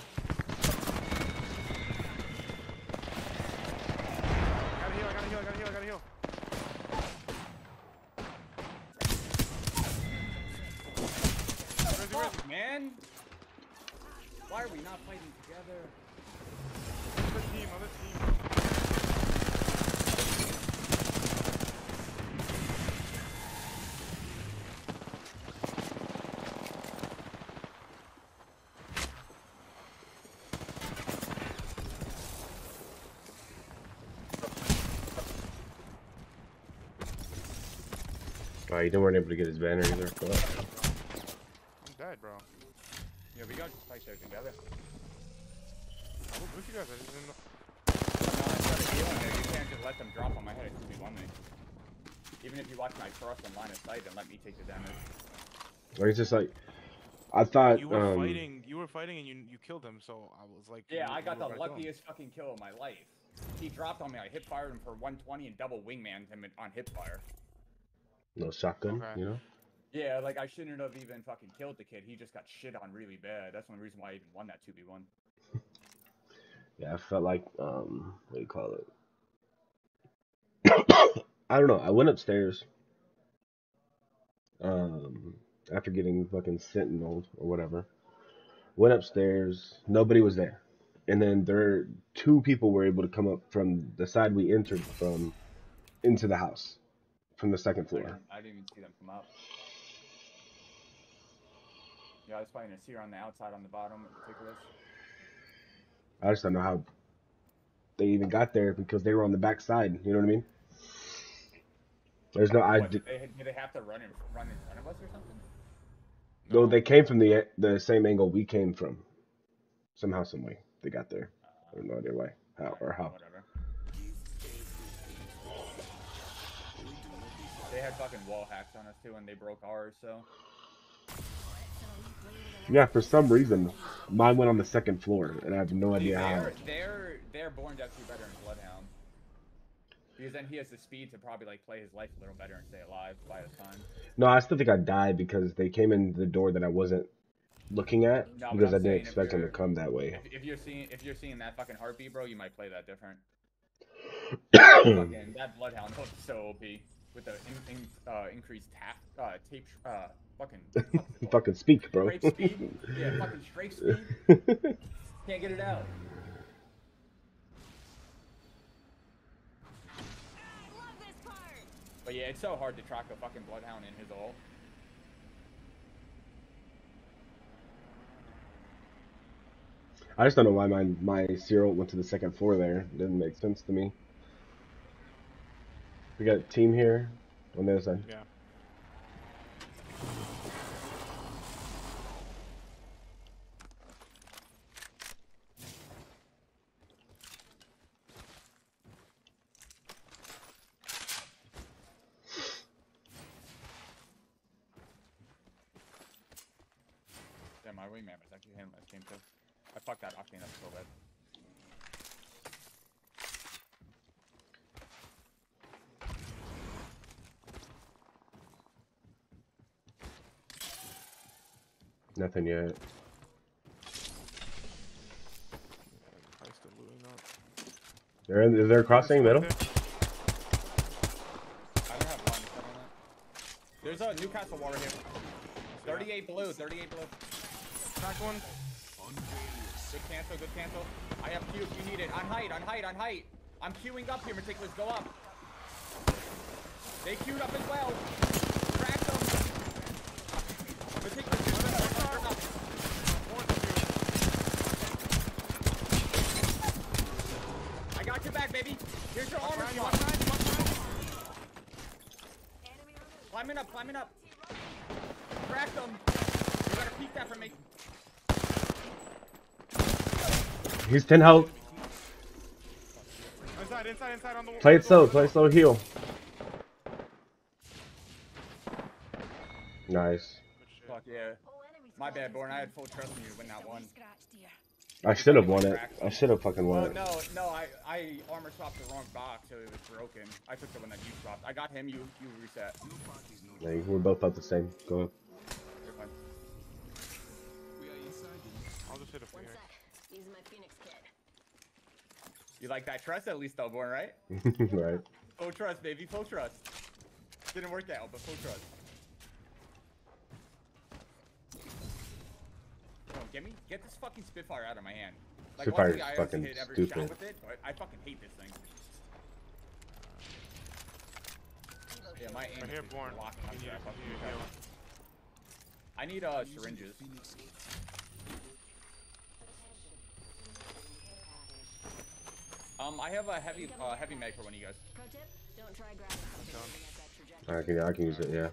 Oh, you weren't able to get his banner either. Fuck. I'm dead, bro. Yeah, we got to fight there together. I was with you guys, I just didn't know. No, I tried to heal in there. You can't just let them drop on my head and 2v1 me. Even if you watch my cross and line of sight then let me take the damage. Or he's just like, I thought. You were um, fighting, you were fighting and you you killed him, so I was like. Yeah, I got the right on. luckiest fucking kill of my life. He dropped on me, I hip fired him for 120 and double wingman him on hip fire. No shotgun, Okay. you know. Yeah, like I shouldn't have even fucking killed the kid. He just got shit on really bad. That's one reason why I even won that 2v1. Yeah, I felt like um, what do you call it? I don't know. I went upstairs. Um, after getting fucking sentineled or whatever, went upstairs. Nobody was there, and then there two people were able to come up from the side we entered from into the house from the second I floor. didn't, I didn't even see them come up. Yeah, I was probably gonna see seer on the outside on the bottom meticulous. I just don't know how they even got there because they were on the back side. You know what I mean? There's no. I What, did, did, they, did they have to run in, run in front of us or something? No, they came from the the same angle we came from. Somehow, some way, they got there. I have no idea why, how or how. Fucking wall hacks on us too, and they broke ours. So Yeah, for some reason, mine went on the second floor, and I have no idea how. they're they're they're born actually better in Bloodhound. Because then he has the speed to probably like play his life a little better and stay alive by the time. No, I still think I died because they came in the door that I wasn't looking at No, because I didn't expect them to come that way. If, if you're seeing if you're seeing that fucking heartbeat, bro, you might play that different. fucking that Bloodhound looks so OP with the in, in, uh, increased tap uh, tape uh fucking what's it called? fucking speak, bro. Strafe speed. Yeah, fucking strafe speed. Can't get it out. Love this part. But yeah, it's so hard to track a fucking Bloodhound in his ult. I just don't know why my my serial went to the second floor there. It didn't make sense to me. We got a team here on the other side. Yeah. Damn, my wingman was actually handling this game too. I fucked that Octane up so bad. Nothing yet. They're in, is there a crossing middle? There's a Newcastle water here. 38 blue, 38 blue. Crack one. Good cancel, good cancel. I have Q if you need it. On height, on height, on height. I'm queuing up here, Meticulous. Go up. They queued up as well. Crack them. Meticulous, you're gonna turn up. I got your back, baby. Here's your armor One slot. side. Enemy. Climbing up, climbing up. Crack them. You gotta peek that for me. He's 10 health. Inside, inside, inside on the Play it slow. Play it slow. Heal. Nice. Fuck yeah. My bad. Born. I had full trust in you to win that one. Scratched here. I should have won it. I should have fucking Oh won it. no, no, I I armor swapped the wrong box, so it was broken. I took the one that you swapped. I got him. You you reset. No parties, no we're both about the same. Go ahead. You're fine. We are inside the I'll just hit a One Using my Phoenix kit. You like that trust at least, Stillborn, right? right. Full trust, baby. Full trust. Didn't work out, but full trust. Get me, get this fucking Spitfire out of my hand. Like, Spitfire is fucking hit stupid. with it, but I fucking hate this thing. Yeah, my aim Right is here, Born. locked You onto need- that you fucking need guy. I need uh syringes. Um, I have a heavy uh heavy mag for one of you guys. Pro tip: Don't try grabbing something done. moving at that trajectory. I can I can use it. Yeah.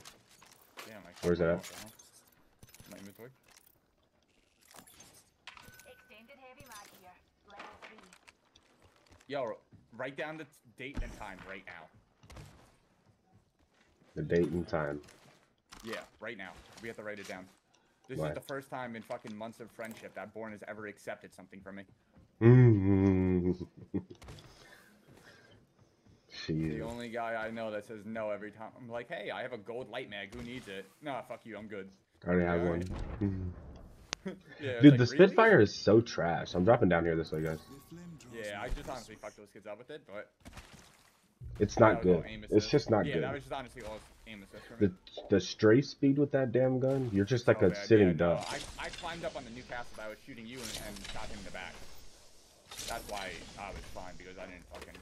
Damn, I Where's that what? My inventory. Extended heavy mag here. Level three. Yo, write down the date and time right now. The date and time. Yeah, right now. We have to write it down. This Why? is the first time in fucking months of friendship that Born has ever accepted something from me. Mm. The only guy I know that says no every time. I'm like, hey, I have a gold light mag. Who needs it? Nah, fuck you. I'm good. I already have one. Yeah, Dude, like, the really? Spitfire is so trash. I'm dropping down here this way, guys. The flame draws Yeah, I just honestly fucked those kids up with it, but It's not good. aim It's just not yeah, good. that was just honestly all aim assist for me. The the stray speed with that damn gun, you're just like So a bad. sitting yeah, no, duck. I, I climbed up on the Newcastle that I was shooting you and, and shot him in the back. That's why I was fine because I didn't fucking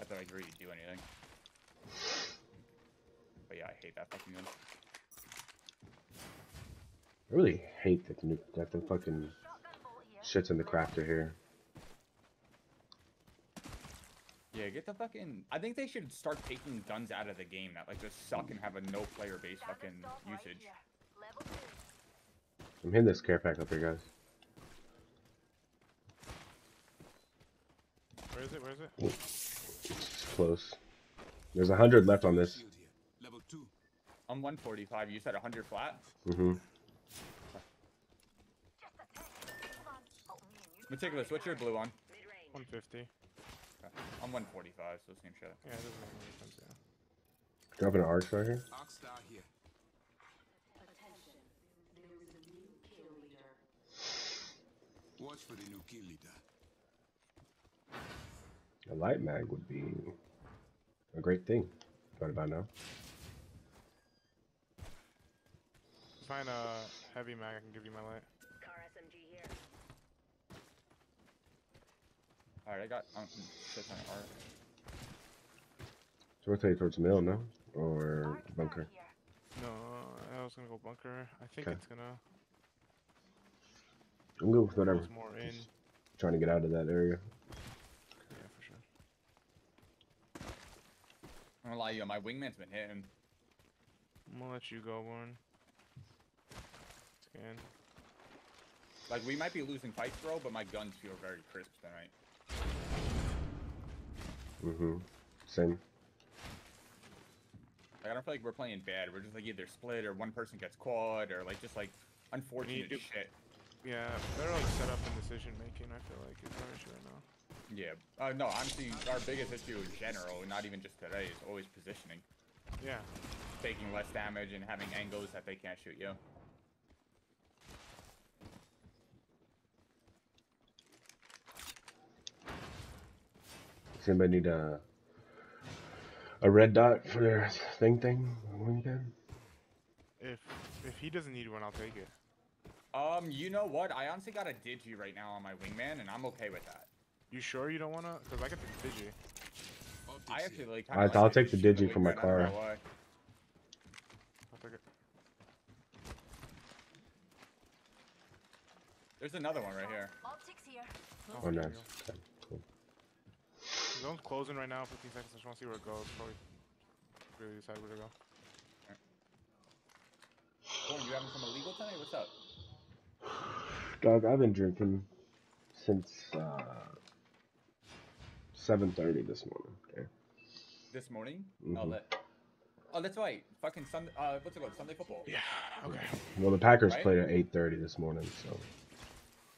I thought I could really do anything. But yeah, I hate that fucking gun. I really hate that the new, that the fucking Shotgun shits in the crafter here. Yeah, get the fucking. I think they should start taking guns out of the game that like just suck and have a no player base fucking usage. here. Level two. I'm hitting this care pack up here, guys. Where is it? Where is it? It's close. There's a hundred left on this. Level two. I'm 145. You said 100 flat. Mm-hmm. Just a tick. Hold on. Me and you. Meticulous. What's your blue on? Mid range. 150. Okay. I'm 145, so same shit. Yeah, it doesn't make any difference. Yeah. Dropping an arch right here. Arc here. Attention. There is a new kill leader. Watch for the new kill leader. A light mag would be a great thing. Right about now. Find a heavy mag. I can give you my light. Car SMG here. All right, I got um, shit on art. So rotate towards the mill, no? Or Arc bunker. No, I was gonna go bunker. I think Okay. it's gonna I'm good with whatever. close more in. Just trying to get out of that area. Yeah, for sure. I'm gonna lie to you, my wingman's been hitting. I'm gonna let you go, Warren. Scan. Like we might be losing fights, bro, but my guns feel very crisp tonight. Mm-hmm. Same. Like I don't feel like we're playing bad. We're just like either split or one person gets quad or like just like unfortunate do- shit. Yeah, better like set up and decision making. I feel like is our issue right now. Yeah. Uh, no, honestly, our biggest issue in general, not even just today, is always positioning. Yeah. Taking less damage and having angles that they can't shoot you. Does anybody need a a red dot for their thing thing? Wingman? If if he doesn't need one, I'll take it. Um, you know what? I honestly got a digi right now on my wingman, and I'm okay with that. You sure you don't wanna? Cause I got the digi. Optics I here. actually like. Alright, I'll take the digi from my car. I'll take it. There's another one right here. Oh, Oh, nice. Okay, cool. The zone's closing right now. 15 seconds. I just wanna see where it goes. Probably really decide where to go. Born, you having some illegal tonight? What's up? Dog, I've been drinking since uh, 7:30 this morning. Okay. This morning? Oh, Mhm. that. Oh, that's right. Fucking Sunday. Uh, what's it called? Sunday football. Yeah. Okay. Well, the Packers Right? played at 8:30 this morning, so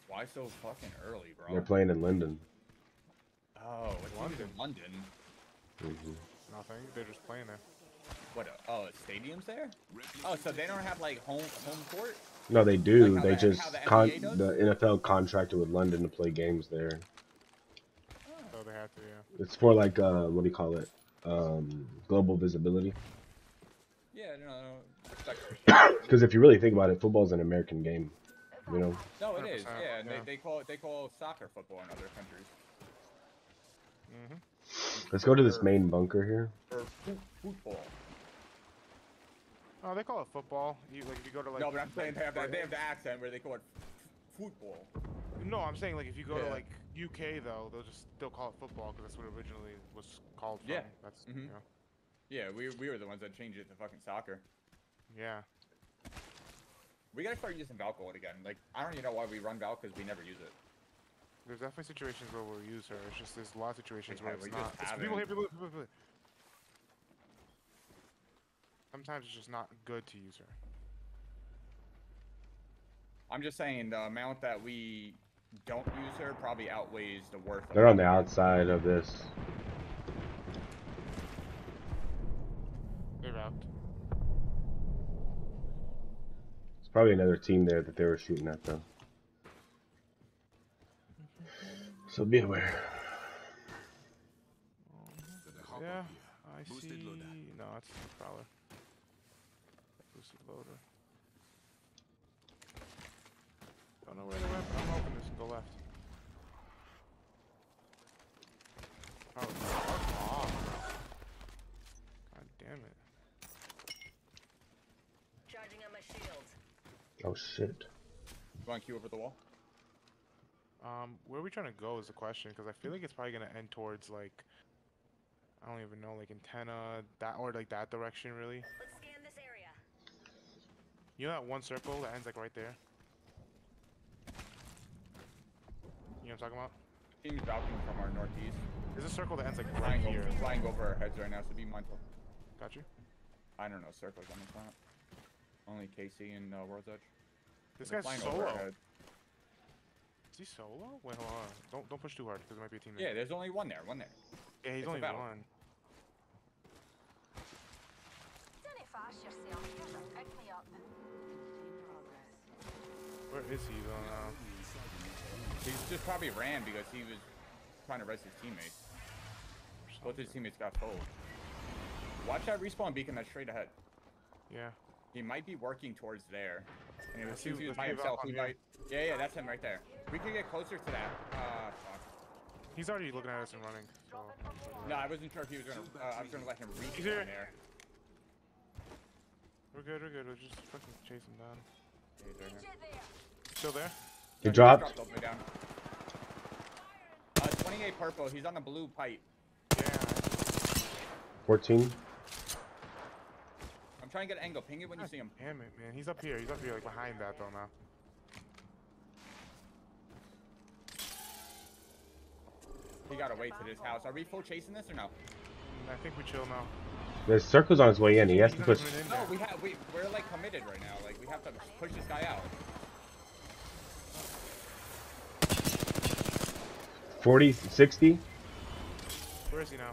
Why so fucking early, bro? They're playing in London. Oh, it's London. London. hmm Nothing. They're just playing there. What? uh, Oh, stadiums there? Oh, so they don't have like home home court? No, they do. Like they the- just the con- does? the NFL contracted with London to play games there. So they had to, yeah. It's for like uh, what do you call it? Um, global visibility. Yeah, no, no. respect. Because if you really think about it, football is an American game. You know. No, it is. Yeah, and yeah. They, they call it they call soccer football in other countries. Hmm Let's go to this main bunker here. Or football. Oh, they call it football. You, like if you go to like. no, but I'm saying they have that they have the accent where they call it football. No, I'm saying like if you go to like UK though, they'll just still call it football because that's what it originally was called. From. Yeah. That's you know, Yeah, we we were the ones that changed it to fucking soccer. yeah. We gotta start using Valk ult again. Like I don't even know why we run Val because we never use it. There's definitely situations where we'll use her. It's just there's a lot of situations Yeah, where we it's not. It's people here, people, people, people. Sometimes it's just not good to use her. I'm just saying the amount that we don't use her probably outweighs the worth. They're on the outside of this. They're out. It's probably another team there that they were shooting at though. So be aware. Yeah. I Boosted see. loader. No, it's Prowler. Boosted loader. Don't know where they went, but I'm hoping this can go left. Oh, fuck. God damn it. Charging on my shields. Oh shit. You want to queue over the wall? Um, where are we trying to go is the question, because I feel like it's probably gonna end towards like, I don't even know, like antenna, that or like that direction, really. Let's scan this area. You know that one circle that ends like right there? You know what I'm talking about? Team's vouching from our northeast. There's a circle that ends like right Flying here. over, flying over our heads right now, so be mindful. Got you. I don't know circles on the map. Only KC and uh, World's Edge. This They're guy's flying over our solo. Is he solo? Wait, hold on. Uh, don't don't push too hard because there might be a teammate. Yeah, there's only one there. One there. yeah, he's it's only one. Don't fash yourself. Here's a pick me up. In progress. Where is he though now? He's just probably ran because he was trying to res his teammates. Both his teammates got told. Watch that respawn beacon that's straight ahead. Yeah. He might be working towards there. And Let's if he was let's by himself, he might. Yeah, yeah, that's him right there. We could get closer to that. Uh, fuck. He's already looking at us and running. So No, I wasn't sure if he was gonna. Uh, I was gonna let him reach He's here. there. we're good. We're good. We're just fucking chase him down. Yeah, he's right there. Still there? He No, dropped. all the way down. Uh, 28 purple. He's on the blue pipe. Yeah. 14. I'm trying to get an angle. Ping it when you God see him. Damn it, man. He's up here. He's up here, like behind that though now. He got away to this house. Are we full chasing this or no? Mm, I think we chill now. The circles on his way in. He has to push. No, we have. We we're like committed right now. Like we have to push this guy out. 40, 60. Where is he now?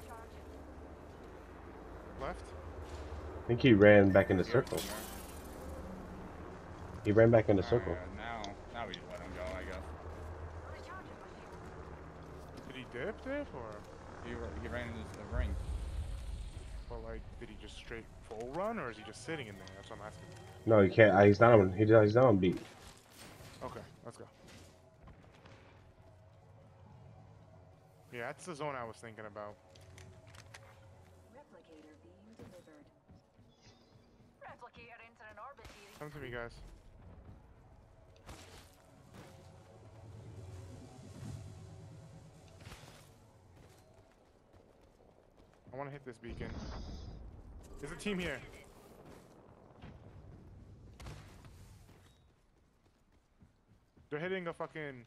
Left? I think he ran back in the circle. He ran back in the circle. Uh, now, now we let him go. I guess Did he dip dip or? he he ran into the ring. Well, like, did he just straight full run or is he just sitting in there? That's what I'm asking. No, he can't. uh, He's not on. He's not, he's not on beat. Okay, let's go. Yeah, that's the zone I was thinking about. Replicator being delivered. Replicator entering orbit here. Come to me, guys. I want to hit this beacon. There's a team here. They're hitting a fucking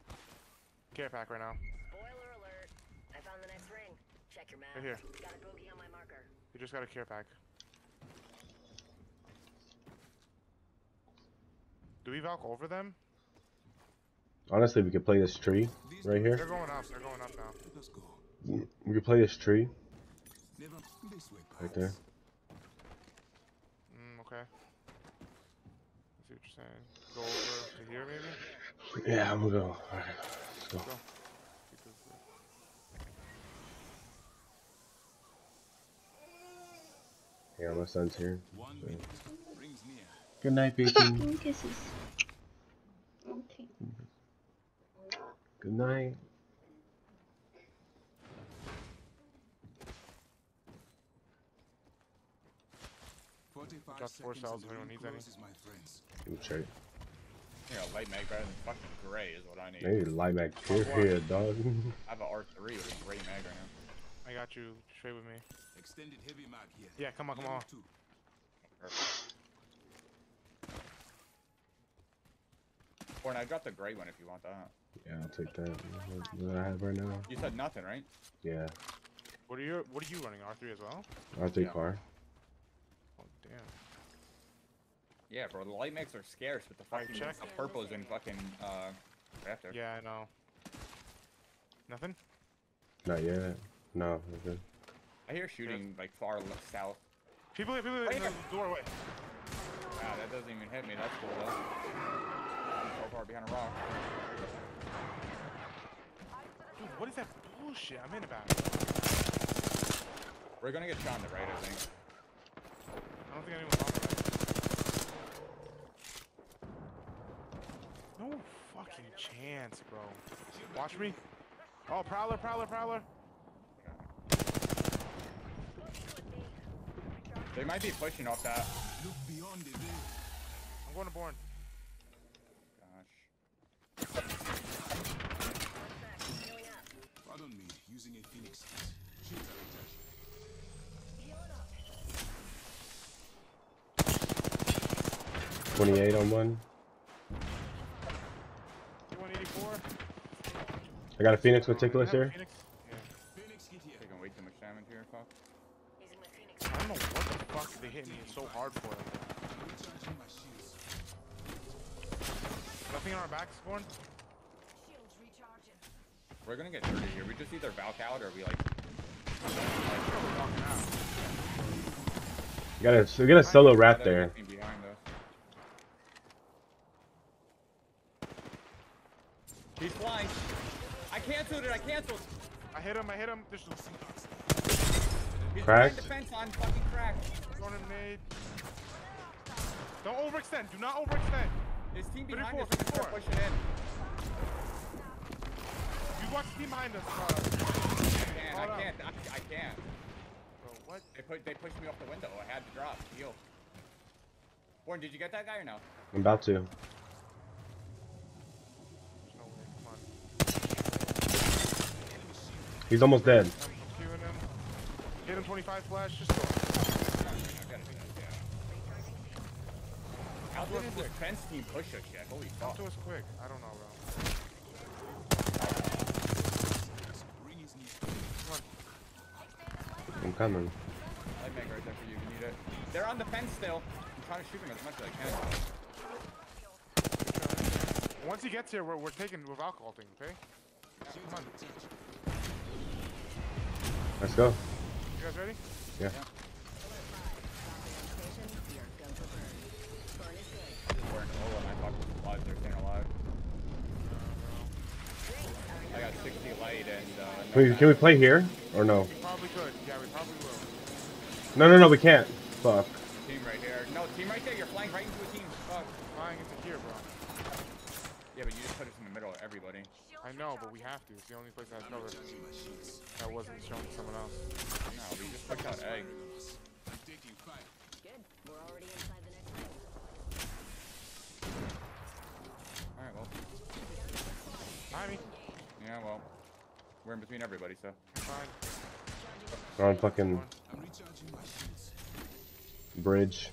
care pack right now. Spoiler alert. I found the next ring. Check your map. Right here. Got a bogey on my marker. They just got a care pack. Do we valk over them? Honestly, we could play this tree right here. They're here. going up. They're going up now. Let us go. We could play this tree this way, right there. Mm, okay. I see what you're saying. Go over to here, maybe? Yeah, I'm gonna go. Alright, let's go. Go. Keep this, Yeah, my son's here. One minute brings near. Good night, baby. Kisses. Okay. Good night. Forty-five Got four seconds cells and if anyone the needs any. closes, my. Give me a trait. You light mag better than fucking gray is what I need. Maybe light back period, dog. I have an R3 with a gray mag right now. I got you. Trade with me. Extended heavy mag here. Yeah, come on, come on. Perfect. Born, I dropped the gray one if you want that. yeah, I'll take that. What, what I have right now? You said nothing, right? Yeah, What are you? What are you running? R3 as well? I'll Yeah. car. Oh damn. Yeah, bro. The light mags are scarce, but the Alright, fucking check. the purples in fucking uh raptor. Yeah, I know. Nothing. Not yet. No, we're. I hear shooting like far left south. People, people in Right the doorway. Wow, that doesn't even hit me. That's cool though. I'm so far behind a rock. Dude, what is that bullshit? I'm in about. We're gonna get shot on the right, I think. I don't think anyone's on the right. No fucking chance, bro. Watch me. Oh, prowler, prowler, prowler. They might be pushing off that. Look beyond the. I'm going to Born. Using a phoenix kit. Shields are attached. 28 on one. 184. I got a Phoenix meticulous here. Phoenix? Yeah. Phoenix kit here. Taking way too much damage here, fuck. Using my Phoenix. I don't know what the fuck they hit me so hard for. Like that. Recharging my shields. Nothing on our backs, Born? Shields recharging. We're gonna get dirty here. We just either Valk out or we like. We're walking out. You gotta, we got a solo rat there. anything Behind us. He's flying. I canceled it. I canceled. I hit him, I hit him. There's He's Cracked. behind defense on fucking crack. throwing nade. Don't overextend. Do not overextend. His team behind 34, us. is gonna 34. start pushing in. You watch the team behind us. Uh, I can't. I can't. I, I can't. bro, what? They put. They pushed me off the window. I had to drop. Heal. Warren, did you get that guy or no? I'm about to. There's no way. Come on. He's almost dead. Him. Hit him 25 flash. Just go. I gotta do that. Yeah. How did his defense team push us yet? Holy Come fuck. to us quick. I don't know, bro. Ring is near. I'm coming. Light mag right there for you. if You need it. They're on the fence still. I'm trying to shoot them as much as I can. Once he gets here, we're, we're taking with alcohol thing, okay? Come on. Let's go. You guys ready? Yeah. Just wearing Ola and I thought was alive. They're staying alive. I got 60 light and uh, no Can we, can we play here or no? We probably could. Yeah, we probably will. No, no, no, we can't. Fuck. team right here. No, team right there. You're flying right into a team. Fuck. Flying into here, bro. Yeah, but you just put us in the middle of everybody. I know, but we have to. It's the only place that has cover Recharging my shields. that wasn't shown to someone else. No, we just pushed out egg. I'm taking fire. Good. We're already inside the next ring. Alright, well. I mean, Yeah, well. We're in between everybody, so. fine. We're on fucking Bridge.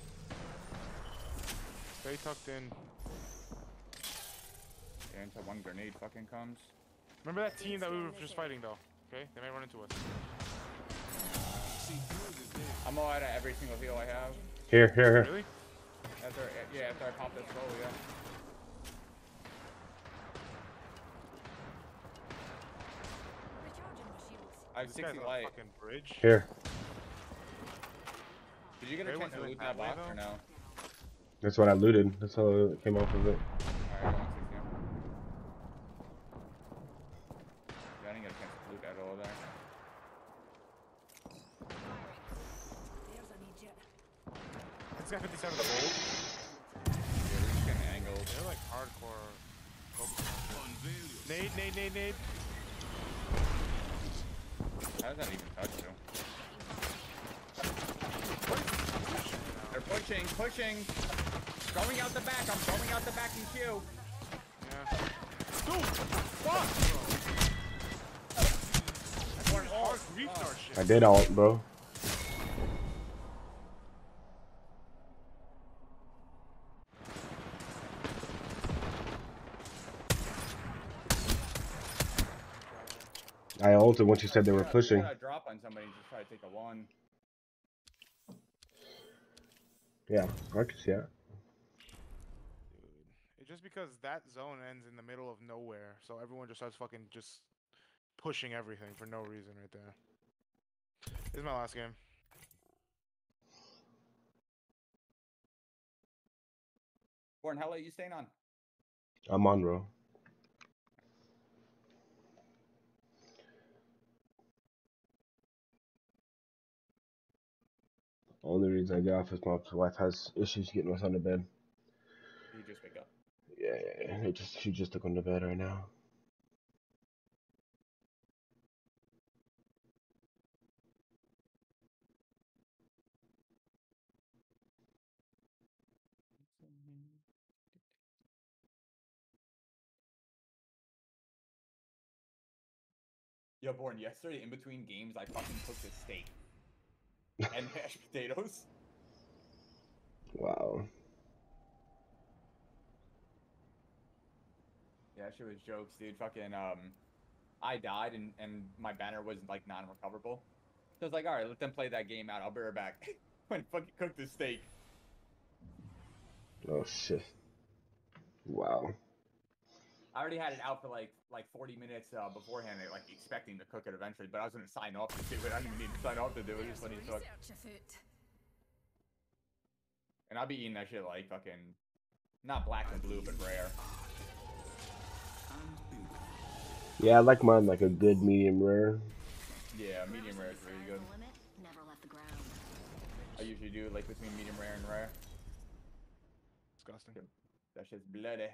Stay tucked in. And until one grenade fucking comes. Remember that team that we were just fighting though, okay? They may run into us. I'm all out of every single heal I have. Here, here, here. Really? After, yeah, after I pop this soul, yeah. I have 60 light. Fucking bridge. Here. Did you get a Ray chance to to loot that that box though? or no? That's what I looted. That's how it came off of it. Alright, I'm on 60 I didn't get a chance to loot at all there. There's a midget. This guy 57 gold. Yeah, we're just getting angled. They're like hardcore. Pokemon. Unveil yourself. Nade, nade, nade, nade. How does that even touch you? Pushing, pushing. Going out the back. I'm going out the back in queue. Yeah. Dude, fuck, bro. That's hard griefed our shit. I did alt, bro. I ulted once you said they were pushing. Drop on somebody and just try to take a one. Yeah, I can see that. Dude, it's just because that zone ends in the middle of nowhere, so everyone just starts fucking just pushing everything for no reason right there. This is my last game. Born, how late you staying on? I'm on, bro. Only reason I get off is my wife has issues getting us on the bed. You just wake up. Yeah, yeah, yeah. It just she just took on the bed right now. Yo, Born, yesterday in between games, I fucking cooked a steak and mashed potatoes. Wow. Yeah, that shit was jokes, dude. Fucking, um, I died and, and my banner was like non-recoverable. So I was like, all right, let them play that game out. I'll be right back. when fucking cooked the steak. Oh shit. Wow. I already had it out for like like 40 minutes uh, beforehand, like expecting to cook it eventually. But I was gonna sign off to do it. I didn't even need to sign off to do it. It's funny as fuck. Research afoot. And I'll be eating that shit like fucking, not black and blue, but rare. Yeah, I like mine like a good medium rare. Yeah, medium rare is really good. The limit, never left the ground. I usually do like between medium rare and rare. Disgusting. That shit's bloody.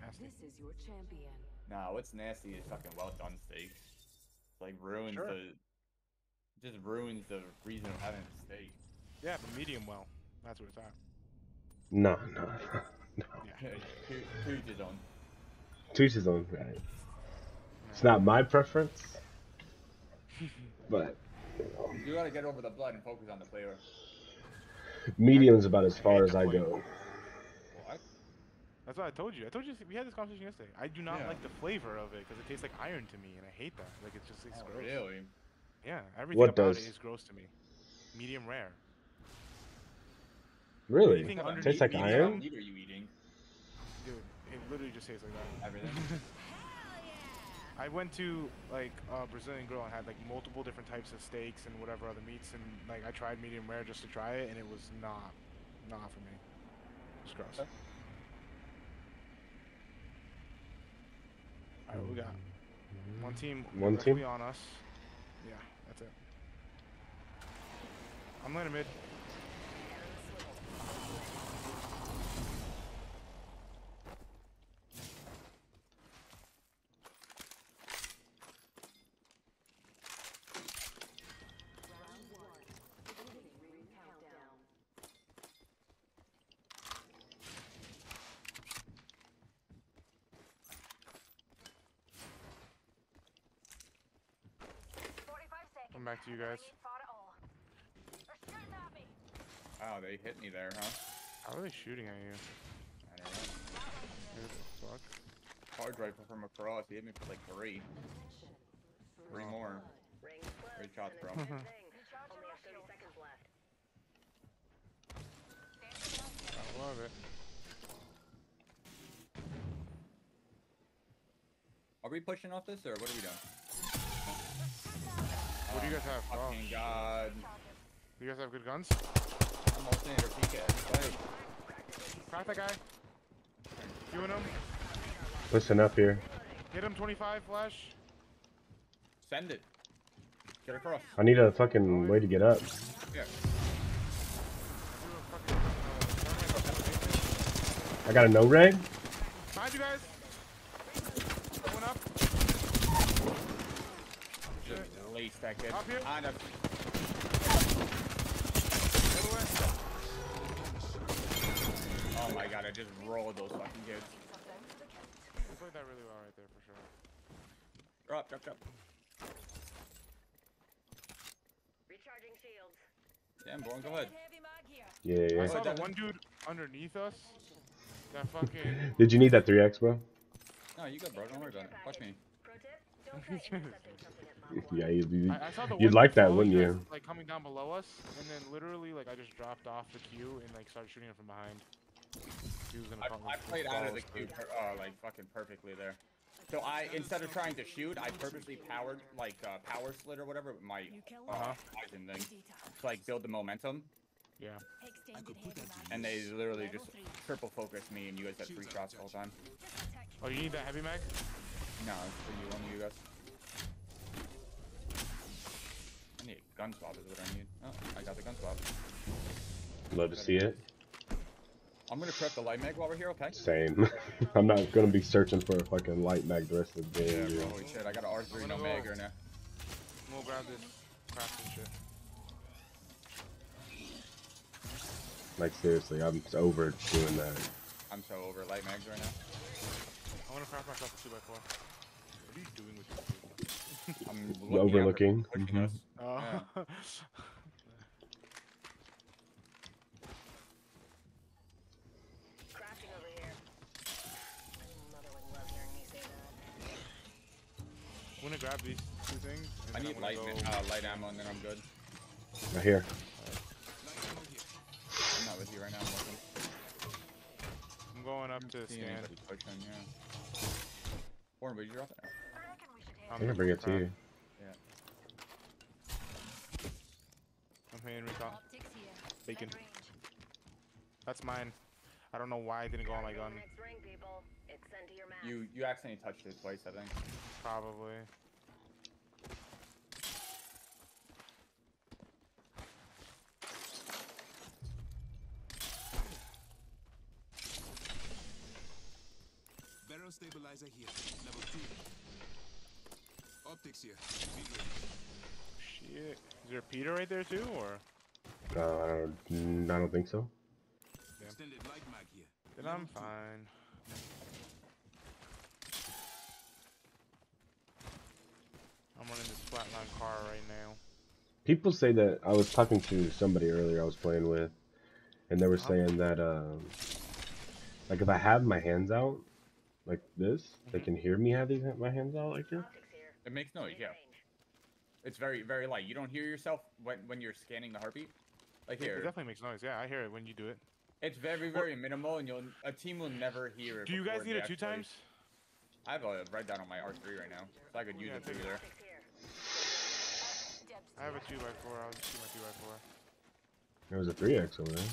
Nasty. This is your champion. Nah, what's nasty is fucking well done steak. Like ruins Sure. the, just ruins the reason of having a steak. Yeah, but medium well. That's what it's at. No, no, no. Yeah. Two, two's his own. Two's his right? It's not my preference, but you know, You gotta get over the blood and focus on the flavor. medium's about as far as I go. What? That's what I told you. I told you we had this conversation yesterday. I do not Yeah. like the flavor of it because it tastes like iron to me, and I hate that. Like it's just it's Oh, gross. really? Yeah, everything What about does? it is gross to me. Medium rare. Really? Anything How about underneath Tastes like medium iron? What meat are you eating? Dude, it literally just tastes like that. Everything? I went to like a Brazilian grill and had like multiple different types of steaks and whatever other meats, and like I tried medium rare just to try it, and it was not, not for me. It's gross. Okay. Alright, what we got? Mm-hmm. One team. One team? on us. Yeah, that's it. I'm landing mid. Back to you guys. Wow, they hit me there, huh? How are they shooting at you? I don't know. Who the fuck? Hard rifle from across. He hit me for like three. Three more. Great shots, bro. Only have 30 seconds left. I love it. Are we pushing off this or what are we doing? What do you guys um, have? Oh, Fucking god. you guys have good guns? I'm alternator peek at every. Crack that guy. Doing him. Listen up here. Hit him 25 flash. Send it. Get across. I need a fucking way to get up. Yeah. I got a no rag. Behind you guys. Going up. Just lace that kid. Up here. On a, The other way. oh my god, I just rolled those fucking kids. You played that really well right there for sure. Drop, drop, drop. Recharging shields. Damn, Born, go ahead. Heavy mag here. Yeah, I yeah. saw that- one dude underneath us. That fucking. Did you need that 3x, bro? No, you good, bro. Don't worry about it. Watch me. Pro tip: Don't try intercepting something at Mach 1. Yeah, you'd, I, I you'd like that, wouldn't us, you? Like coming down below us, and then literally like I just dropped off the queue and like started shooting him from behind. He was gonna I, I played out of the us queue, per, uh, like fucking perfectly there. So I, instead of trying to shoot, I purposely powered like uh, power slit or whatever with my uh, Uh-huh. Poison thing to like build the momentum, Yeah. and they literally just triple focused me, and you guys had three shots the whole time. Oh, you need that heavy mag? No, it's for you, only you guys. I need a gun swap is what I need. Oh, I got the gun swap. Love to see it. I'm gonna prep the light mag while we're here, okay? Same. I'm not gonna be searching for a fucking light mag the rest of the Yeah, game. bro, dude. holy shit, I got an R3 I'm no gonna mag right now. We'll grab this crafting shit. Like seriously, I'm over doing that. I'm so over light mags right now. I want to craft myself a 2x4. What are you doing with your food? I'm looking out for Overlooking. Oh. Yeah. Crafting over here. Mother would love hearing me say that. I'm gonna grab these two things. I need light, go... uh, light ammo and then I'm good. Right here. I'm not with you right now. I'm looking. I'm going up to See scan. anybody pushing, yeah. Warren, would you drop it? I'm gonna bring it to you. Yeah. I'm hitting recon. Bacon. That's mine. I don't know why I didn't go on my gun. Next ring, people. It's sent to your map. You you accidentally touched it twice, I think. Probably. Barrel stabilizer here. Level 2. Optics here. Shit. Is there a Peter right there too, or? Uh, I don't. mm, I don't think so. Yeah. Extended light mag here. Then I'm fine. I'm running this flatline car right now. People say that I was talking to somebody earlier I was playing with, and they were saying that um, like if I have my hands out like this, they Mhm. can hear me have these my hands out like this. Optics here. It makes noise, yeah. Mid-range. It's very very light. You don't hear yourself when when you're scanning the heartbeat. Like here. It definitely makes noise. Yeah, I hear it when you do it. it's very very minimal, and you'll a team will never hear it. Do you guys before need it two times? I have a red dot on my R3 right now, so I could use Yeah, it through take it. there. I have a 2x4. I'll just do my 2x4. There was a 3x over there.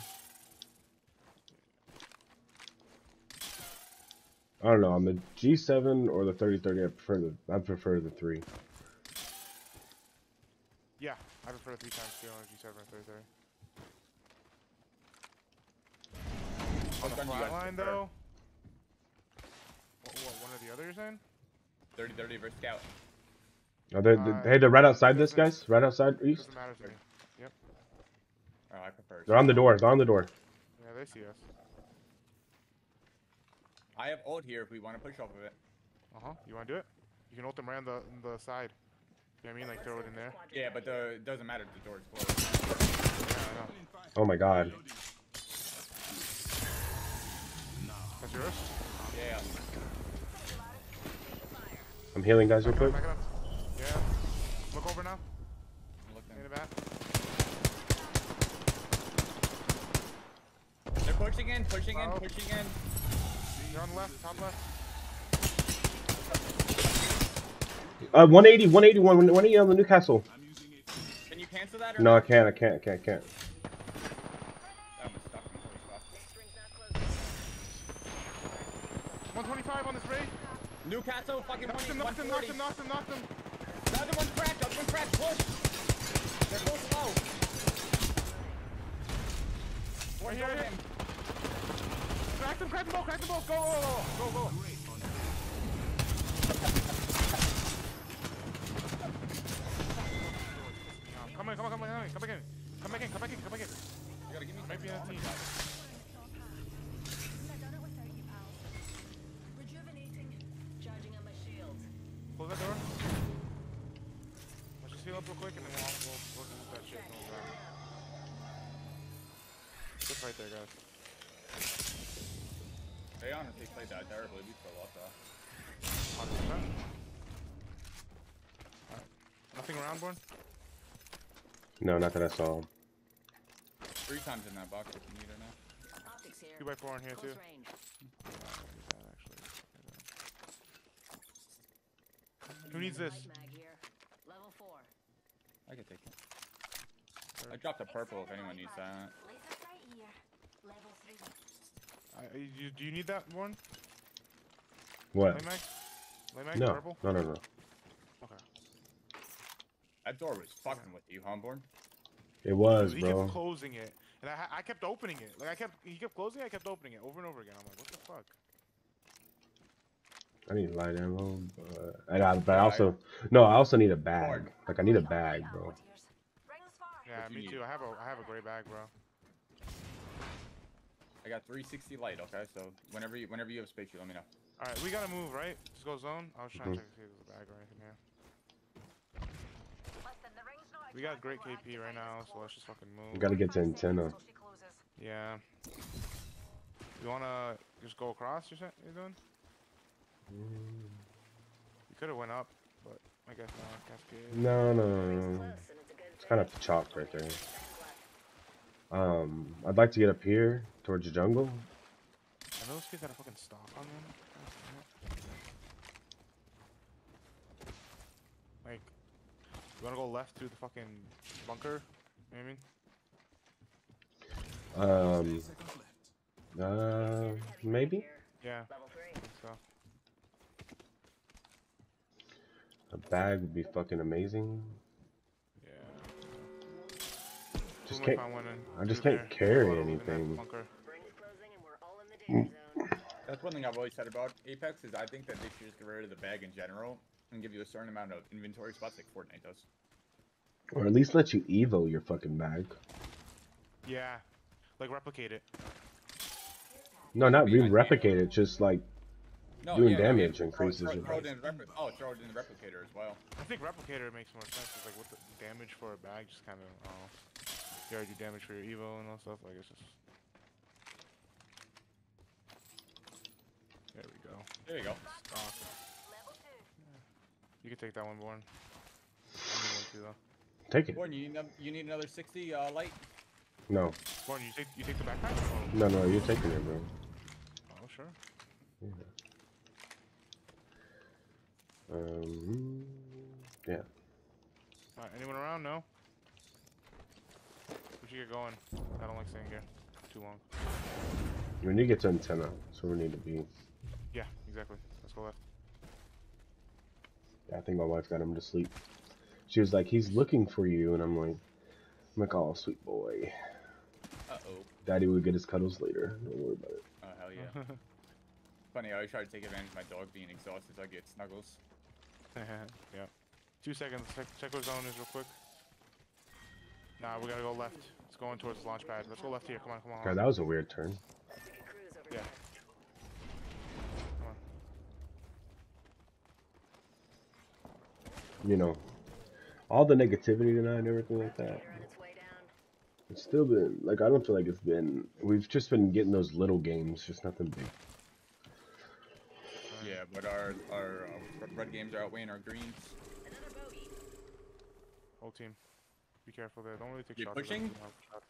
I don't know. On the G7 or the 3030, I prefer the I prefer the three. Yeah, I prefer the 3 times 2 on a G7 or 3030. On the gun do flatline though? What, what, one or the other you're saying? 30 30 versus scout. Are they, Uh, hey, they're right outside this, guys. Right outside east. Doesn't matter to me. Oh, I prefer. They're on the door. They're on the door. Yeah, they see us. I have ult here if we want to push off of it. Uh huh. You wanna do it? You can ult them around the, the side. You know what I mean? Like throw it in there. Yeah, but the it doesn't matter if the door is closed. Yeah, I know. Opening fire. Oh my God. Loading. That's yours? Yeah. I'm healing guys real Back it up, quick. back it up. Yeah. Look over now. I'm looking. In the back. They're pushing in, pushing in, pushing in. You're on the left, top left. Uh, 180, 180, 180 on the Newcastle. I'm using it. Can you cancel that? Or No, I can't, I can't, I can't, I can't. I'm stuck. I'm holy fuck. Next ring's not closing. 125 on this raid. Newcastle, fucking Knocked him, knocked him, knocked him, knocked him, knocked him. The other one's cracked. The other one's cracked. Push. They're both low. Right One here, over here. him. Crack them, crack them both, crack them both. Go, go, go, go. Great on Come on, come on, come on, come back in. Come back in, come back in, come back in. You gotta give me some team. Charging on my shield. Close that door. Let's just heal up real quick and then we'll, we'll, we'll move that shit. Just right there, guys. They honestly played that terribly. We still lost that. 100%. Alright. Nothing around, Born? No, not that I saw. Three times in that box if you need it now. Optics here. 2 by 4 in here, Close too. range. Who needs this? Light mag here. Level four. I can take it. I dropped a purple if anyone needs that. Laser sight here. Level three. Uh, you, do you need that one? What? Lay mag? Lay mag? No, Purple? no, no, no. Okay. That door was fucking with you, Humborn. It was, he bro. kept closing it, and I, I kept opening it. Like I kept, he kept closing it, I kept opening it over and over again. I'm like, what the fuck? I need light ammo, but, and I, but I also no, I also need a bag. Like I need a bag, bro. Yeah, me too. I have a, I have a gray bag, bro. I got 360 light, okay? So whenever you whenever you have space, you let me know. All right, we gotta move, right? Just go zone. I was trying to mm-hmm. check to if there's a bag or anything here. Listen, the ring's not We got great KP right now, so let's just fucking move. We gotta get to 45 antenna. till she closes. Yeah. You wanna just go across? You're, sa- you're doing? Mm. You could have went up, but I guess not. Cascade. No, no, no, no. it's a good It's kind of chalk right there. Um, I'd like to get up here towards the jungle. I know those kids had a fucking stock on them. God damn it. Like, you wanna go left through the fucking bunker? You know what I mean? Um, uh, maybe. Yeah, Level three. I think so. a bag would be fucking amazing. Just I can't. find one in- I just can't carry Go over in that anything. bunker. Ring's closing, and we're all in the danger zone. That's one thing I've always said about Apex is I think that they should just get rid of the bag in general and give you a certain amount of inventory spots like Fortnite does. Or at least let you evo your fucking bag. Yeah. Like replicate it. No, not mean, re-replicate it. Just like No, Doing yeah, damage yeah, increases throw, your throw it in Oh, throw it in the replicator as well. I think replicator makes more sense. It's like what the damage for a bag just kind of. Oh, you already damage for your evo and all stuff. Like it's just. There we go. There you go. Stock. Level two. You can take that one, Born. I need one too, though. take it. Gordon, you need, you need another 60 uh, light? No, Born, you take you take the backpack? No, no. You're taking it, bro. oh sure. Um, yeah. Alright, anyone around? No. We should get going. I don't like staying here too long. We need to get to antenna. So we need to be. Yeah, exactly. Let's go left. I think my wife got him to sleep. She was like, "He's looking for you," and I'm like, "I'm like, oh, sweet boy. Uh-oh. Daddy will get his cuddles later. Don't worry about it." Oh, hell yeah. Funny, I always try to take advantage of my dog being exhausted so I get snuggles. yeah. Two seconds. Check, check what zone is real quick. Nah, we gotta go left. It's going towards the launch pad. Let's go left here. Come on, come on. God, that was a weird turn. Taking cruise over Yeah. there. Come on. You know, all the negativity tonight and everything like that. Its way down. It's still been like I don't feel like it's been. We've just been getting those little games, just nothing big. Yeah, but our our uh, red games are outweighing our greens. Another bogey. Whole team. Be careful there. Don't really take You shots. pushing? too hard.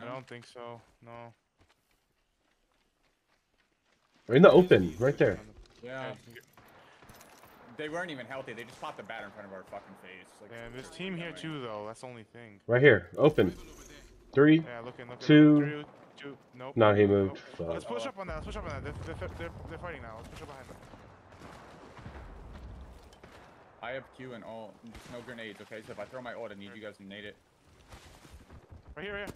I don't think so. No. We're in the open, right there. Yeah. Okay, you can get- They weren't even healthy. They just popped the bat in front of our fucking face. Like, Damn, there's team here too though. That's the only thing. Right here, open. Three. Yeah, looking, looking. Two. Three, two. Nope. No, he moved. nope. Fuck. Let's push up on that. Let's push up on that. They're, they're, they're, they're fighting now. Let's push up behind them. I have Q and all. Just no grenades, okay? So if I throw my ult, I need you guys to nade it. Right here, right here.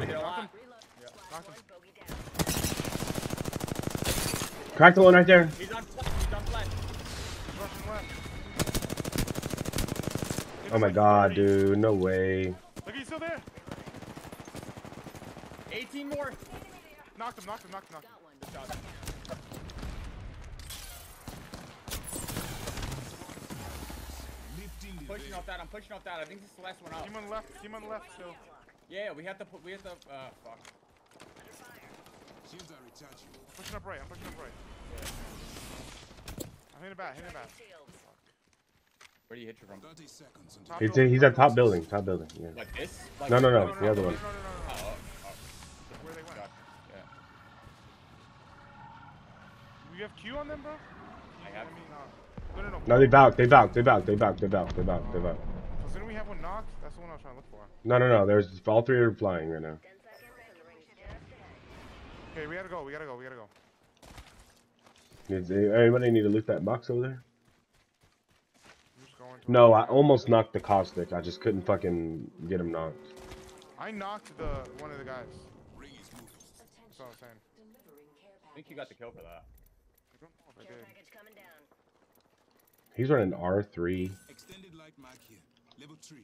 I did a lot. Knock him. Crack the one right there. He's on flesh. He's on flesh. He's rushing left. Oh my god, dude. No way. Look, he's still there. 18 more. Knocked him, knocked him, knocked him, knocked him. Good shot. Lifting the Pushing off that. I'm pushing off that. I think this is the last one up. Team on left, team on left still. Yeah, we have to put. We have to. Uh, fuck. Shields are recharging. Pushing up right, I'm pushing up right. I'm hitting back, hitting back. Where do you hit you from? 30 seconds until Top He's, building, he's top at top building. building. Top building. Yeah. Like this? Like No, no, no. No, The other no, one. No, no, no, no, Oh, no. oh, oh. Where they went. God. Yeah. You have Q on them, bro? I have. I mean, uh, no, no, no. No, they back. They back. They back. They back. They back. They back. They back. So didn't we have one knocked? That's the one I was trying to look for. No, no, no. There's all three are flying right now. Okay, we gotta go, we gotta go, we gotta go. Does anybody need to loot that box over there? I'm just going to No, I almost knocked the caustic. I just couldn't fucking get him knocked. I knocked the one of the guys. ring is moving. That's what I was saying. I think you got the kill for that. I don't know if I did. Package coming down. He's running R3. Extended light mag here. Level 3.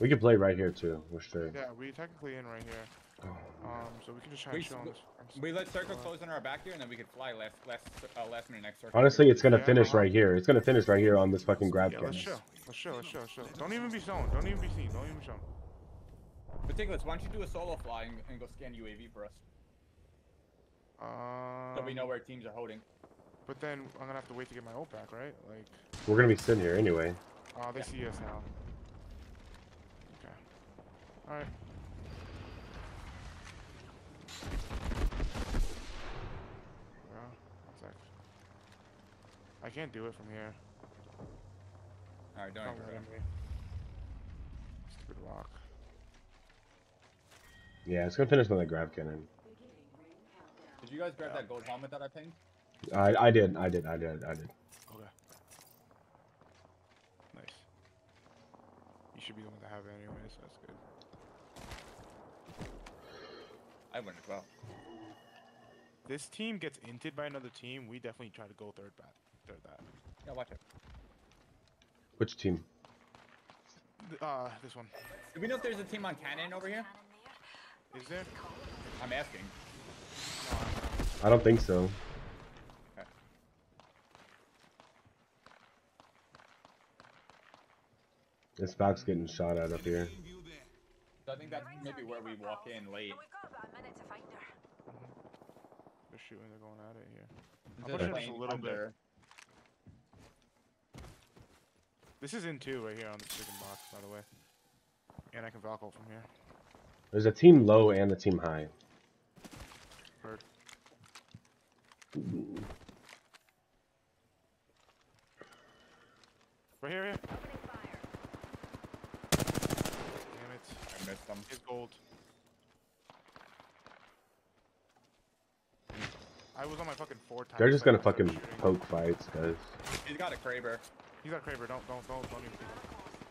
We could play right here too. We're straight. Yeah, we technically in right here. Um, so we can just try We, and chill on this. we let circle close on our back here, and then we could fly last last uh, last minute next circle. Honestly, it's gonna Yeah, finish right here. It's gonna finish right here on this fucking grab Yeah, cam. let's chill. Let's chill, let's chill, let's chill. Don't even be shown. Don't even be seen. Don't even be shown. Ridiculous. Why don't you do a solo fly and, and go scan UAV for us, Um, so we know where teams are holding. But then I'm gonna have to wait to get my ult back, right? Like, We're gonna be sitting here anyway. oh, they see us now. Okay. Alright. Well, one. I can't do it from here. All right, don't Don't worry. let me. Stupid rock. Yeah, it's gonna finish with a grav cannon. Did you guys grab that gold helmet that I pinged? I I did. I did. I did. I did. Okay. Nice. You should be the one to have it anyway, so that's good. I went as well. This team gets inted by another team, we definitely try to go third bat. Third that. Yeah, watch it. Which team? Uh, this one. Do we know if there's a team on cannon over here? Is there? I'm asking. No, I don't know. I don't think so. Okay. This box getting shot at up here. In view there. So I think that's maybe where we walk in late. We've got a minute to find her. They're shooting, they're going at it here. Instead pushing just a playing little bit. This is in two right here on the chicken box, by the way. And I can Valk ult from here. There's a team low and a team high. Heard. Right here, here. Damn it. I missed them. His gold. I was on my fucking four times. They're just like, gonna I started fucking shooting. poke fights, guys. He's got a Kraber. He's got Kraber. Don't, don't, don't, don't even.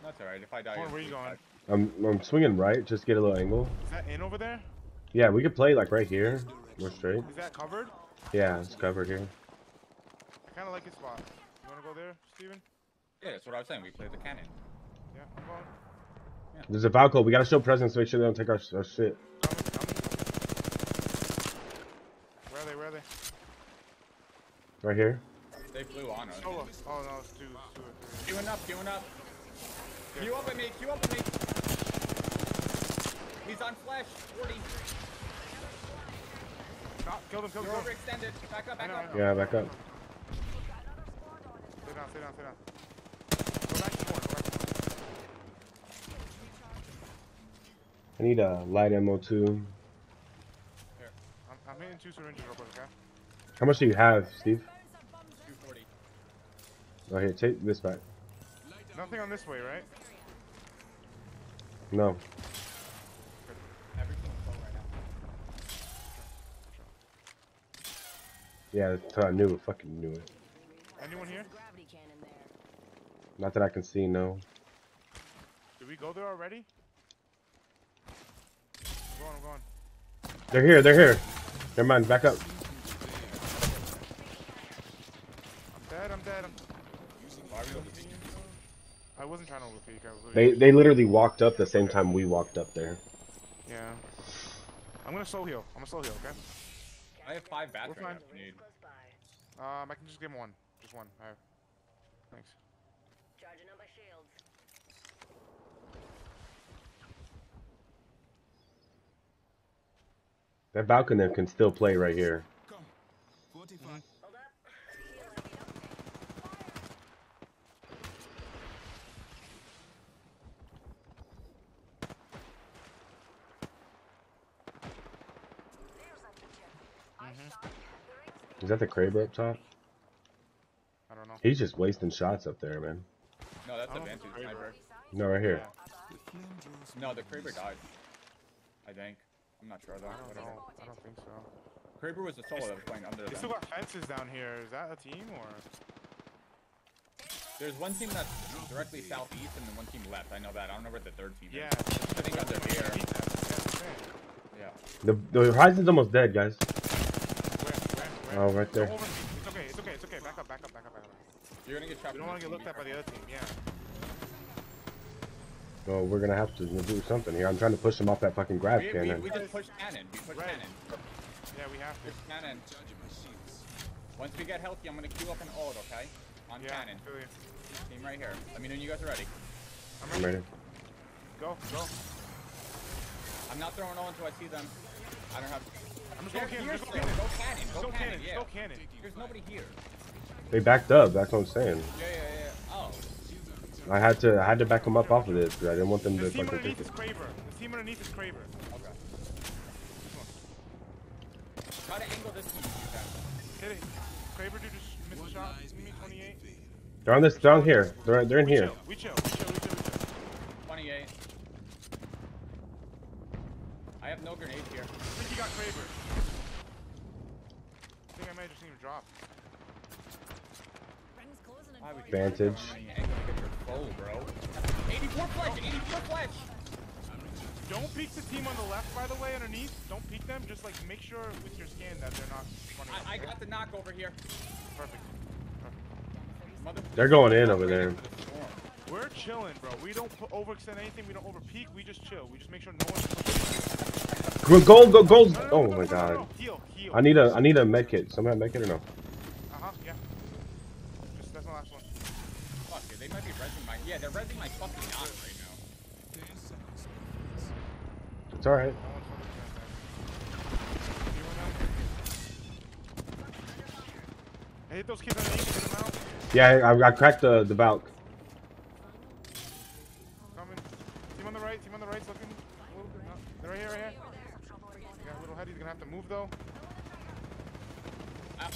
That's alright. If I die, Corn, you're where you free, going? but- I'm I'm swinging right, just get a little angle. Is that in over there? Yeah, we could play like right here. We're straight. Is that covered? Yeah, it's covered here. I kind of like his spot. You want to go there, Steven? Yeah, that's what I was saying. We play the cannon. Yeah, I'm going. There's a Valko. We gotta show presence. To make sure they don't take our, our shit. Coming, coming. Where are they? Where are they? Right here. They flew on us. Solo. Oh no, it's two, two or three. Queuing up, queuing up. Queue up at me, queue up at me. He's on flesh. 40. Knock, kill them, kill them, You're kill them. overextended. Back up, back know, up. Yeah, back up. Stay down, stay down, stay down. Go back to corner, go back to corner. I need a light ammo too. I'm, I'm hitting me two syringes real quick, okay? How much do you have, Steve? 240. Oh, here, take this back. Nothing on this way, right? No. Everything's full right now. Yeah, that's I knew it. Fucking knew it. Anyone here? Gravity cannon there. Not that I can see, no. Did we go there already? I'm going, I'm going. They're here, they're here. Never mind, back up. I'm dead, I'm dead. I'm... Why are we overpeaking? I wasn't trying to overpeak. I was They they literally walked up the same time we walked up there. Yeah. I'm gonna slow heal. I'm gonna slow heal, okay? I have five bats We're right fine. if you need. Close by. Um, I can just give him one. Just one. Alright. Thanks. Charging up my shields. That balcony can still play right here. Come. 45. Hold up. Heal if you don't. Is that the Kraber up top? I don't know. He's just wasting shots up there, man. No, that's I a don't Vantage sniper. No, right here. The No, the Kraber died. I think. I'm not sure though. I don't know. I don't think so. Kraber was the solo that was playing under They them. still got fences down here. Is that a team or? There's one team that's directly southeast and then one team left. I know that. I don't know where the third team Yeah. is. I think under here. Yeah, Yeah. The the horizon's almost dead, guys. Oh, right there. It's okay. It's okay. It's okay. Back up. Back up. Back up. Back up. You're gonna get trapped. We don't want to get looked at by the other team, yeah. So we're gonna have to do something here. I'm trying to push him off that fucking grav We, we, cannon. we just push cannon. We push Right. cannon. Yeah, we have to. Push cannon. Charging my shields. Once we get healthy, I'm gonna queue up an ult, okay? On Yeah. cannon. feel. Team right here. Let me know when you guys are ready. I'm I'm ready. ready. Go. Go. I'm not throwing ult until I see them. I don't have. I'm just going cannon. Just go cannon. Go cannon. Go go cannon. cannon. Yeah. go cannon. There's nobody here. They backed up. That's what I'm saying. Yeah, yeah, yeah. Oh. I had to I had to back them up off of this because I didn't want them to The team fucking take is it. Kraber. The team underneath is Kraber. Okay. Try to angle this team if you can. Hit it. Kraber dude just missed a shot. Give me 28. They're on this. They're on here. They're they're in We here. chill. We chill. We chill. We chill. We chill. 28. I have no grenades here. I think you got Kraber. I think I might have just seen him drop. Rings closing in Why would you 40 Vantage. throw an angle to get your foe, bro? 84 fletch! 84 fletch! Don't peek the team on the left, by the way, underneath. Don't peek them. Just like make sure with your scan that they're not running. I, I got the knock over here. Perfect. Mother They're going in over there. We're chilling, bro. We don't put, overextend anything. We don't over peek. We just chill. We just make sure no one's. Go- Gold, go, gold. No, no, no, Oh my no, no, god. no. Heal, heal. I need a I need a med kit. Someone have a or no? Uh huh. Yeah. Just that's my last one. Fuck, dude, they might be resing my. Yeah, they're resing my fucking knock right now. Ten seconds. remains. It's all right. No one's overextending. Healing them. Hey, hit those kids underneath. Get them out. Yeah, I, I cracked the the valk. Coming. Team on the right. Team on the right's looking. A little bit. No, they're right here. Right here. Got a little head. He's gonna have to move though.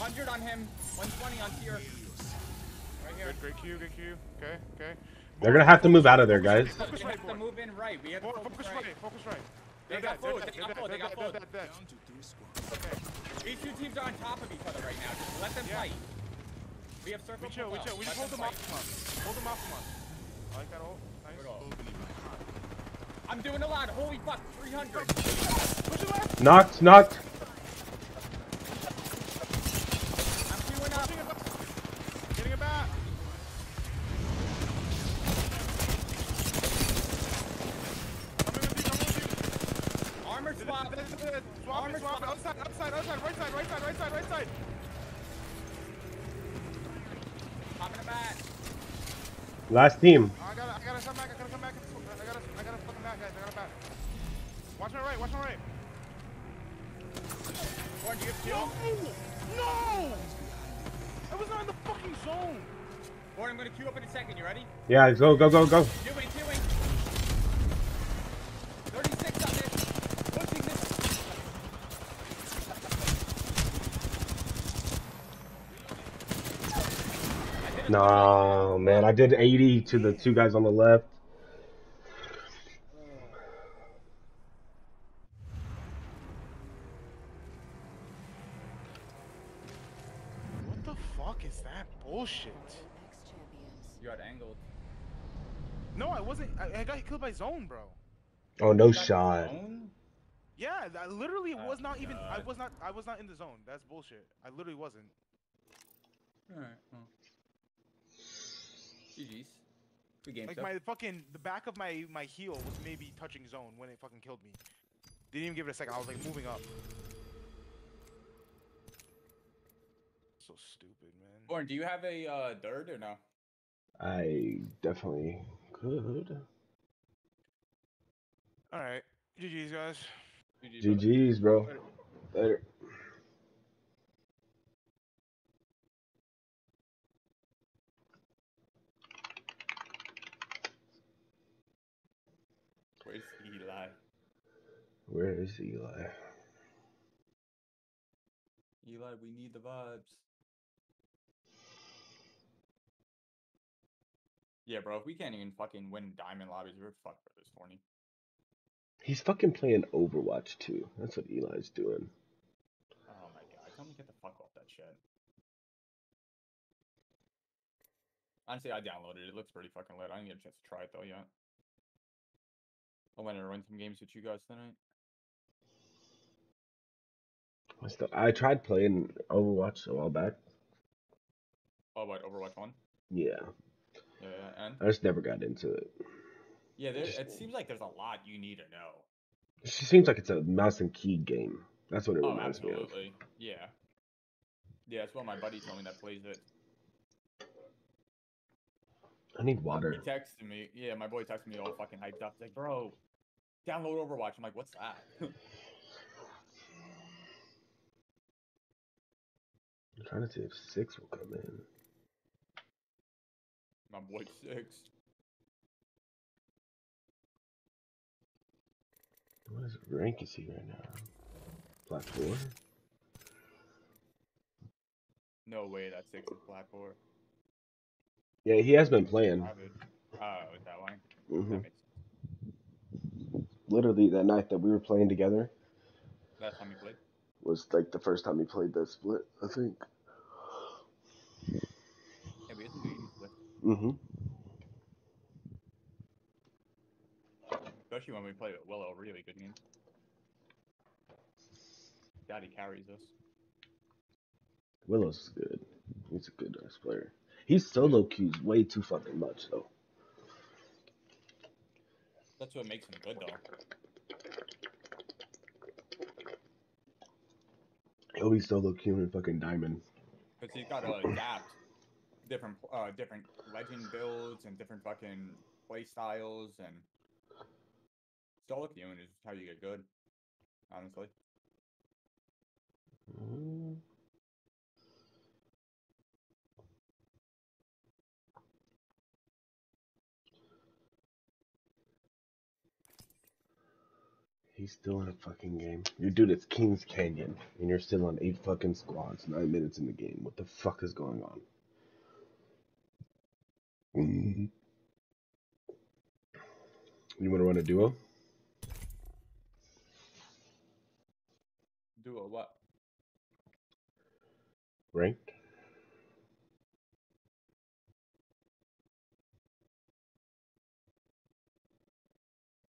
100 on him, 120 on tier. Right here. Good, great Q, good Q. Okay, okay. They're gonna have to move out of there, guys. Focus We right, have to move in right. We have to focus Focus right. right, focus right. They They're got food, they're they dead, got food, they're got food. they're dead, Down to three squads. they're dead. Okay. These two teams are on top of each other right now. Just let them Yeah. fight. We have circle We chill, we chill. We just hold them fight. off them up. Hold them off them up. I like that ult. Nice. Good ult. Opening my heart. I'm doing a lot. Holy fuck, 300. Push it left. Knocked, knocked. I'm queuing up. Pushing it back. Getting it back. Coming with you, coming with you. Armor swap. Armor swap swap. Outside, outside, outside. Right side, right side, right side, right side. Popping a bat. Last team. I gotta, I gotta come back. I gotta come back. I gotta, I gotta fucking back, guys. I gotta back. Watch my right. Watch my right. Warren, do you have No! kill? No! I was not in the fucking zone. Warren, I'm gonna queue up in a second. You ready? Yeah, go, go, go, go. Queuing, queuing. 36 on this. Pushing this. No, man, I did 80 to the two guys on the left. What the fuck is that bullshit? You got angled. No, I wasn't. I, I got killed by zone, bro. Oh, no You shot. Yeah, I literally Oh was not even. I was not. I was not in the zone. That's bullshit. I literally wasn't. Alright, well. GG's. Good game, Like so. my fucking the back of my my heel was maybe touching zone when it fucking killed me. Didn't even give it a second. I was like moving up. So stupid, man. Born, do you have a uh, dirt or no? I definitely could. All right, GG's guys. GG. GG's, bro. Later. Where's Eli? Where is Eli? Eli, we need the vibes. Yeah, bro, if we can't even fucking win diamond lobbies, we're fucked for this tourney. He's fucking playing Overwatch too. That's what Eli's doing. Oh my god, tell me to get the fuck off that shit. Honestly, I downloaded it. It looks pretty fucking lit. I didn't get a chance to try it though yet. I wanted to run some games with you guys tonight. I still, I tried playing Overwatch a while back. Oh, what, Overwatch 1? Yeah, Yeah, and? I just never got into it. Yeah, there, Just- it seems like there's a lot you need to know. It seems like it's a mouse and key game. That's what it Oh, reminds me of. absolutely. Yeah. Yeah, it's what my buddy told me that plays it. I need water. He texted me. Yeah, my boy texted me all fucking hyped up. He's like, bro, download Overwatch. I'm like, what's that? I'm trying to see if six will come in. my boy six. What is rank is he right now? Black four. No way that six is Black War. Yeah, he has been playing. Oh, is that why? hmm That Literally that night that we were playing together Last time you played? Was like the first time he played that split. I think. Yeah, we had some good games to play. hmm Especially when we play with Willow, really good games. Daddy carries us. Willow's good. He's a good nice player. He's solo queues way too fucking much though. That's what makes him good, though. He'll be solo queuing fucking diamond. Because he's got to adapt different uh, different legend builds and different fucking play styles and solo queuing is how you get good. Honestly, Mm. He's still in a fucking game. Your dude, it's Kings Canyon, and you're still on eight fucking squads, nine minutes in the game. What the fuck is going on? Mhm. You want to run a duo? a what? Ranked?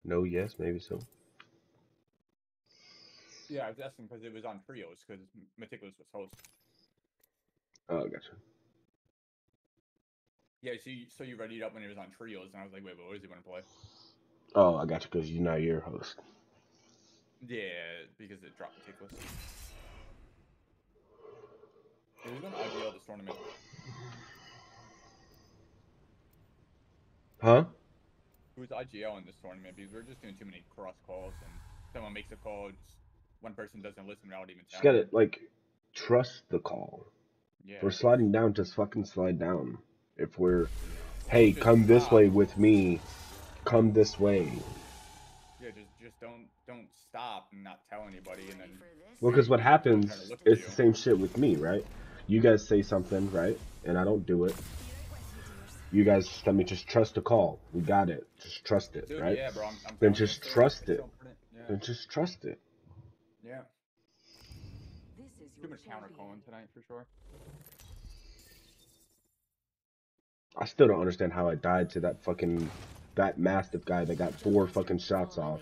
No, yes, maybe so. Yeah, I was asking because it was on trios because Meticulous was host. Oh, gotcha. Yeah, so you, so you read it up when it was on trios, and I was like, wait, what is he gonna play? Oh, I gotcha, because you're not your host. Yeah, because it dropped Meticulous. It was on IGL this tournament. Huh? Who's IGL in this tournament? Because we're just doing too many cross calls, and someone makes a call, just one person doesn't listen without even Just telling. gotta, like, trust the call. Yeah. If we're sliding down, just fucking slide down. If we're, hey, Just come this stop. way with me, come this way. Yeah, just just don't don't stop and not tell anybody, and then Well, because what happens Trying to look for is you. the same shit with me, right? You guys say something, right? And I don't do it. You guys tell me just trust the call. We got it. Just trust it, Dude, right? yeah, bro. I'm, I'm Then just it's trust it's it. so pretty- Yeah. Then just trust it. Yeah. This is Too your much counter champion. calling tonight for sure. I still don't understand how I died to that fucking that mastiff guy that got four fucking shots off.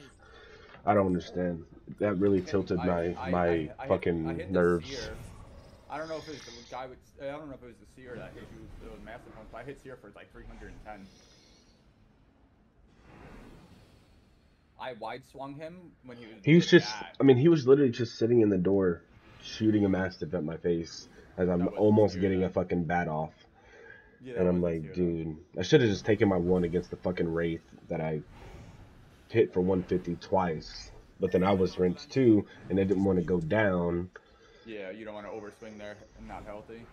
I don't understand. That really tilted my I- my I- I I fucking hit nerves. I don't know if it was the guy with. I don't know if it was the seer that hit you with those massive ones, but I hit seer for like 310. I wide swung him when he was. He was just that. I mean, he was literally just sitting in the door shooting a mastiff at my face as I'm almost getting a fucking bat off. Yeah, And I'm like, dude, I should have just taken my one against the fucking Wraith that I hit for 150 twice. But then I was rinsed too, and I didn't want to go down. Yeah, you don't want to overswing there and not healthy.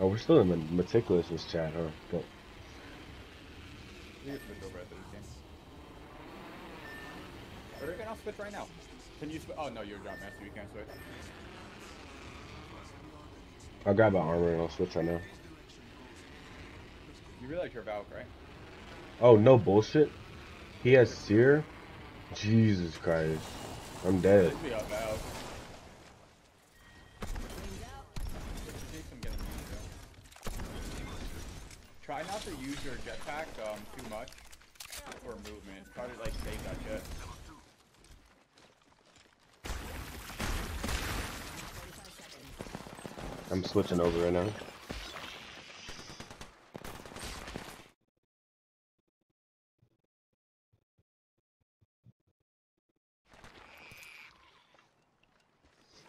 Oh, we're still in the meticulousness chat, huh? But You can switch over after this game. Or again, I'll switch right now. Can you switch? Oh no, you're a jump master. You can't switch. I'll grab my armor and I'll switch right now. You realize you're Valk, right? Oh, no bullshit. He has seer. Jesus Christ, I'm dead. Try not to use your jetpack um too much for movement. Try to like save that jet. I'm switching over right now.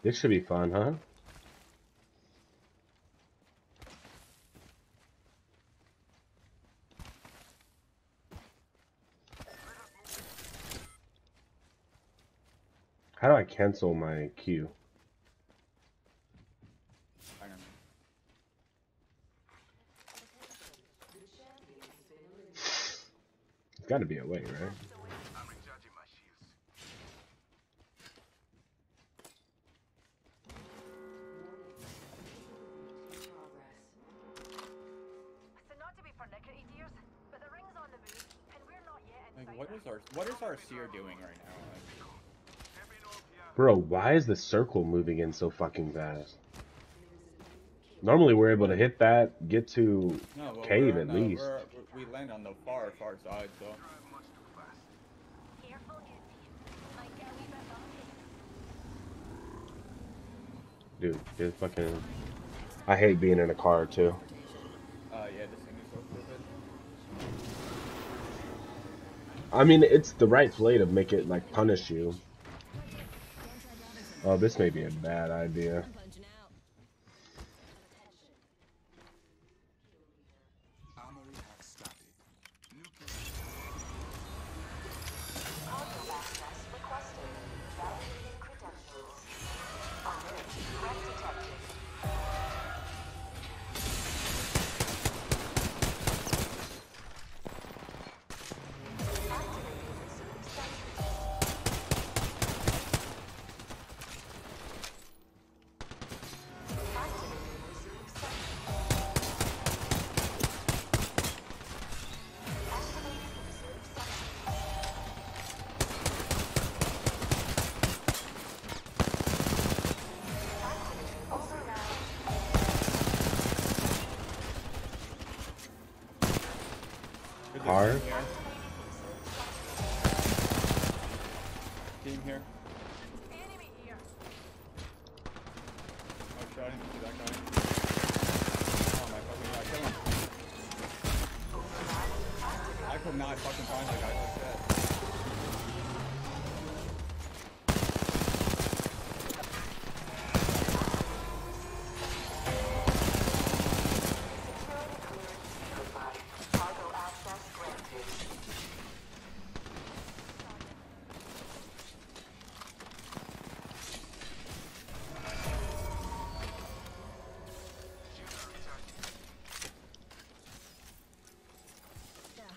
This should be fun, huh? How do I cancel my queue? Hang on. There's got to be a way, right? Like, what is our what is our seer doing right now? Like, Bro, why is the circle moving in so fucking fast? Normally we're able to hit that, get to no, cave at on least. we land on the far far side, so. Careful, Izzy. Might get a wee bit bumpy. Dude, it's fucking. I hate being in a car too. Uh, yeah, this thing is so stupid. I mean, it's the right play to make it like punish you. Oh, this may be a bad idea.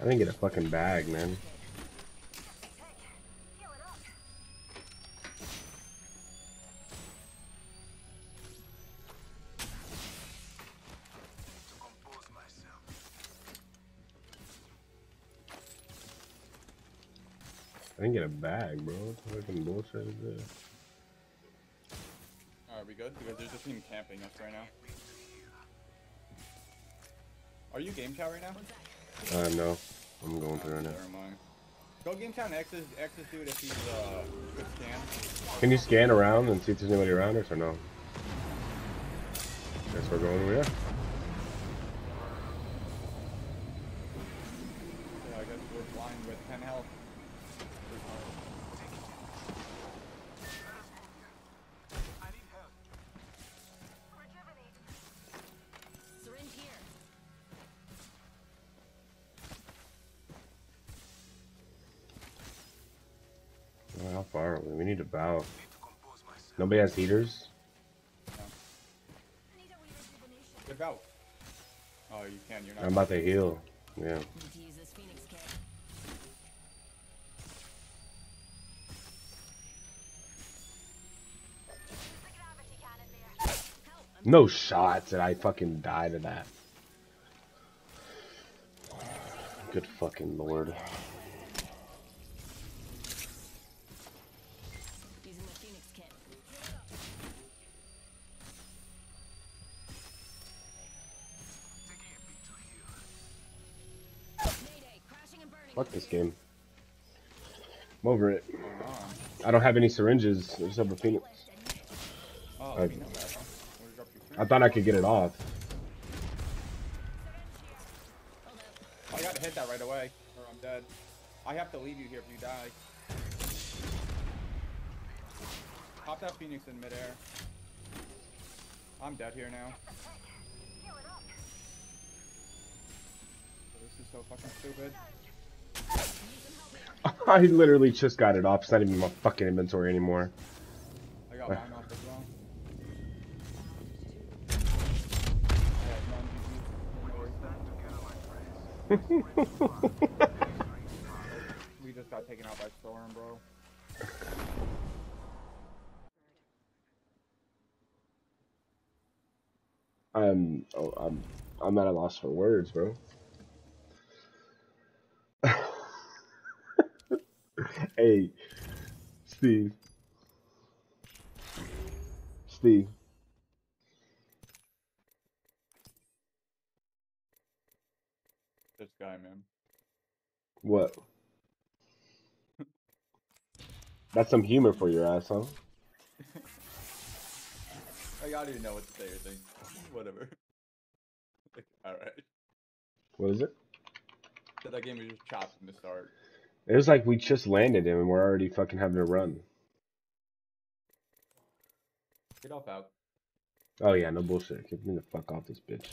I didn't get a fucking bag, man. I didn't get a bag, bro. What fucking bullshit is this? Are we good? Because there's a team camping us right now. Are you game cow right now? Uh, no. I'm going through right now. Never mind. Go game count X's, X's dude if he's uh good scan. Can you scan around and see if there's anybody around us or no? Guess we're going over there. Nobody has heaters? Need a wee rejuvenation. Good out. Oh, you can. You're not. I'm about to heal. Yeah. Need to use this Phoenix kit. No shots and I fucking died of that. Good fucking lord. This game. I'm over it. I don't have any syringes. I just have a phoenix. Oh, I- let me know that. huh? Where'd you drop your I thought I could get it off. I gotta hit that right away, or I'm dead. I have to leave you here if you die. Pop that phoenix in midair. I'm dead here now. Oh, this is so fucking stupid. I literally just got it off. It's not even in my fucking inventory anymore. I got mine off as well. I have none, GG. We just got taken out by Storm, bro. I'm oh, I'm I'm at a loss for words, bro. Hey, Steve. Steve. This guy, man. What? That's some humor for your ass, huh? I don't even know what to say or think. Whatever. Alright. What is it? That game was just chopped from the start. It was like we just landed and we're already fucking having to run. Get off out. Oh yeah, no bullshit. Get me the fuck off this bitch.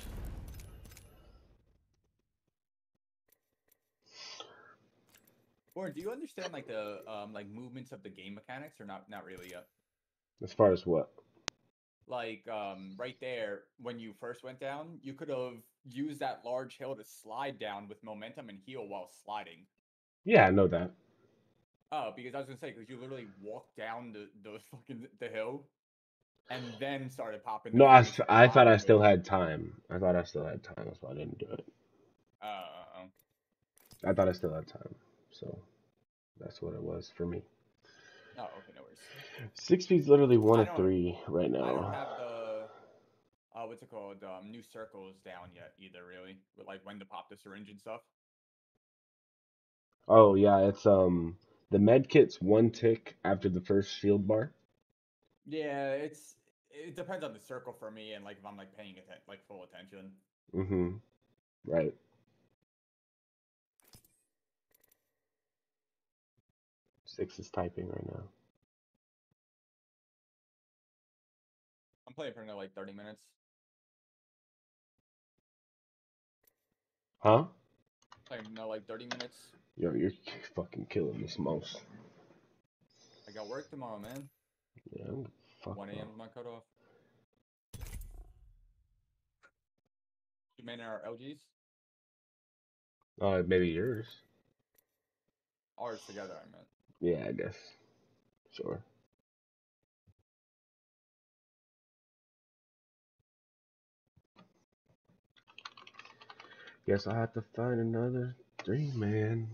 Or do you understand like the um like movements of the game mechanics or not not really yet? As far as what? Like um right there when you first went down, you could have used that large hill to slide down with momentum and heal while sliding. Yeah, I know that. Oh, because I was gonna say because you literally walked down the the fucking the hill, and then started popping. No, I, I thought I still had time. I thought I still had time. That's why I didn't do it. Uh, I thought I still had time. So that's what it was for me. oh, okay, no worries. Six feet's literally one of three right now. I don't have the uh, what's it called? Um, new circles down yet either, really. With like when to pop the syringe and stuff. Oh yeah, it's um the med kit's one tick after the first shield bar. Yeah, it's it depends on the circle for me and like if I'm like paying atten- like full attention. Mm-hmm. Right. Six is typing right now. I'm playing for another like 30 minutes. Huh? Playing for another like 30 minutes. Yo, you're fucking killing this mouse. I got work tomorrow, man. Yeah, I'm fuck 1 a.m. my cutoff. You made our LGs? Uh, maybe yours. Ours together, I meant. Yeah, I guess. Sure. Guess I'll have to find another dream man.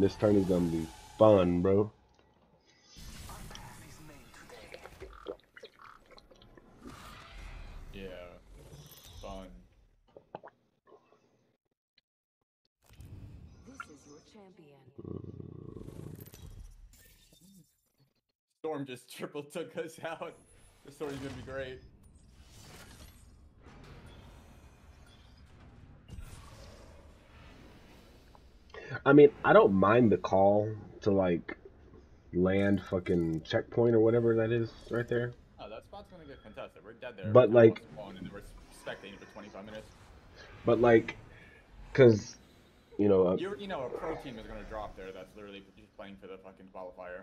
This turn is gonna be fun, bro. Yeah. Fun. This is your champion. Storm just triple took us out. The story's gonna be great. I mean, I don't mind the call to like land fucking checkpoint or whatever that is right there. Oh, that spot's gonna get contested. We're dead there. But, like- we'll spawn, and then we're spectating for 25 minutes. But like, cause you know, uh, You know a pro team is gonna drop there. That's literally just playing for the fucking qualifier.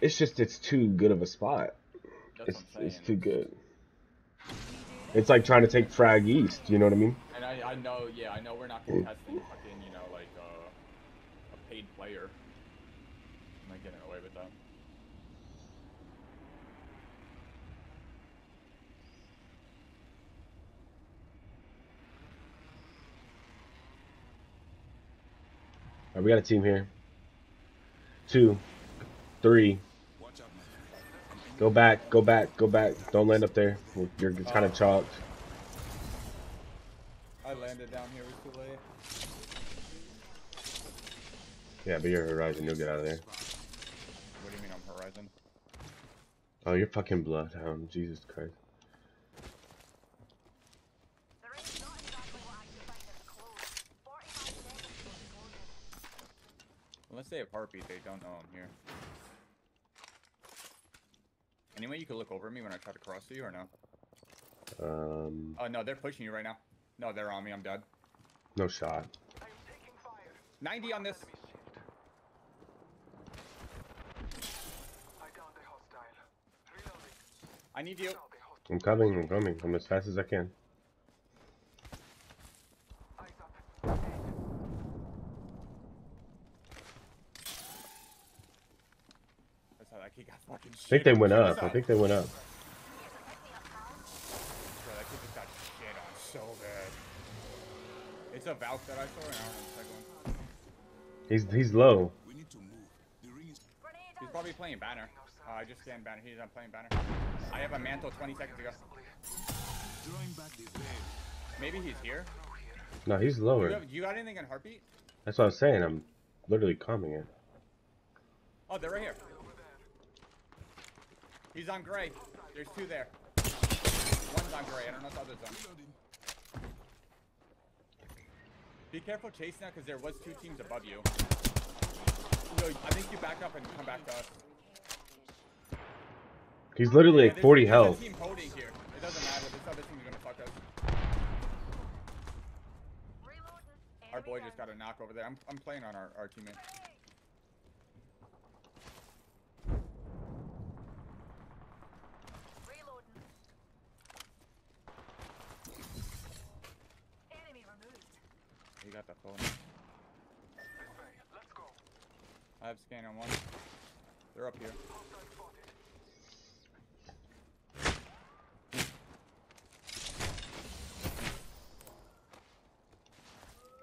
it's just it's too good of a spot. That's It's what I'm it's too good. It's like trying to take Frag East. You know what I mean? And I, I know, yeah, I know we're not contesting fucking, you know, like uh, a paid player. I'm not getting away with that. Alright, we got a team here. Two, three. Go back, go back, go back. Don't land up there. You're kind of oh. chalked. I landed down here, it was too late. Yeah, but you're Horizon. You'll get out of there. What do you mean on Horizon? Oh, you're fucking Bloodhound. Jesus Christ. The ring's not exactly what I define as close. 45 seconds till it closes. Unless they have heartbeat, they don't know I'm here. Anyway, you could look over me when I try to cross you, or no? Um, Oh, no, they're pushing you right now. No, they're on me, I'm dead. no shot. 90 on this! I need you. I'm coming. I'm coming. I'm as fast as I can. That's how that kid got fucking I think they went up. I think they went up. Bro, that kid just got shit on so bad. It's a Valk that I saw, and I don't know the second one. He's he's low. We need to move. The ring is He's probably playing banner. Uh, I just scanned banner. He's not playing banner. I have a mantle 20 seconds ago. drawing back the veil. Maybe he's here. No, he's You, lower. have, you got anything on heartbeat? That's what I'm saying. I'm literally calming it. Oh, they're right here. He's on gray. There's two there. One's on gray. I don't know if the other's on. Be careful chasing that because there was two teams above you. So I think you back up and come back to us. He's literally Yeah, like 40 there's health. A team holding here. It doesn't matter. This other team's gonna fuck us. Our boy just got a knock over there. I'm, I'm playing on our, our teammate. Reloading. Enemy removed. He got phone. I have scan on one. They're up here.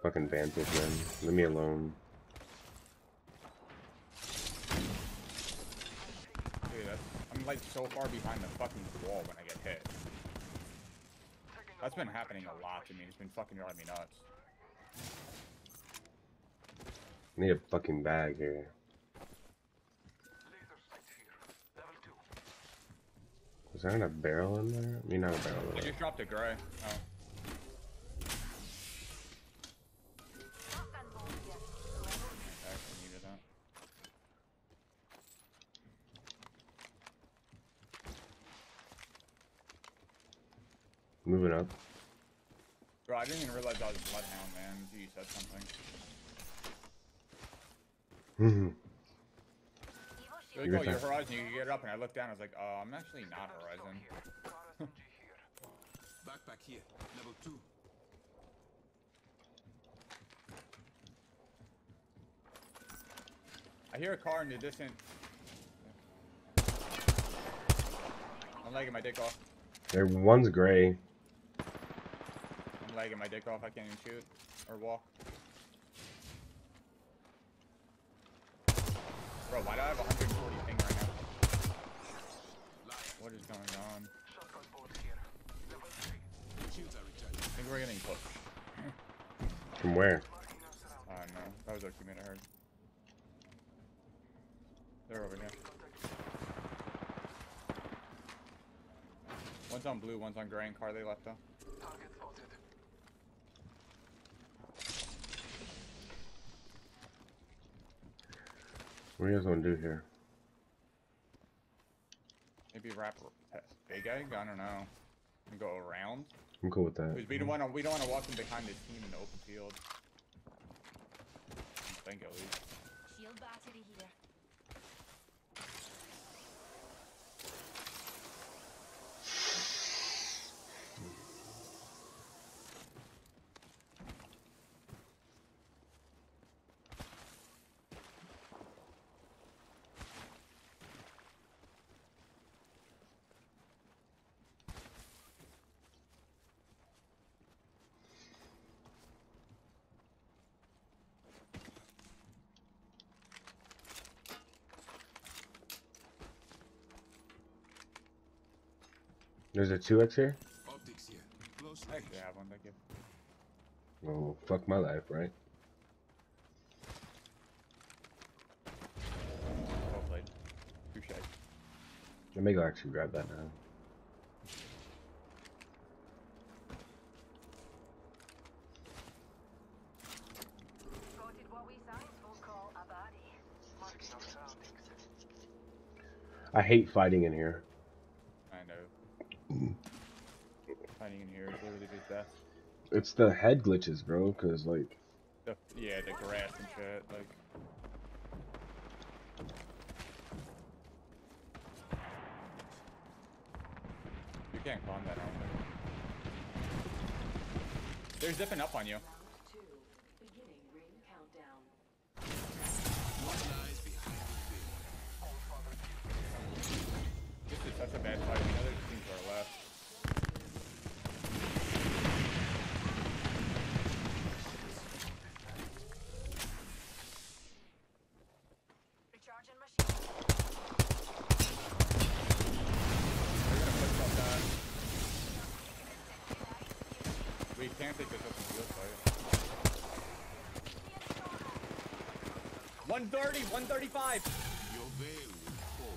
Fucking Vantage, man. Leave me alone. Dude, I'm like so far behind the fucking wall when I get hit. That's been happening a lot to me. It's been fucking driving me nuts. I need a fucking bag here. Was there not a barrel in there? I mean, not a barrel. I just dropped a gray. Oh. Shotgun bolt here. I actually needed that. Moving up. Bro, I didn't even realize I was Bloodhound, man. until You said something. Mhm. Evo You're shield. like, You're oh, you're fine. Horizon. You get up, and I looked down. I was like, oh, I'm actually not Horizon. Backpack here. Level two. I hear a car in the distance. I'm lagging my dick off. There, one's gray. I'm lagging my dick off. I can't even shoot or walk. Why do I have 140 ping right now? What is going on? Shields are recharging. I think we're getting pushed. From where? I don't know. That was our teammate I heard. They're over here. One's on blue, one's on gray, and car they left though. What are you guys gonna do here? Maybe wrap past big egg. I don't know. And go around. I'm cool with that. Because we don't want to. We don't want to walk in behind this team in the open field. I think at least. Shield battery here. There's a 2x here? Optics here. Close I range. actually have one. Thank you. Oh, fuck my life, right? Well played. Touche. Let me go actually grab that now. Spotted what we science folk call a body. Marking our surroundings. I hate fighting in here. I know. Fighting in here is It's the head glitches, bro, cause like The, yeah, the grass and shit. Like. You can't climb that there. There's zipping up on you. Round two. Beginning ring countdown. What lies behind the veil? This is such a bad fight. The other teams are left. Recharging machine. They're gonna push up that. We can't take this up to field fight. 130, 135. Your veil will fall.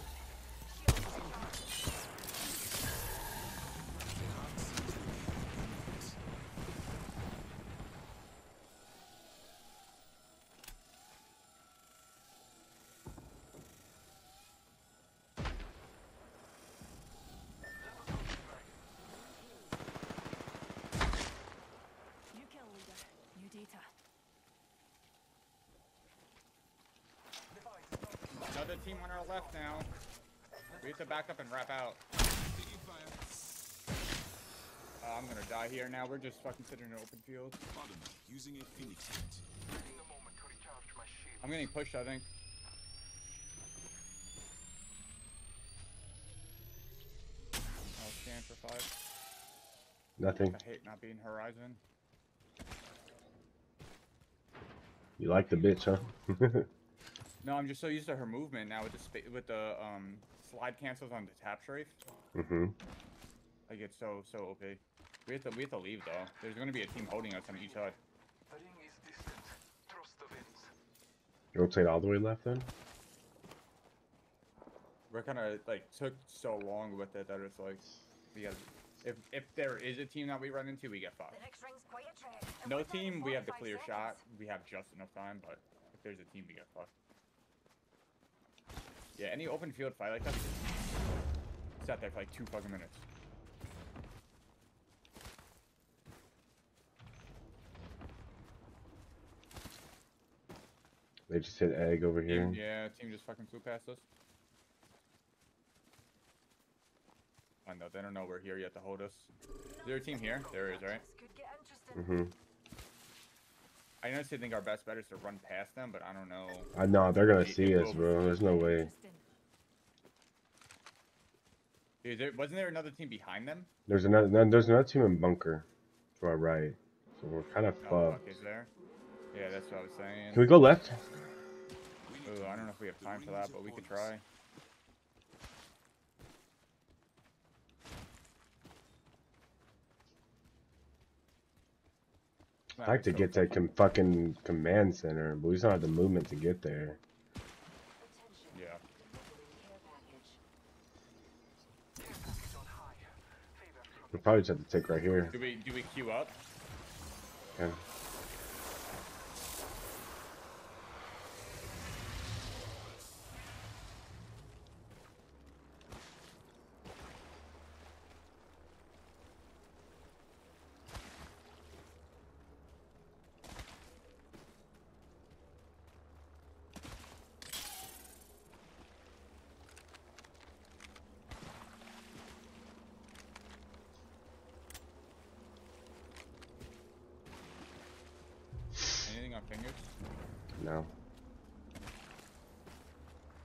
New kill leader. New data. Another left now. We have to back up and wrap out. Uh, I'm gonna die here now. We're just fucking sitting in an open field. Using a phoenix kit. I'm getting pushed, I think. I'll scan for five. nothing. I hate not being Horizon. You like the bitch, huh? No, I'm just so used to her movement now with the spa- with the um slide cancels on the tap strafe. mm-hmm. Like it's so so OP. We have to we have to leave though. There's gonna be a team holding us on each side. Rotate all the way left then? We're kind of like took so long with it that it's like we got if if there is a team that we run into, we get fucked. The next ring's quite a trek. and No team, we have the clear seconds. shot. We have just enough time, but if there's a team, we get fucked. Yeah, any open field fight like that, just sat there for like two fucking minutes. They just hit egg over here. Yeah, team just fucking flew past us. I know they don't know we're here yet to hold us. Is there a team here? There is, right? This could. Mm-hmm. I honestly think our best bet is to run past them, but I don't know. I know they're gonna It- see it us, bro. There's no way. Is there, wasn't there another team behind them? There's another. no, There's another team in bunker to our right, so we're kind of Oh, fucked. fuck, is there? Yeah, that's what I was saying. Can we go left? Ooh, I don't know if we have time for that, but we could try. I'd like to get to com- fucking command center, but we just don't have the movement to get there. Yeah. We probably just have to take right here. Do we do we queue up? Yeah. Anything on fingers? No.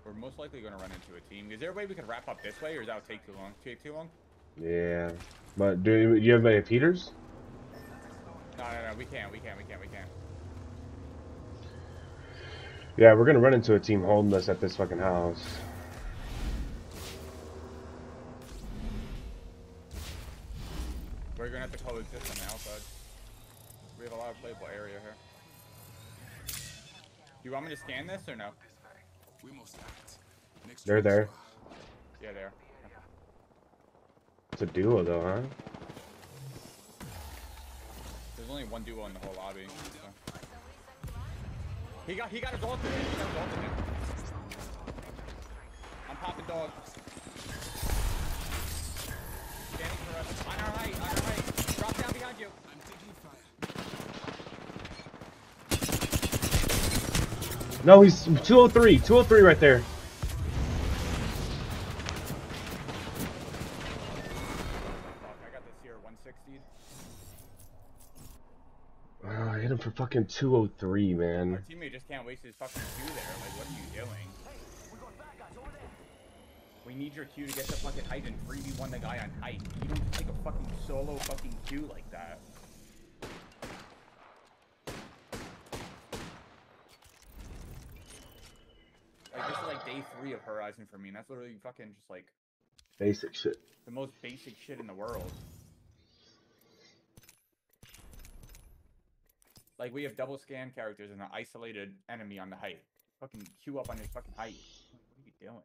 We're most likely going to run into a team. Is there a way we could wrap up this way, or does that would take too long? Take too long? Yeah. But do you, you have any Peters? No, no, no. We can't. We can't. We can't. We can't. Yeah, we're gonna run into a team holding us at this fucking house. We're gonna have to call coexist on the outside. We have a lot of playable area here. Do you want me to scan this or no? We must act. They're there. Yeah, there. It's a duo though, huh? There's only one duo in the whole lobby. so. He got he got his ult in. He got his ultimate. I'm popping dog. Scanning for us. On our right, on our right. Drop down behind you. I'm taking fire. No, he's 203. 203 right there. Fucking 203, Our man. teammate just can't waste his fucking Q there. Like, what are you doing? We need your Q to get the fucking height and 3v1 the guy on height. You don't take a fucking solo fucking Q like that. Like, this is like day three of Horizon for me, and that's literally fucking just like Basic shit. the most basic shit in the world. Like, we have double scan characters and an isolated enemy on the height. Fucking queue up on his fucking height. What are you doing?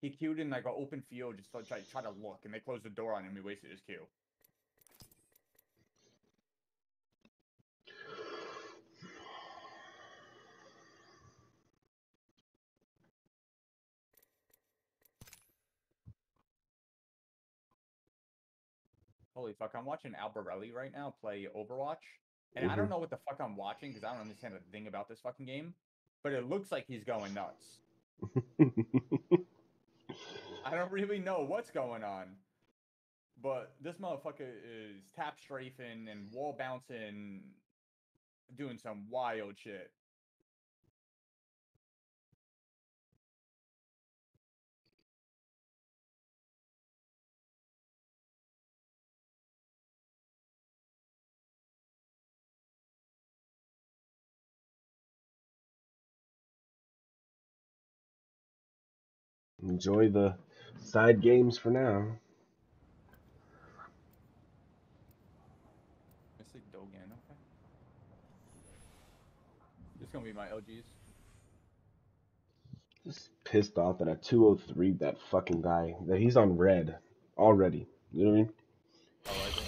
He queued in like an open field just to try, try to look, and they closed the door on him. He wasted his queue. Holy fuck, I'm watching Albralelie right now play Overwatch. And I don't Mhm. know what the fuck I'm watching because I don't understand a thing about this fucking game. But it looks like he's going nuts. I don't really know what's going on. But this motherfucker is tap strafing and wall bouncing, doing some wild shit. Enjoy the side games for now. Mystic Dogan, okay. This gonna be my LGs. Just pissed off that at 203 that fucking guy that he's on red already. You know what I mean? I like it.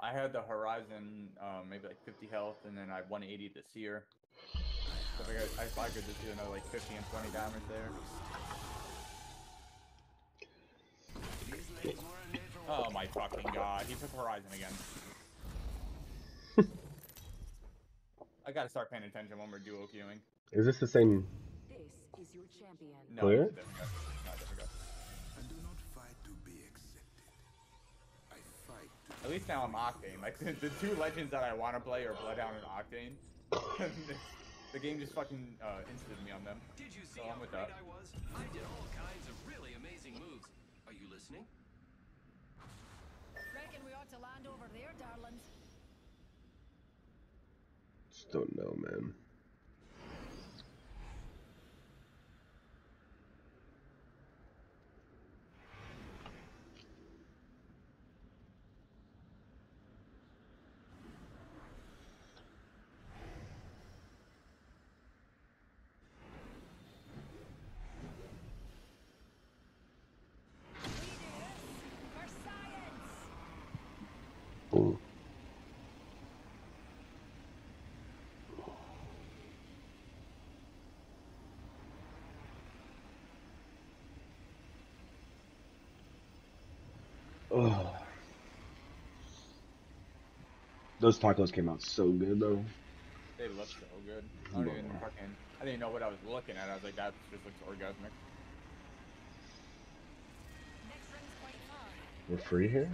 I had the Horizon, um, maybe like 50 health, and then I 180 the Seer. So I, figured, I I could just do another like 50 and 20 damage there. Oh my fucking god, he took Horizon again. I gotta start paying attention when we're duo queuing. Is this the same? This is your champion. No, Clear? it's a different guy. No, different guy. I do not fight to be accepted. I fight to At least now I'm Octane. Like the, the two legends that I want to play are Bloodhound and Octane. the game just fucking uh, instant me on them. Did you see So how with great that. I was? I did all kinds of really amazing moves. Are you listening? Reckon we ought to land over there, darlings. just don't know, man. For science! Boom. Oh. Those tacos came out so good though. They look so good. I don't even fucking. I didn't know what I was looking at. I was like, that just looks orgasmic. Next ring's quite far. We're free here?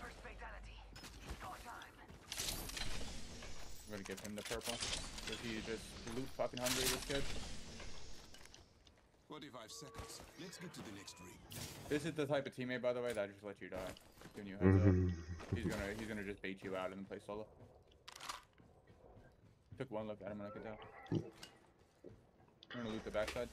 First fatality. Go time. I'm gonna give him the purple. Does he just loot fucking hungry, this kid? 45 seconds. Let's get to the next ring. This is the type of teammate, by the way, that just lets you die. Giving you heads up. Mhm. He's gonna he's gonna just bait you out and play solo. Took one look at him and I could tell. I'm gonna loot the backside.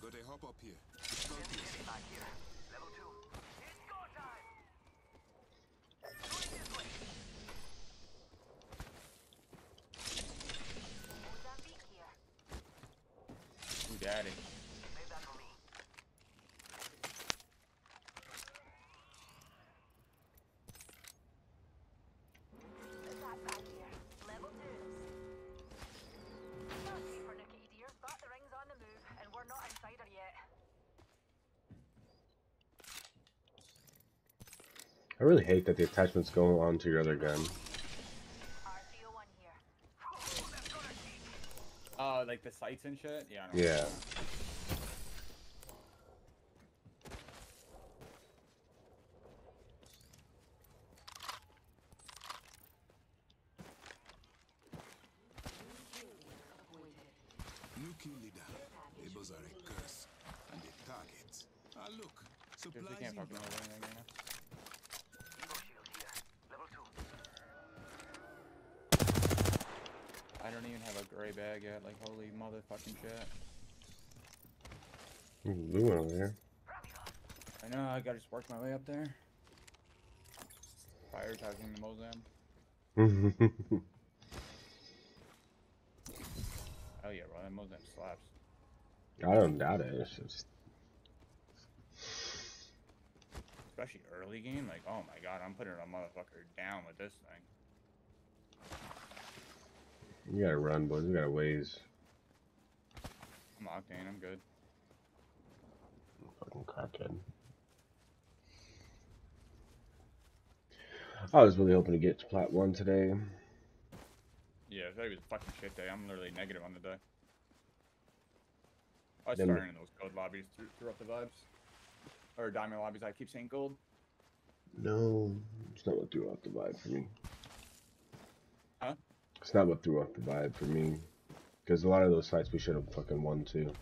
Got a hop up here. Scorpius. Back here. Level two. It's go time. Going this way. Mozambique here. Ooh, daddy. Save that for me. Attack back here. Level twos. Not safer, Nikki dear, but the ring's on the move, and we're not inside her I really hate that the attachments go onto your other gun. Yeah. Know. Yeah. New kill leader. Labels are a curse. And the targets. Ah, look. Dude, Supplies we can't fucking inbound. move anything right now. Evo shield here. Level two. I don't even have a gray bag yet. Like, holy motherfucking shit. Ooh, Blue over here. I know, I gotta just work my way up there. Prioritizing the Mozam. Oh yeah, bro, that Mozam slaps. I don't doubt it. It's just Especially early game, like, oh my god, I'm putting a motherfucker down with this thing. you gotta run, boys. We gotta ways. I'm octane, I'm good. Fucking crackhead. I was really hoping to get to plat one today. Yeah, today was a fucking shit day. I'm literally negative on the day. I was Then- starting in those gold lobbies threw the vibes. Or diamond lobbies, I keep saying gold. No, it's not what threw off the vibe for me. Huh? It's not what threw off the vibe for me. Because a lot of those fights we should have fucking won too.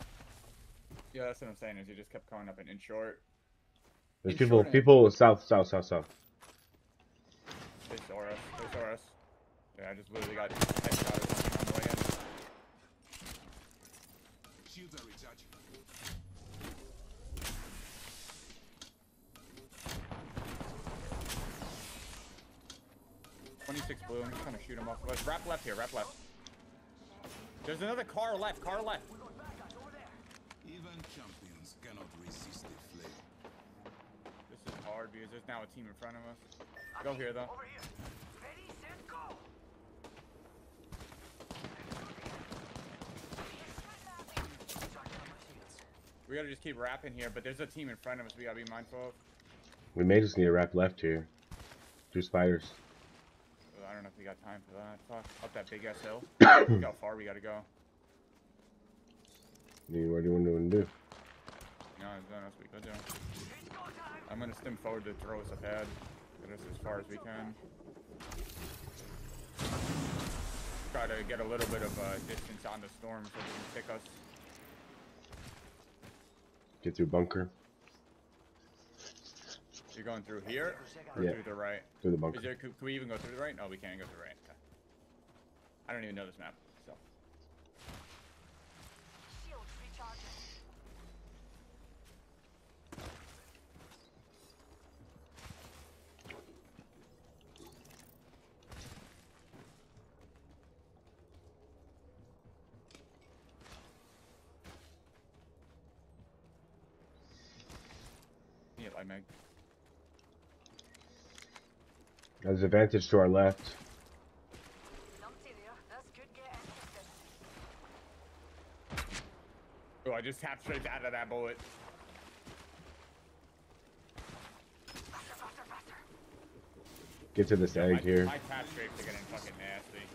Yeah, that's what I'm saying, is you just kept coming up in, in short. There's In people, short, I- people south, south, south, south. They saw us, they saw us. Yeah, I just literally got headshot or something on the way in. Shields are recharging. Twenty-six blue, I'm just trying to shoot him off. Let's wrap left here, wrap left. There's another car left, car left. Even champions cannot resist the flame. This is hard because there's now a team in front of us. Go here though. Over here. Ready, set, go. We gotta just keep wrapping here, but there's a team in front of us we gotta be mindful of. We may just need to wrap left here. Two spiders. I don't know if we got time for that. Fuck. Up that big ass hill. Look how far we gotta go. Mean, what do you want to do? No, nothing else we could do. I'm gonna stim forward to throw us ahead. Get us as far as we can. Try to get a little bit of uh, distance on the storm so they can pick us. Get through bunker. You're going through here or Yeah. through the right? Through the Is bunker. there, could, could we even go through the right? No, we can't go through the right. Okay. I don't even know this map, so. Yeah, like Meg. There's advantage to our left. Numpty there. This could get interesting. Oh, I just tapped straight out of that bullet. Get to this egg here. My tap strafes are getting fucking nasty.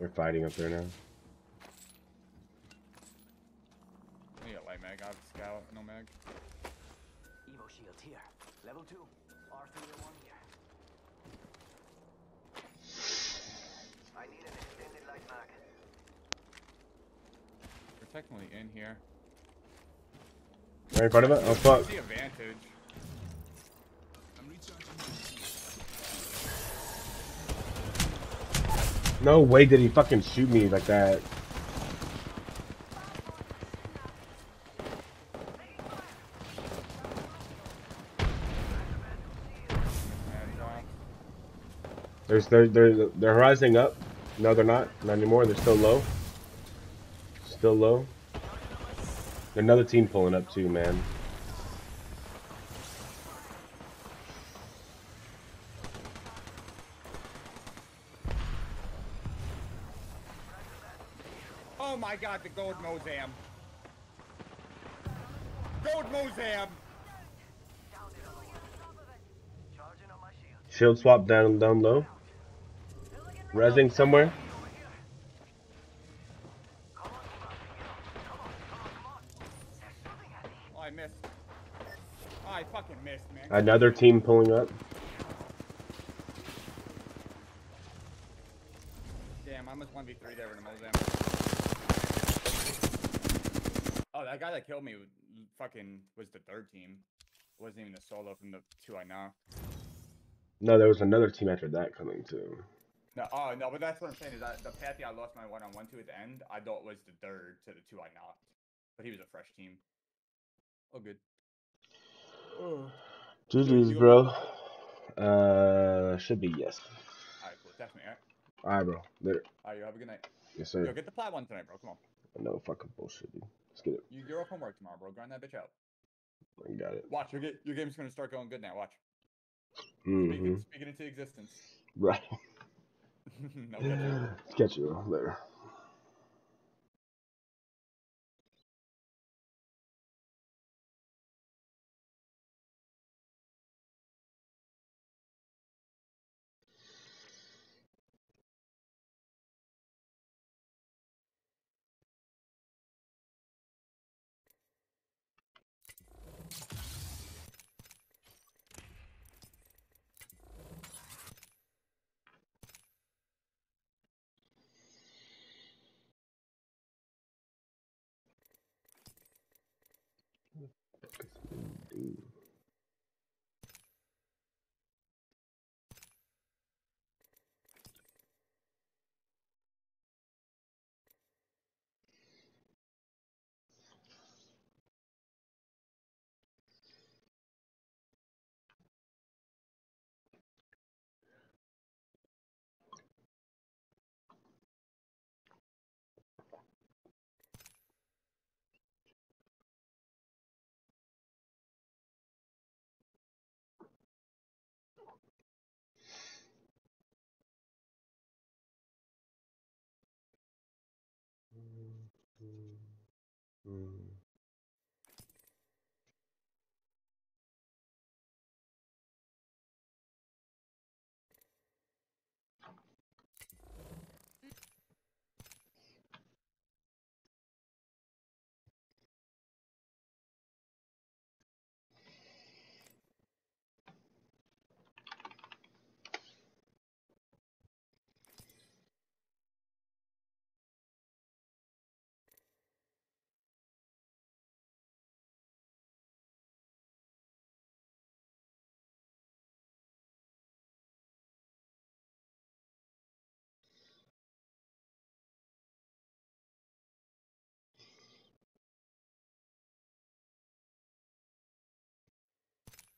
They're fighting up there now. Yeah, light mag. I have scout, no mag. Evo shield here. Level 2. R301 here. I need an extended light mag. We're technically in here. Right in front of it? Oh fuck. No way did he fucking shoot me like that. There's they're they're they're rising up. No, they're not. Not anymore. They're still low. Still low. Another team pulling up too, man. oh my god, the gold Mozam. Gold Mozam! Charging on my shield. Shield swap down down low. Resing somewhere. Oh, I missed. Oh, I fucking missed, man. Another team pulling up. Damn, I almost 1v3 there with a Mozam. Oh, that guy that killed me fucking was the third team. It Wasn't even a solo from the two I knocked. No, there was another team after that coming too. No, oh no, but that's what I'm saying is that the Pathy I lost my one-on-one to at the end, I thought was the third to the two I knocked, but he was a fresh team. Oh, good. Oh. GG's, you bro. Uh, should be yes. All right, cool, definitely. All right, All right, bro. Later. all right, you have a good night. Yes, Yo, sir. get the plat one tonight, bro. Come on, No fucking bullshit, dude. Let's get it. you, you're off homework tomorrow, bro. Grind that bitch out. I got it. Watch your your game's gonna start going good now. Watch. Mm-hmm. Speaking, speaking into existence. Right. no, catch you. Catch you later. 嗯。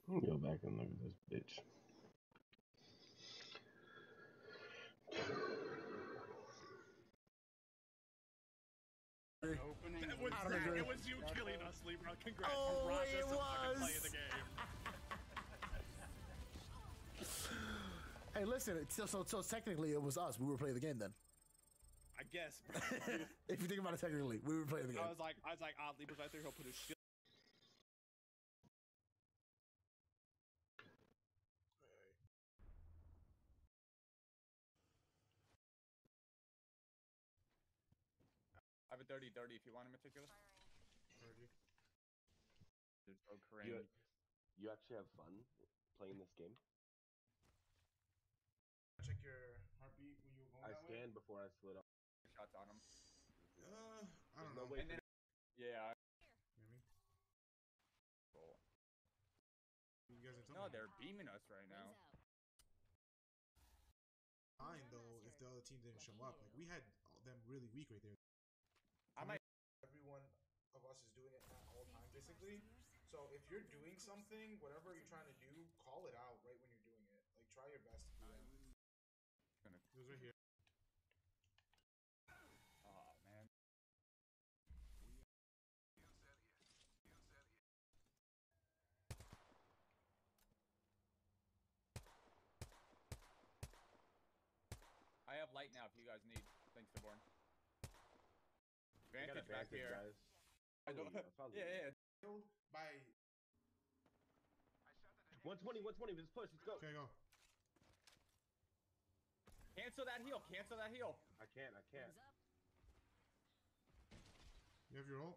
Go back and look at this bitch. That was, Out of the Zach, group. it was you killing us, Libra. Congrats. Oh, Rock us it to play was. the game. Hey, listen. it's- So, so, so technically, it was us. We were playing the game then. I guess, if you think about it technically, we were playing the game. I was like, I was like, ah, Libra's right there. He'll put his shit. I have a dirty dirty if you want a meticulous. Just throw Corinne. You, you actually have fun playing this game? Check your heartbeat when you were going I that way. scanned before I slid off. shots on him. Uh, I There's don't no know. way And then, yeah. Maybe. Cool. You guys are No, me. they're beaming us right now. fine though if the other team didn't show up. Like we had them really weak right there. I might. Everyone of us is doing it at all times basically. So if you're doing something, whatever you're trying to do, call it out right when you're doing it. Like try your best to do that. Gonna. It was right here. Oh man. I have light now if you guys need. Thanks, Stillborn. I Vantage back here. guys. I don't- yeah, yeah. Killed by 120, 120, let's push, let's go. Okay, go. Cancel that heal. Cancel that heal. I can't, I can't. You have your ult?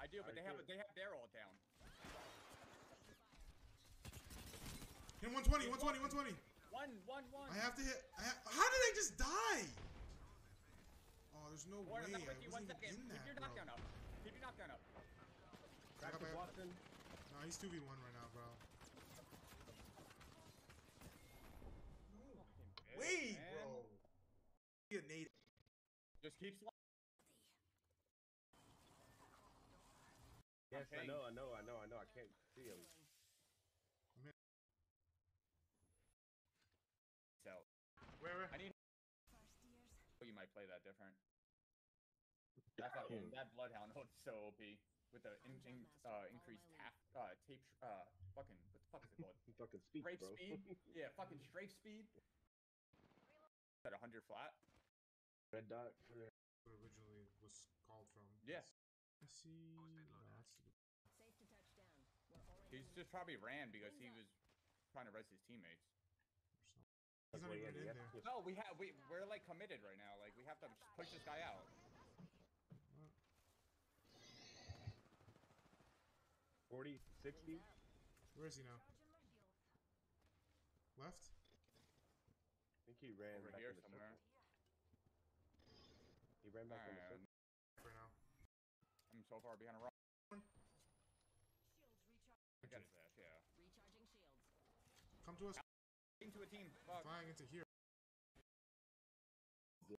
I do, but I they have do. they have their ult down. Hit 120, 120, 120. One, one, one. I have to hit. I ha- How did I just die? Oh, there's no Warren, way. I'm I with you. One wasn't second. even in Keep that, your bro. knockdown up. Keep your knockdown up. I got Practice my- Wattson. No, he's 2v1 right now, bro. Wait, man. bro. Be a native. Just keep sliding. Yes, I know, I know, I know, I know. I can't see him. So Where, where? I need. Oh, you might play that different. That fucking that bloodhound ult is so OP with the in, in, uh, increased half uh tape uh fucking what the fuck is it called? fucking speak, Strafe bro. speed. yeah, fucking strafe speed. At 100 flat. Red dot Where originally was called from. Yeah. I see. No, that's the- He's just probably ran because he was trying to res his teammates. He's not even in, in there. No, we have we we're like committed right now. Like we have to just push this guy out. Forty, sixty. Where is he now? Left? I think he ran Over back here in the somewhere. circle. He ran back in the Alright, circle. Right now. I'm so far behind a rock. I got his ass, yeah. Come to us. Into a team. Fuck. Flying into here. But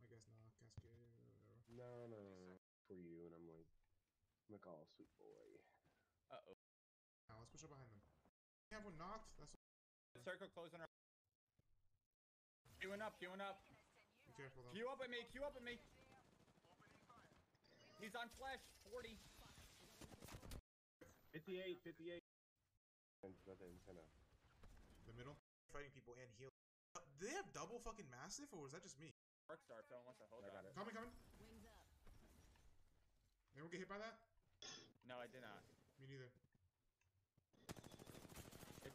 I guess not. Cascade or whatever. No, no, no, no. For you, and I'm like, I'm like, oh, sweet boy. Uh oh. Now let's push up behind them. We have one knocked. That's Circle closing our. Queuing up, queuing up. be careful though. Queue up at me, queue up at me. He's on flash, 40. 58, 58. And nothing. The middle. Fighting people and healing. Uh, Do they have double fucking Mastiff or was that just me? Arc star, if someone wants to hold I that. got it. Coming, coming. Anyone get hit by that? No, I did not. Me neither.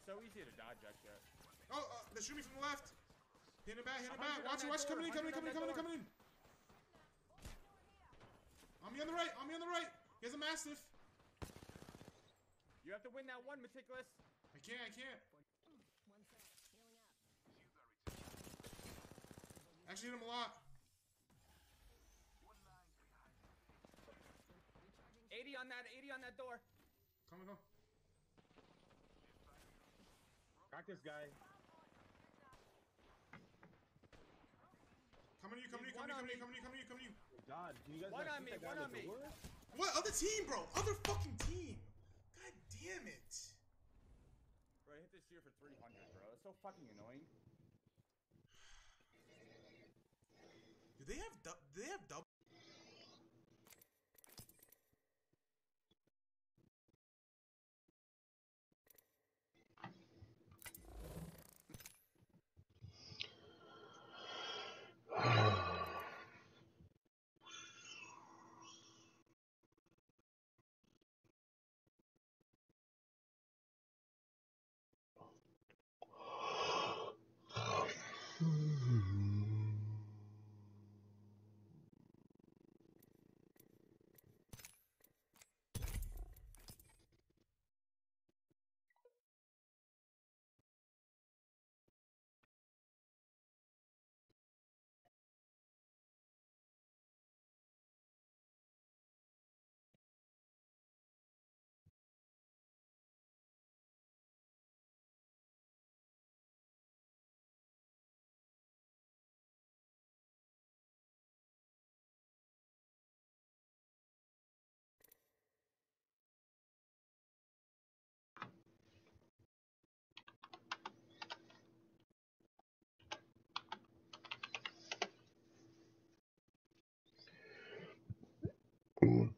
So easy to dodge that shit. Oh, uh, they're shooting me from the left. Hitting him back, hitting him back. Watch it, watch it. Coming in, coming in, coming in, coming in, coming in. On me on the right, on me on the right. He has a Mastiff. You have to win that one, meticulous. I can't, I can't. Actually hit him a lot. 80 on that, 80 on that door. Come on, come. Crack this guy. Coming to you, coming to you, coming to you, coming to you, coming to you, coming to you, coming to you. God, can you guys One on me, that guy one on me. door? What other team, bro? Other fucking team. God damn it. Bro, I hit this year for 300, bro. That's so fucking annoying. Do they have du- do they have double? I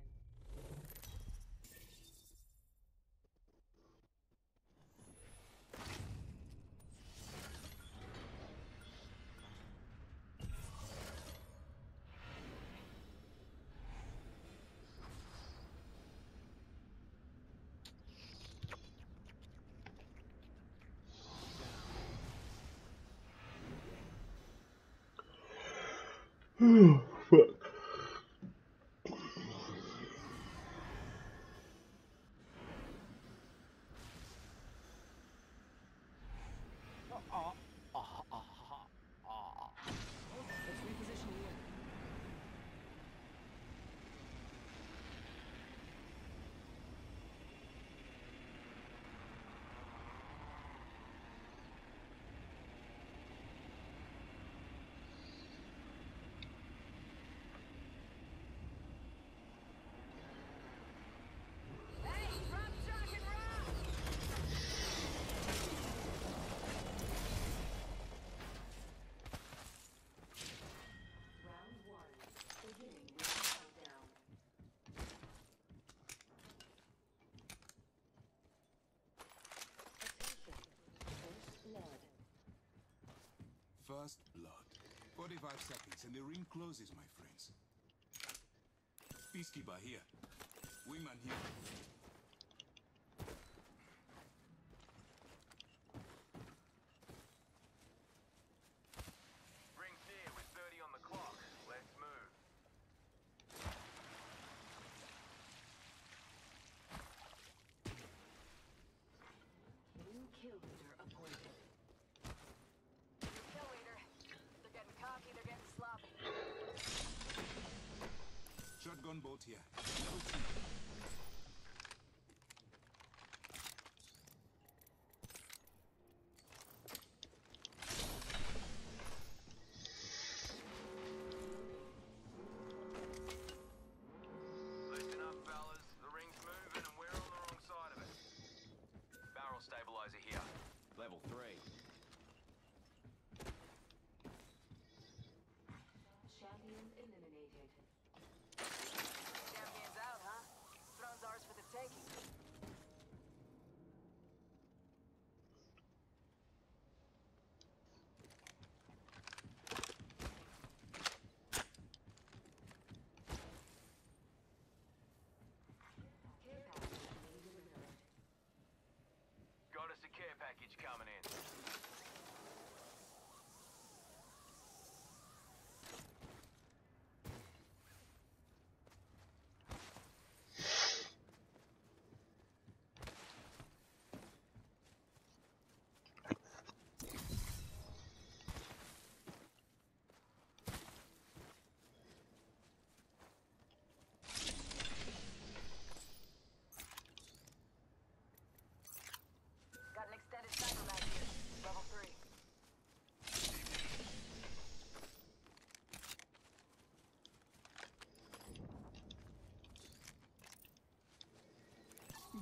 Ooh. 45 seconds and the ring closes, my friends. Peacekeeper here. Wingman here. Ring's near with 30 on the clock. Let's move. New kill leader appointed. Kill leader. They're getting cocky, they're getting sloppy. Shotgun bolt here.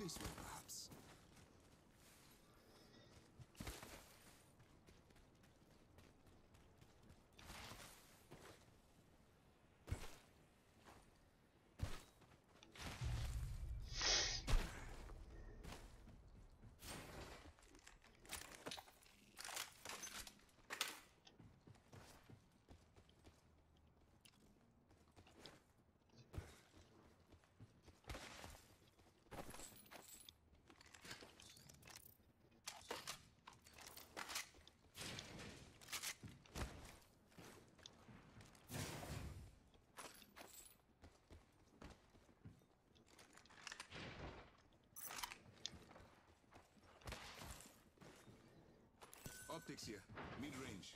replacement. optics here. Mid-range.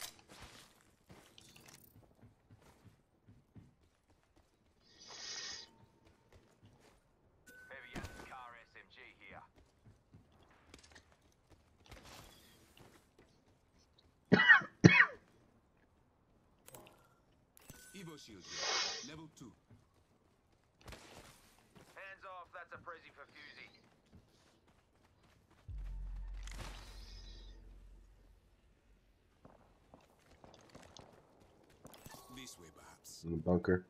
shield here. Level 2. Hands off, that's a Prezi for Fusey. This way, perhaps. In the bunker.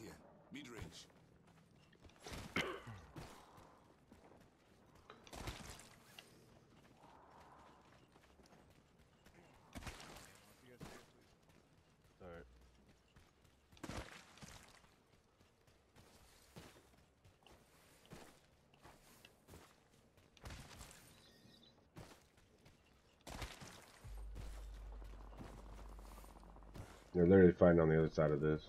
here. Mid range. Alright. They're literally fighting on the other side of this.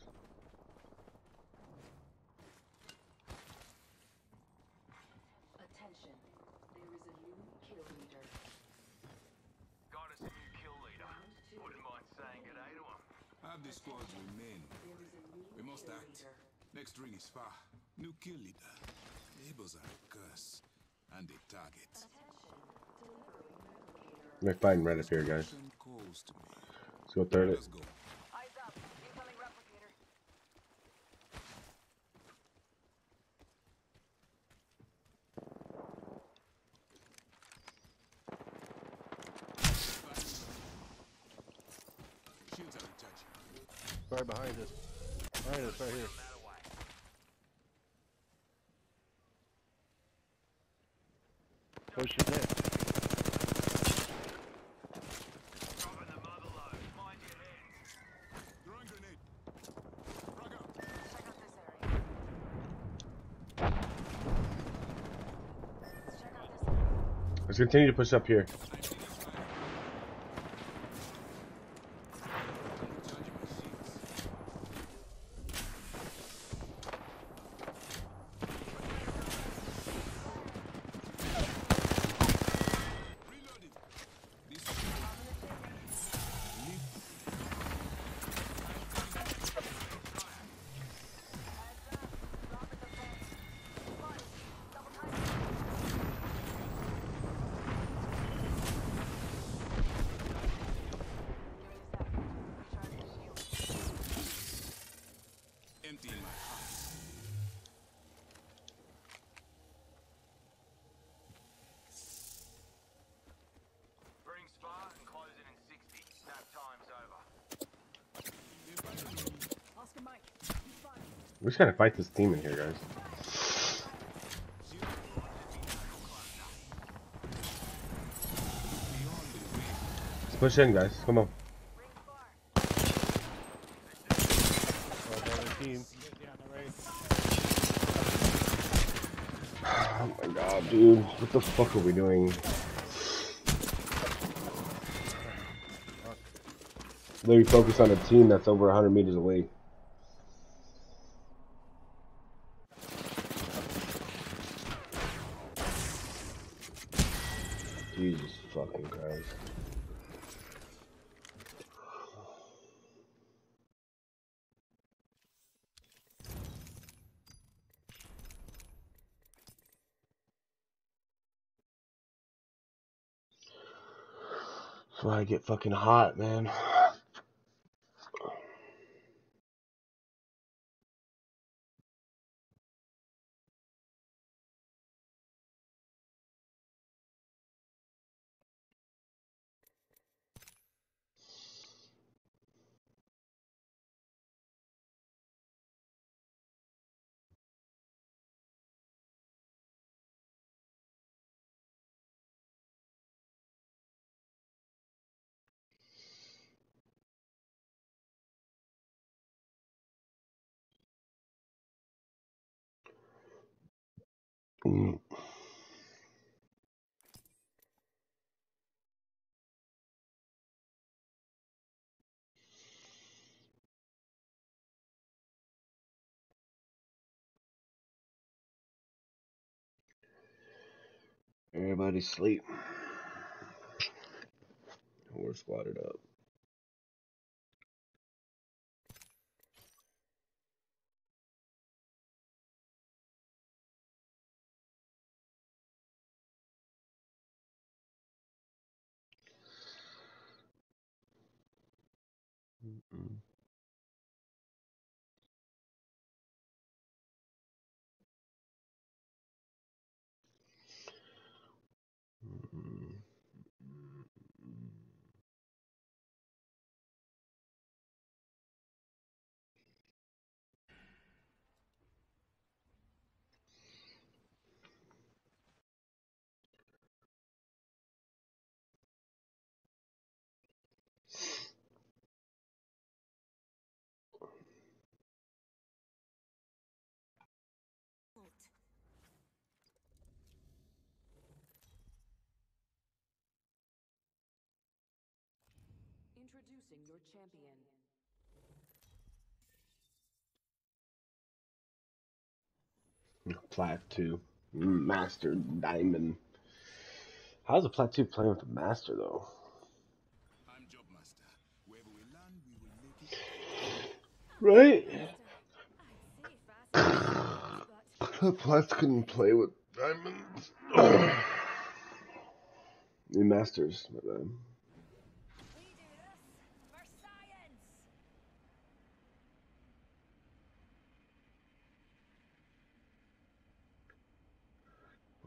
We're fighting right up here, guys. Let's go third it. Continue to push up here. Emptying my heart. Ring's far and closing in 60. Nap time's over. Oscar Mike. We just gotta fight this team in here, guys. Let's push in, guys. Come on. Oh my god, dude. What the fuck are we doing? Literally focus on a team that's over 100 meters away. Jesus fucking Christ. That's why I get fucking hot, man. Everybody sleep. We're squatted up. Mm-mm. Introducing your champion. Plat 2. Mm, Master Diamond. How's a Plat 2 playing with a Master, though? I'm job master. Wherever we land, we will make it. Right? Plats couldn't play with Diamonds. New Masters, my bad.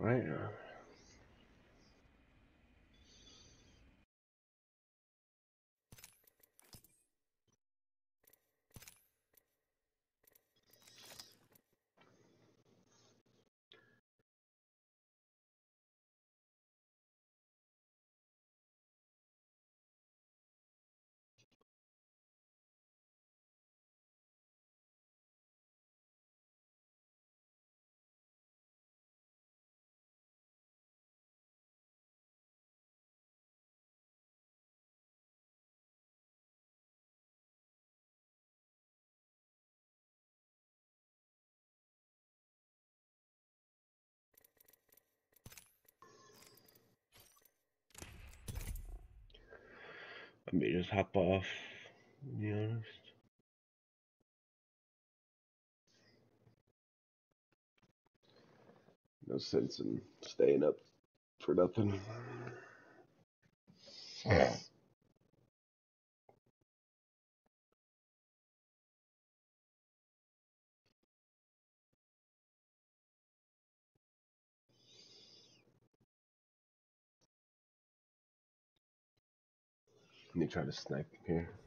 Right? me just hop off, to be honest. No sense in staying up for nothing. Yeah. Let me try to snipe him here.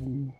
Mm-hmm.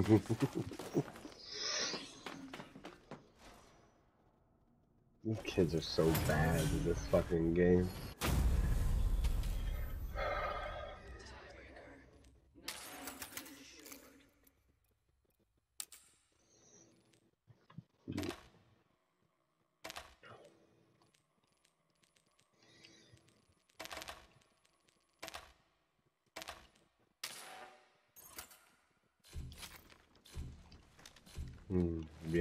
These kids are so bad in this fucking game.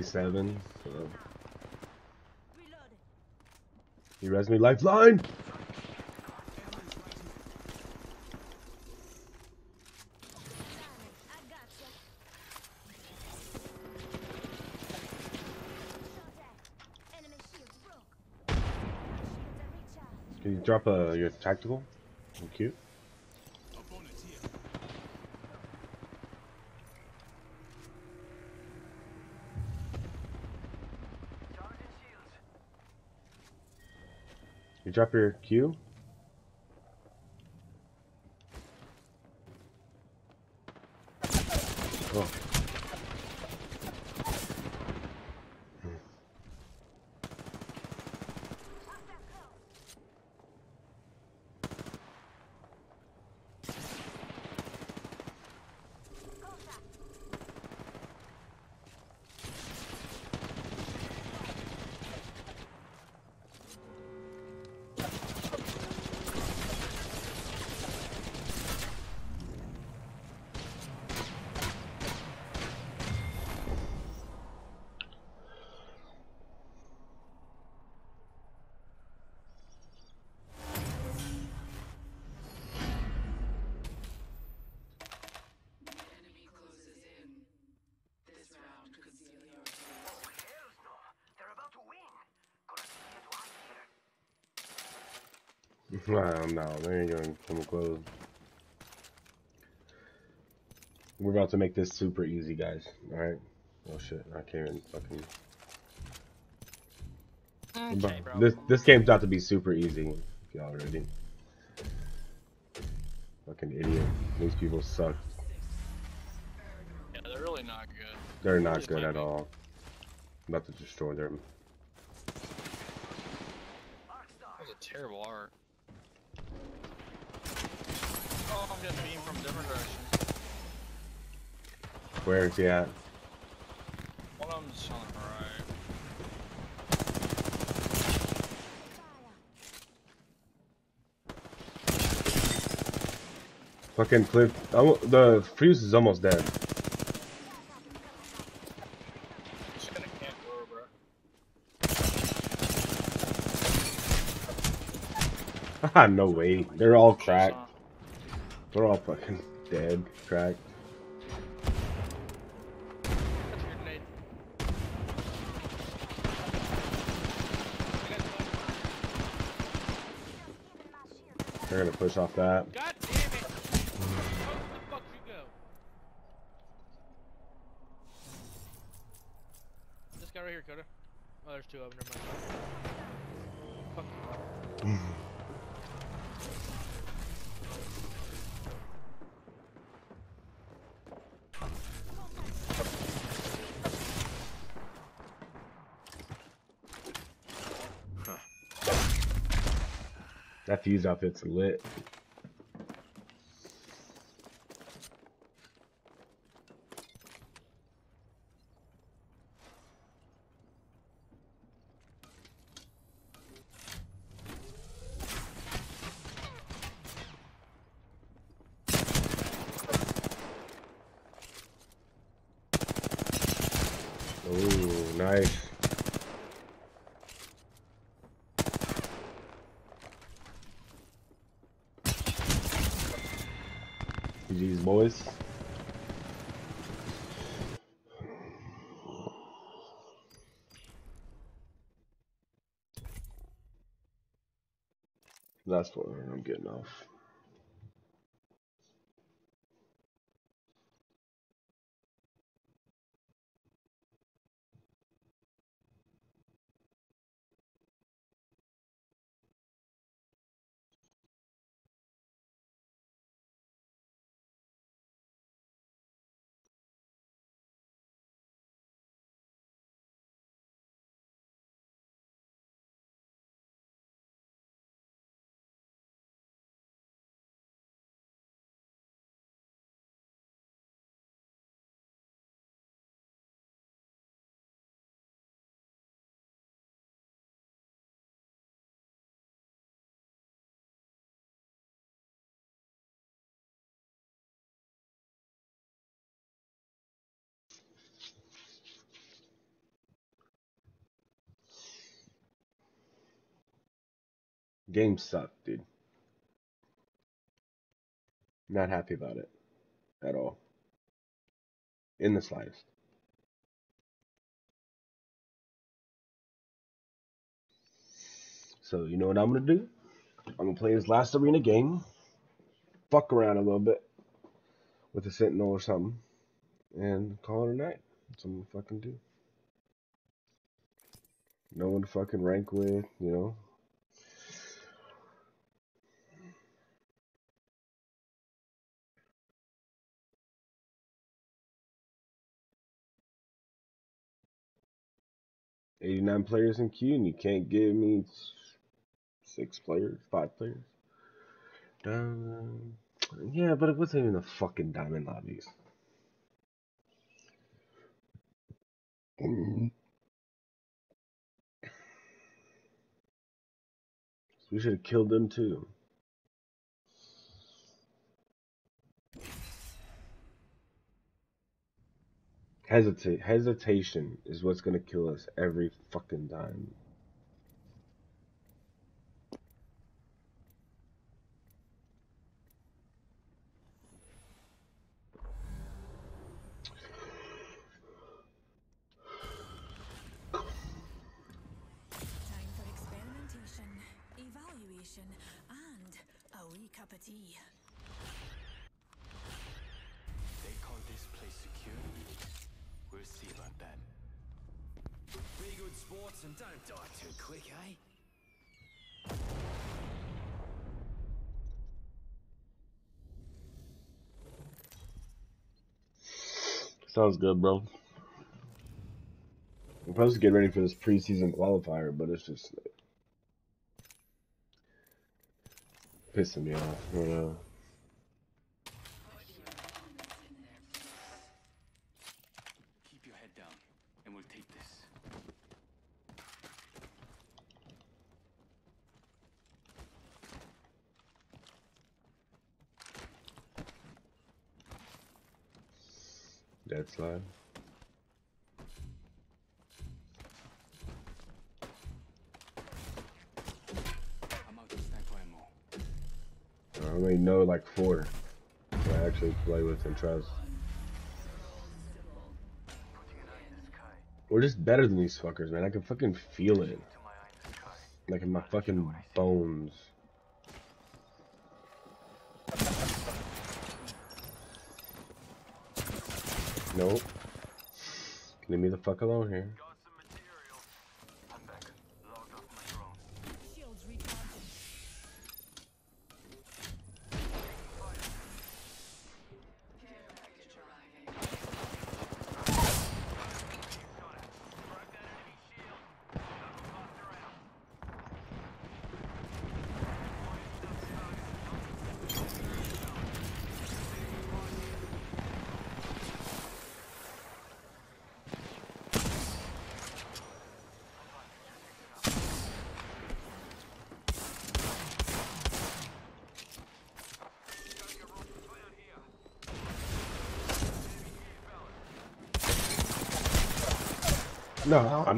97. So. He res me lifeline! Can you drop uh, your tactical? Cute. You drop your Q? Oh. Enemy closes in. This round could seal your fate. Hells no! They're about to win! Gonna see it right here. Wow, no, they ain't gonna come close. We're about to make this super easy, guys. Alright? Oh shit, I can't even fucking... Okay, bro. This this game's about to be super easy, if y'all ready. Fucking idiot. These people suck. Yeah, they're really not good. They're not good at all. I'm about to destroy them. That was a terrible art. Oh, I'm getting beamed from different directions. Where is he at? One of on the right. Fucking clip. Oh, the fuse is almost dead. Just gonna camp lower, bro. Haha, no way. They're all cracked. They're all fucking dead, cracked. They're gonna push off that. God damn it! Where the fuck you go? This guy right here, Coda. Oh, there's two of them. Never mind. Fuck. That It's lit. Ooh, nice. GG's boys. That's what I'm getting off. Game sucked, dude. Not happy about it at all. In the slightest. So you know what I'm gonna do? I'm gonna play this last arena game. Fuck around a little bit with a sentinel or something. And call it a night. That's what I'm gonna fucking do. No one to fucking rank with, you know. Eighty-nine players in queue, and you can't give me six players, five players. Um, yeah, but it wasn't even the fucking diamond lobbies. Mm. We should have killed them too. Hesitate, hesitation is what's gonna kill us every fucking time. Time for experimentation, evaluation, and a wee cup of tea. Sports and don't die too quick, eh? Sounds good, bro. I'm supposed to get ready for this preseason qualifier, but it's just like, pissing me off. Don't know. Keep your head down, and we'll take this. I only know like four. I actually play with and trust. We're just better than these fuckers, man. I can fucking feel it. Like in my fucking bones. Nope. Leave me the fuck alone here. Shields recharging.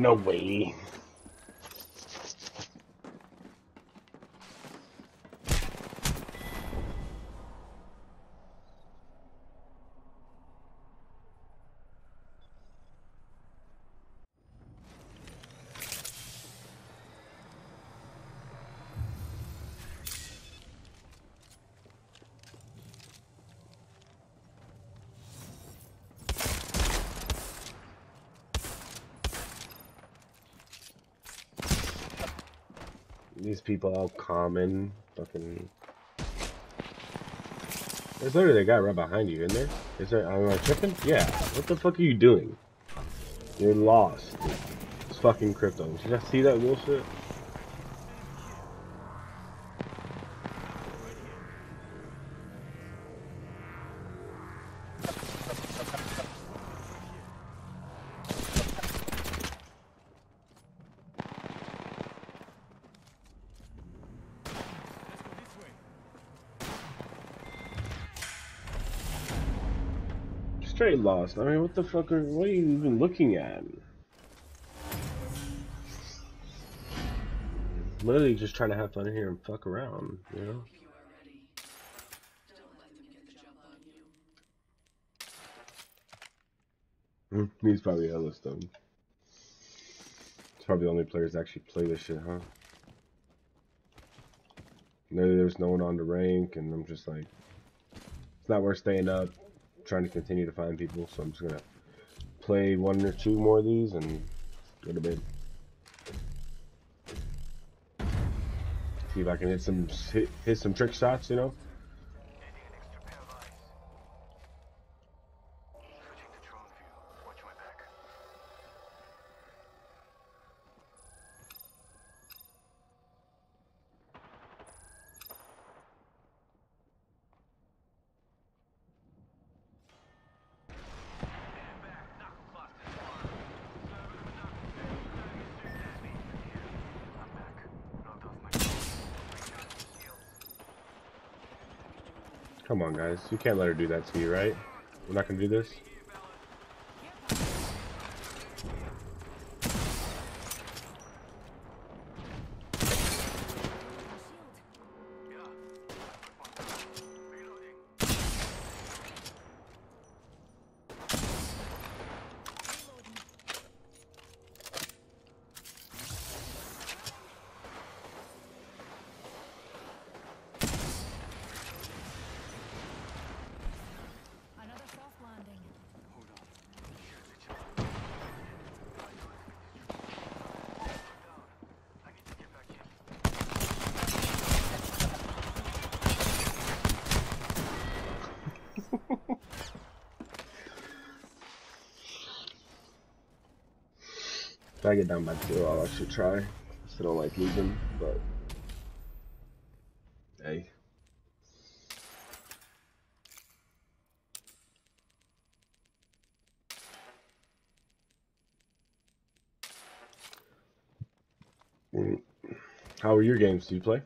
No, way. These people all common, fucking. There's literally a guy right behind you, isn't there? Is there? Am I tripping? Yeah. What the fuck are you doing? You're lost. It's fucking crypto. Did guys see that bullshit? Lost. I mean, what the fuck are? What are you even looking at? literally just trying to have fun here and fuck around, you know? Hmm, He's probably Yellowstone. It's probably the only players that actually play this shit, huh? Maybe there's no one on the rank, and I'm just like, it's not worth staying up, trying to continue to find people, so I'm just gonna play one or two more of these and go to bed. See if I can hit some hit, hit some trick shots, you know. Come on, guys. You can't let her do that to you, right? We're not gonna do this? Another soft landing. If I get down by two, I'll actually try. Still don't like losing, but hey. Mm. How are your games? Do you play?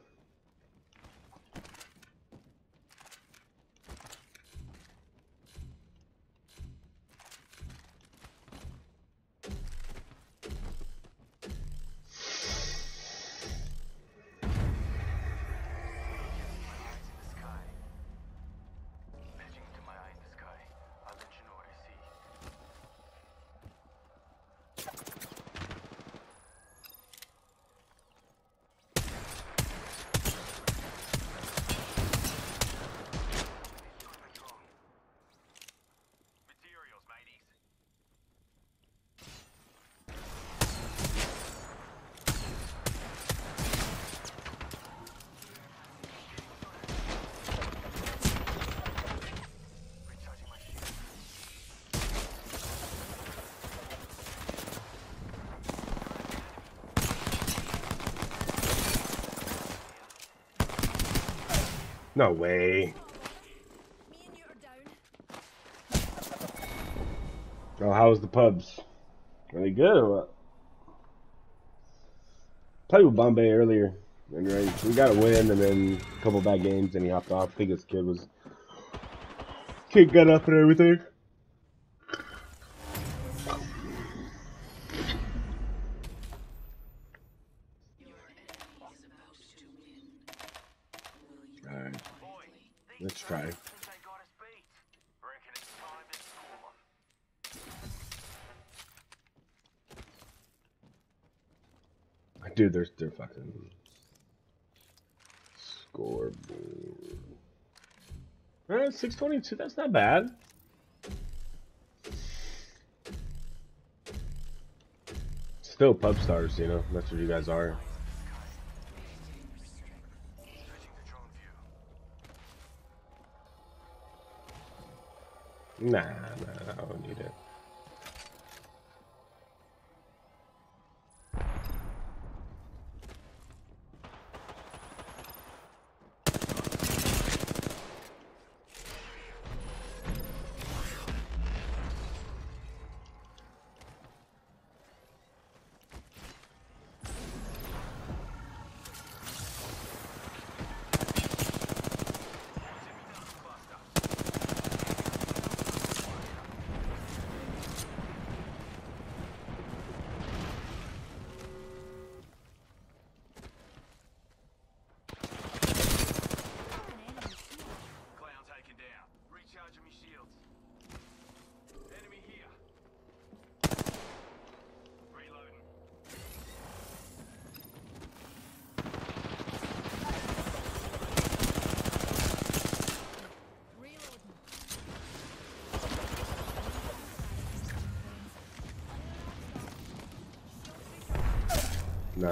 No way. Oh, how's the pubs? Are they good or what? Played with Bombay earlier, and right, we got a win, and then a couple bad games, and he hopped off. I think his kid was kid got up and everything. All right, let's try. Dude, there's they're fucking scoreboard. Alright, 622, that's not bad. Still pub stars, you know, that's what you guys are. Nah, nah, I don't need it.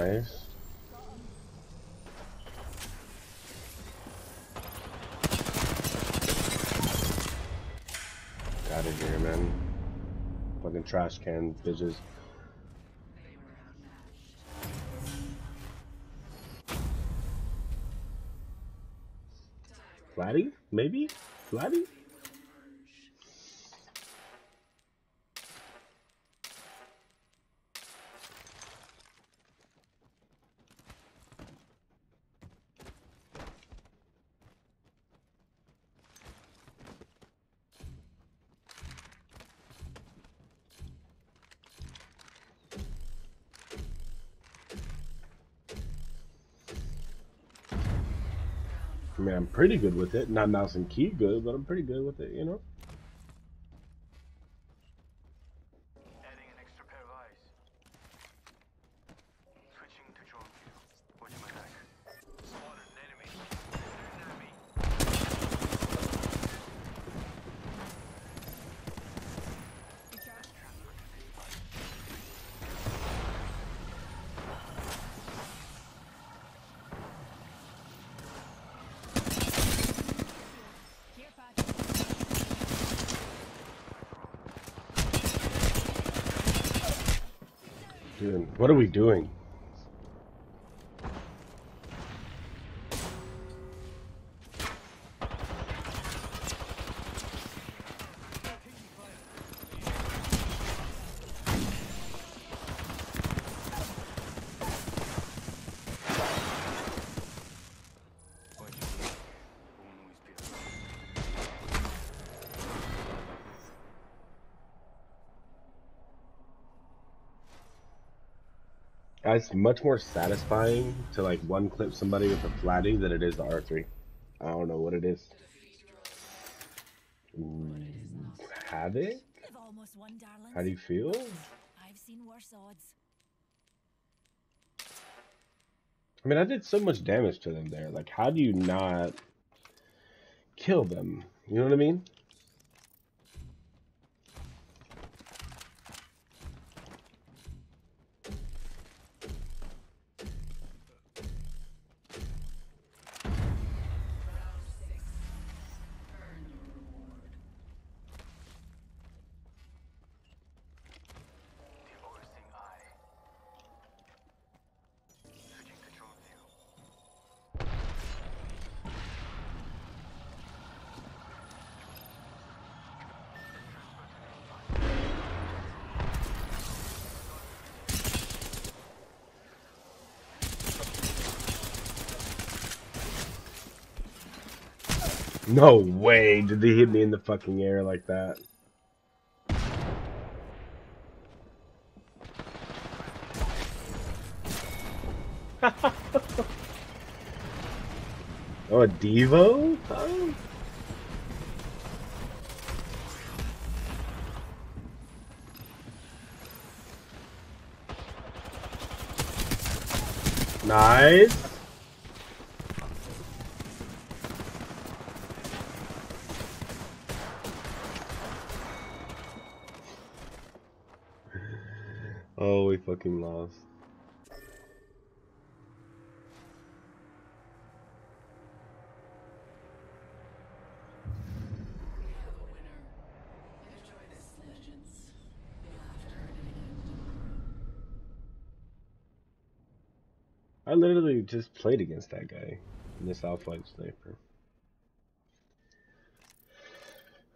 Nice. Out of here, man. Fucking trash can bitches. Flatty? Maybe? Flatty? I mean, I'm pretty good with it. Not mouse and key good, but I'm pretty good with it, you know? Adding an extra pair of eyes. Switching to drone view. Watch my back. Spotted an enemy. There's an enemy. Dude, what are we doing? It's much more satisfying to like one clip somebody with a flatty than it is the R3. I don't know what it is. Ooh, won, darling. How do you feel? I've seen worse odds. I mean, I did so much damage to them there. Like, how do you not kill them? You know what I mean? No way did they hit me in the fucking air like that. oh, a Devo? Oh. Nice. Oh, we fucking lost. I literally just played against that guy in this Alpha Sniper.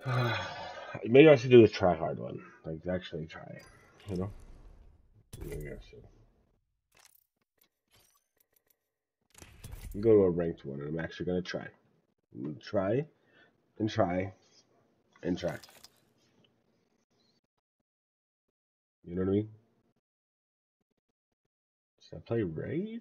Maybe I should do a try hard one. Like, actually try. You know? Maybe I should. Go to a ranked one, and I'm actually gonna try. Gonna try, and try, and try. You know what I mean? Should I play Raid?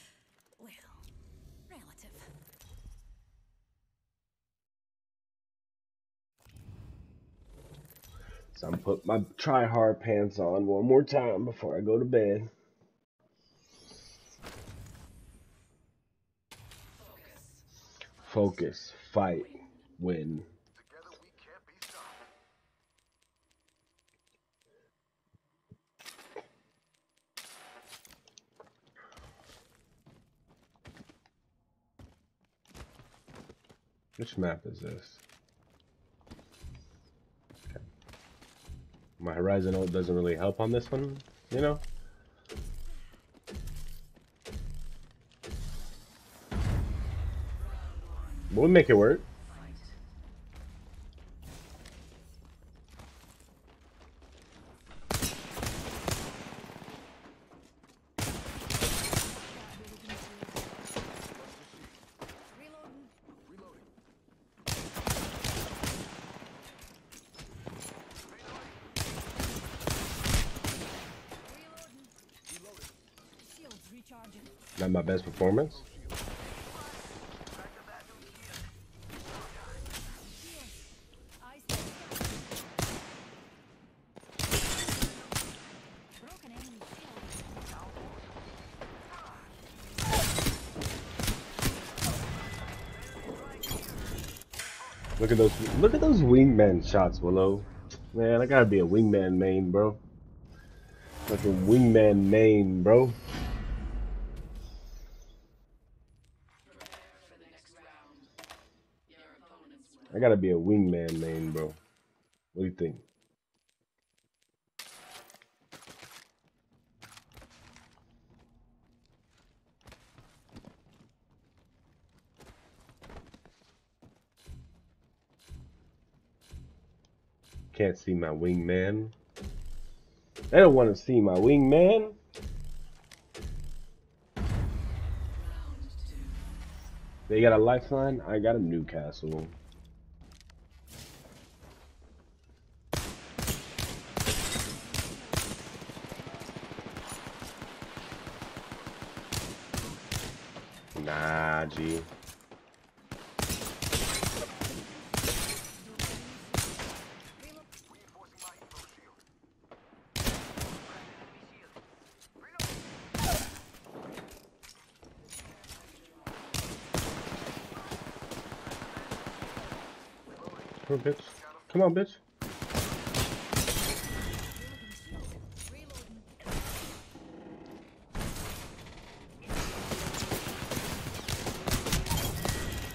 So I'm put my try hard pants on one more time before I go to bed. Focus, fight, win. Which map is this? My Horizon ult doesn't really help on this one, you know? We'll make it work. Best performance. Look at those look at those wingman shots, Willow. Man, I gotta be a wingman main, bro. Like a wingman main, bro. Gotta be a wingman main, bro. What do you think? Can't see my wingman. They don't want to see my wingman. They got a lifeline. I got a Newcastle. Nah, G. Come on, bitch. Come on, bitch.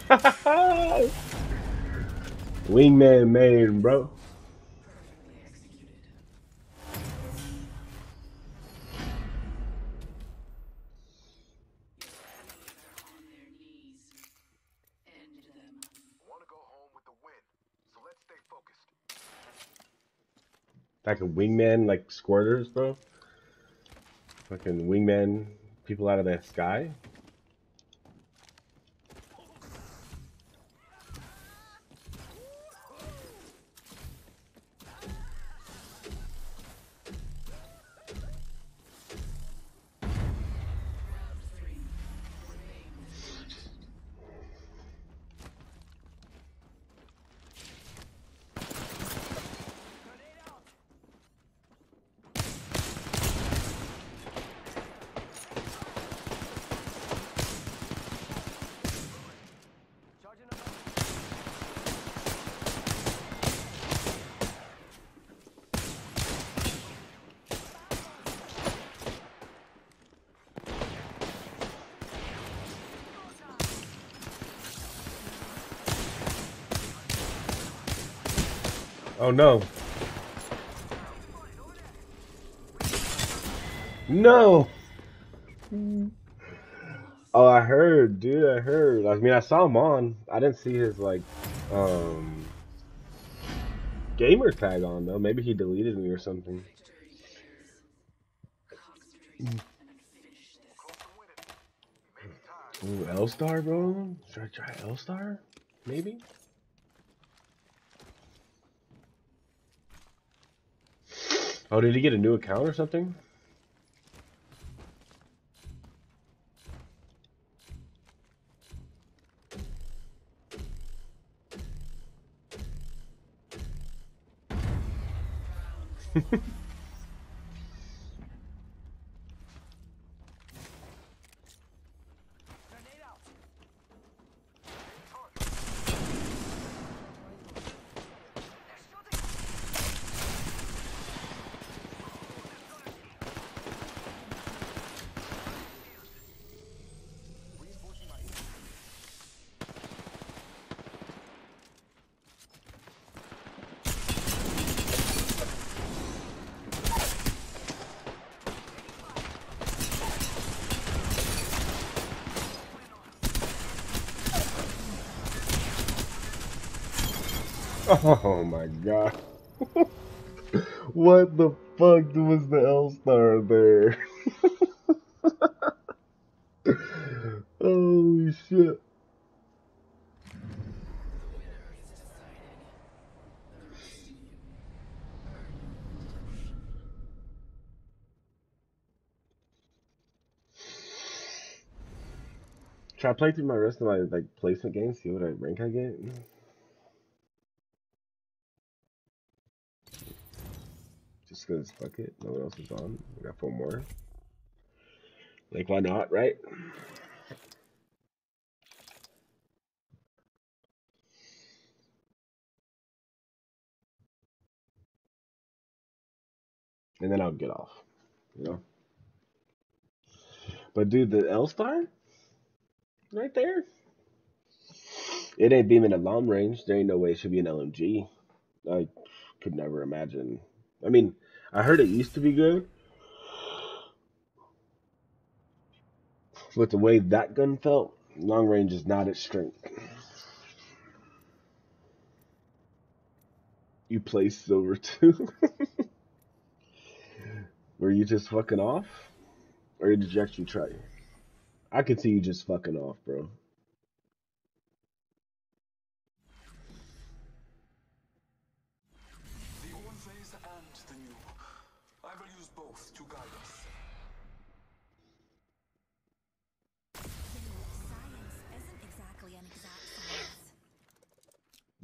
Wingman main, bro. A wingman, like squirters, bro. Fucking wingman people out of the sky. No. No. Oh, I heard, dude. I heard. I mean, I saw him on. I didn't see his like, um, gamer tag on though. Maybe he deleted me or something. Ooh, L Star, bro. Should I try L Star? Maybe. Oh, did he get a new account or something? Oh my god. what the fuck was the L star there? Holy shit. Try play through my rest of my like placement games, see what I rank I get. Just cause fuck it, no one else is on. We got four more. Like why not, right? And then I'll get off. You know? But dude, the L star? Right there. It ain't beaming at long range. There ain't no way it should be an LMG. I could never imagine. I mean, I heard it used to be good. But the way that gun felt, long range is not its strength. You play silver too? Were you just fucking off? Or did you actually try? I could see you just fucking off, bro.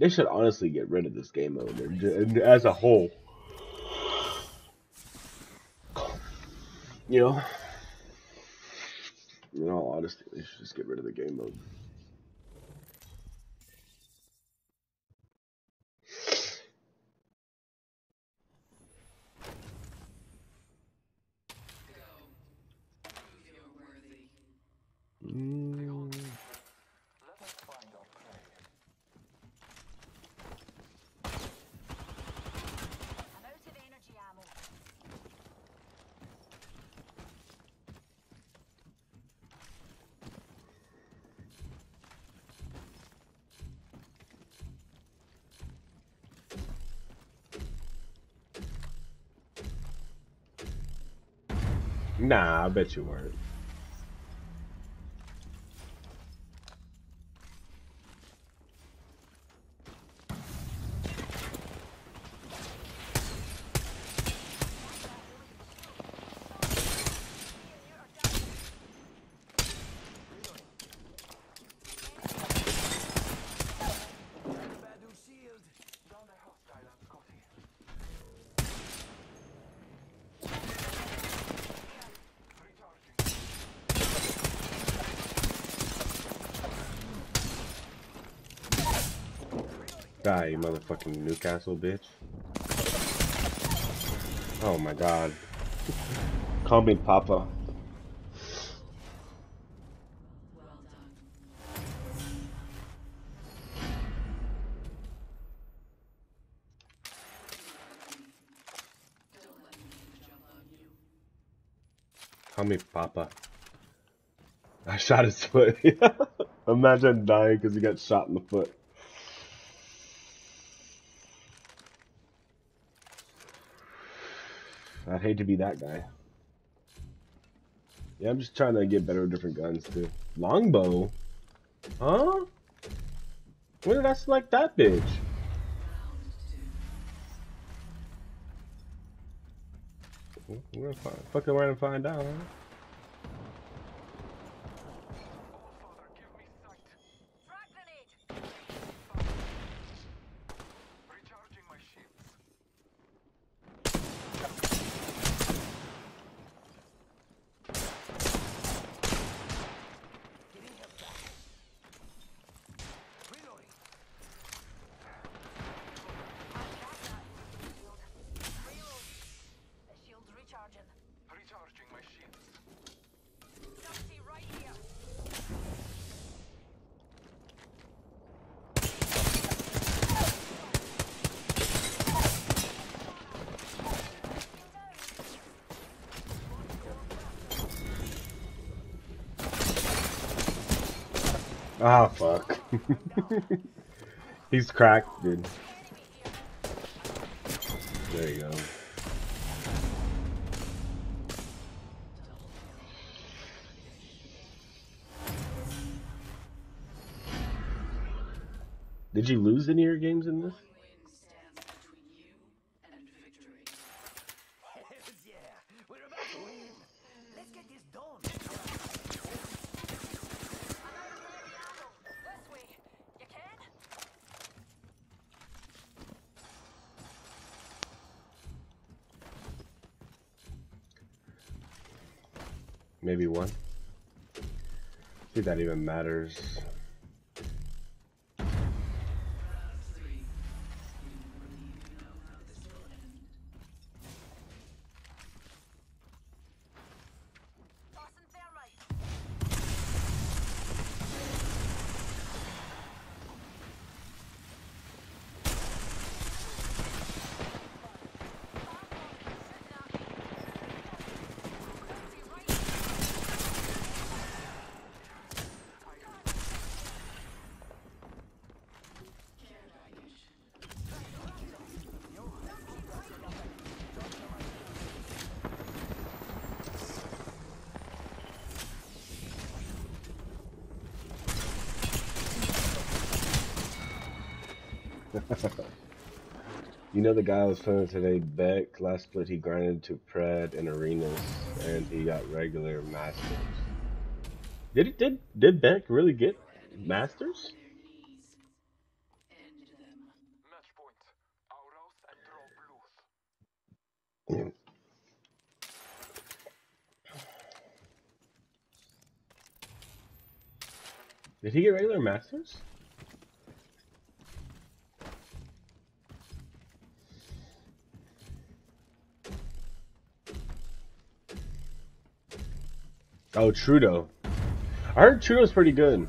They should honestly get rid of this game mode as a whole. You know? In all honesty, they should just get rid of the game mode. Nah, I bet you weren't. Die, you motherfucking Newcastle bitch. Oh my god. Call me Papa. Call me Papa. I shot his foot. Imagine dying because he got shot in the foot. I'd hate to be that guy. Yeah, I'm just trying to get better with different guns too. Longbow? Huh? When did I select that bitch? We're gonna fucking around and find out, huh? Ah, fuck. He's cracked, dude. There you go. Did you lose any of your games in this? That even matters. You know the guy I was playing today, Beck, last split he grinded to Pred and Arenas and he got regular masters. Did he did did Beck really get masters? Did he get regular masters? Oh, Trudeau. I heard Trudeau's pretty good.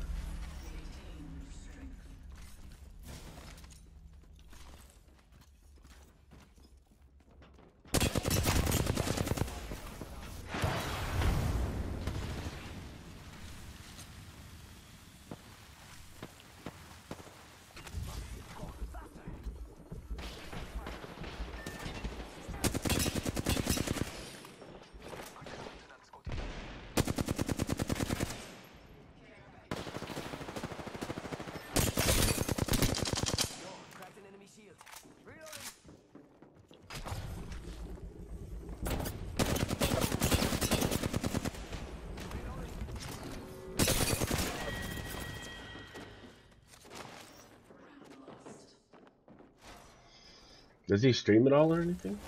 He stream at all or anything?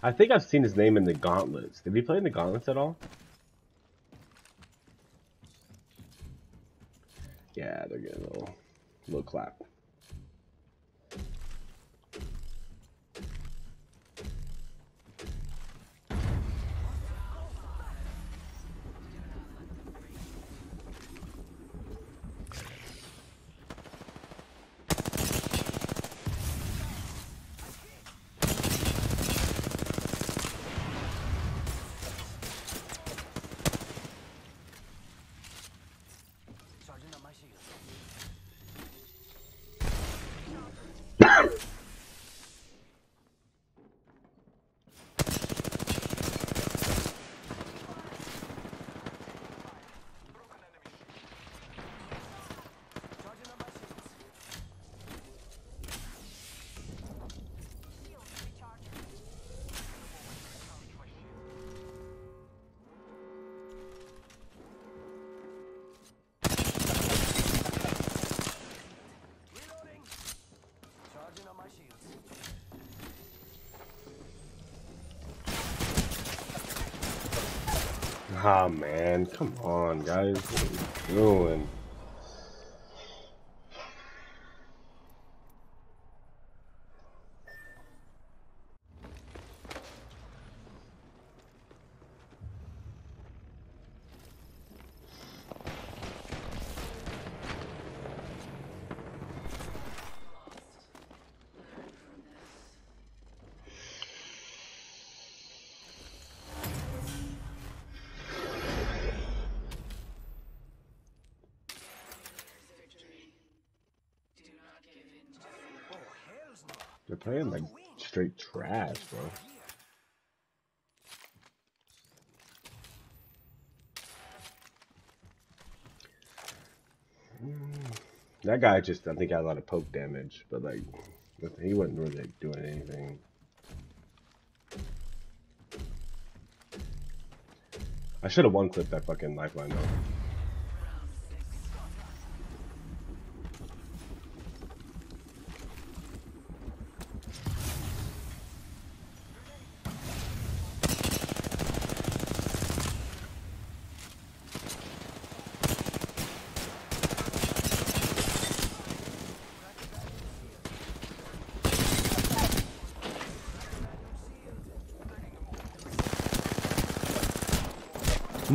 I think I've seen his name in the Gauntlets. Did he play in the Gauntlets at all? Yeah, they're getting a little, little clap. Charging up my shield. Charging up my shields. Reloading. Charging up my shields. Ah man, come on guys, what are you doing? Playing like straight trash, bro. That guy just, I think, had a lot of poke damage, but like, he wasn't really doing anything. I should have one clipped that fucking lifeline though.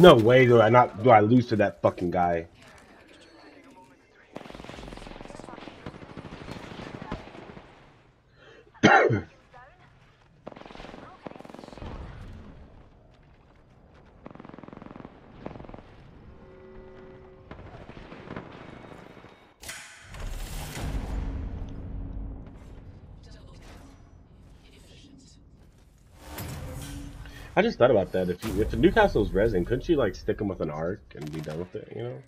No way do I not do I lose to that fucking guy. I just thought about that. If you, if Newcastle's resin, couldn't you like stick them with an arc and be done with it? You know.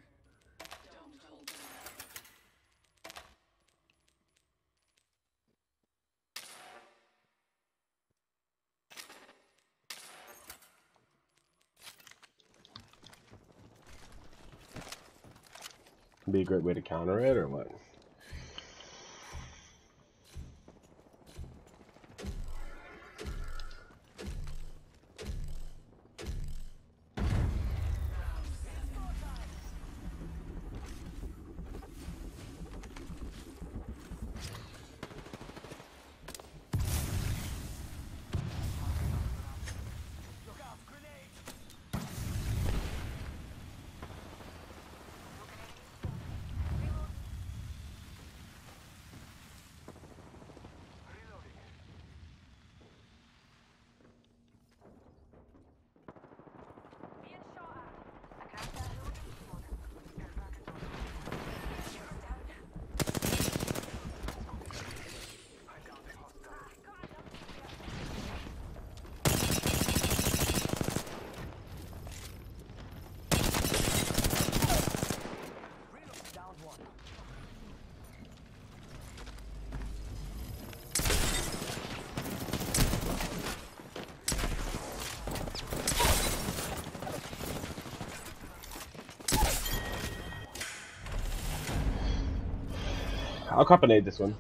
Be a great way to counter it, or what? I'll copinate this one.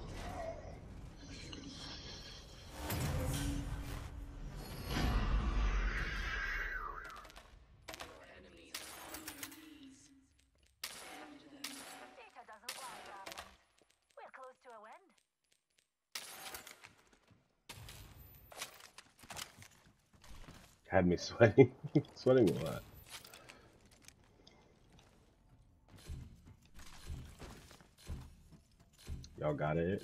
Had me sweating. sweating a lot. Got it.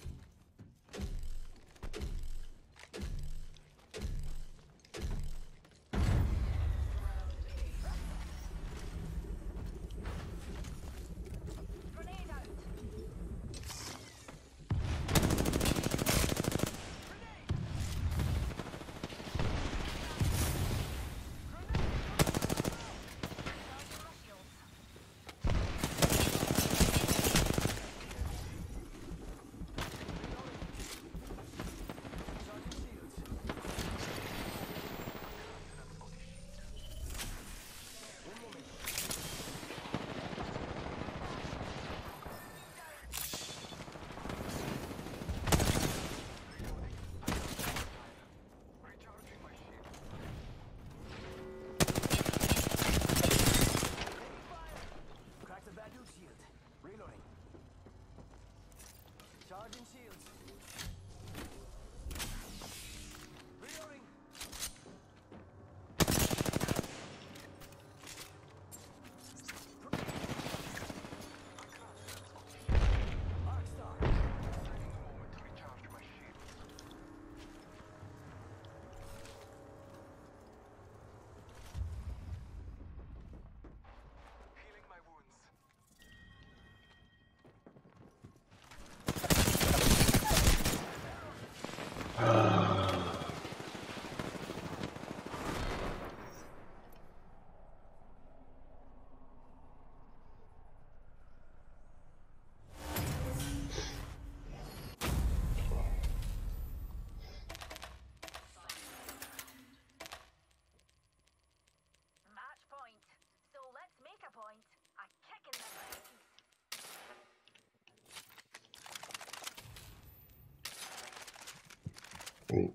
Ooh.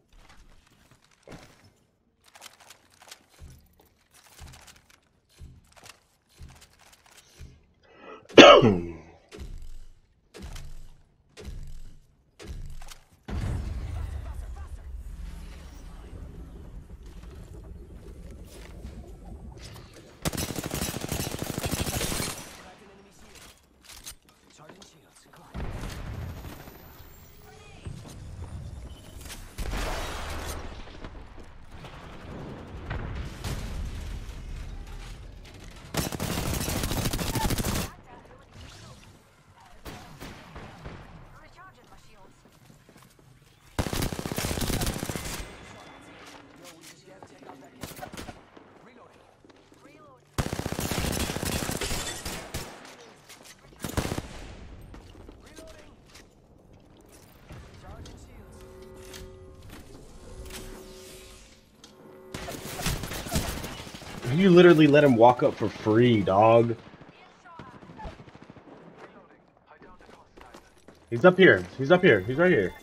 You literally let him walk up for free, dog. He's up here. He's up here. He's right here.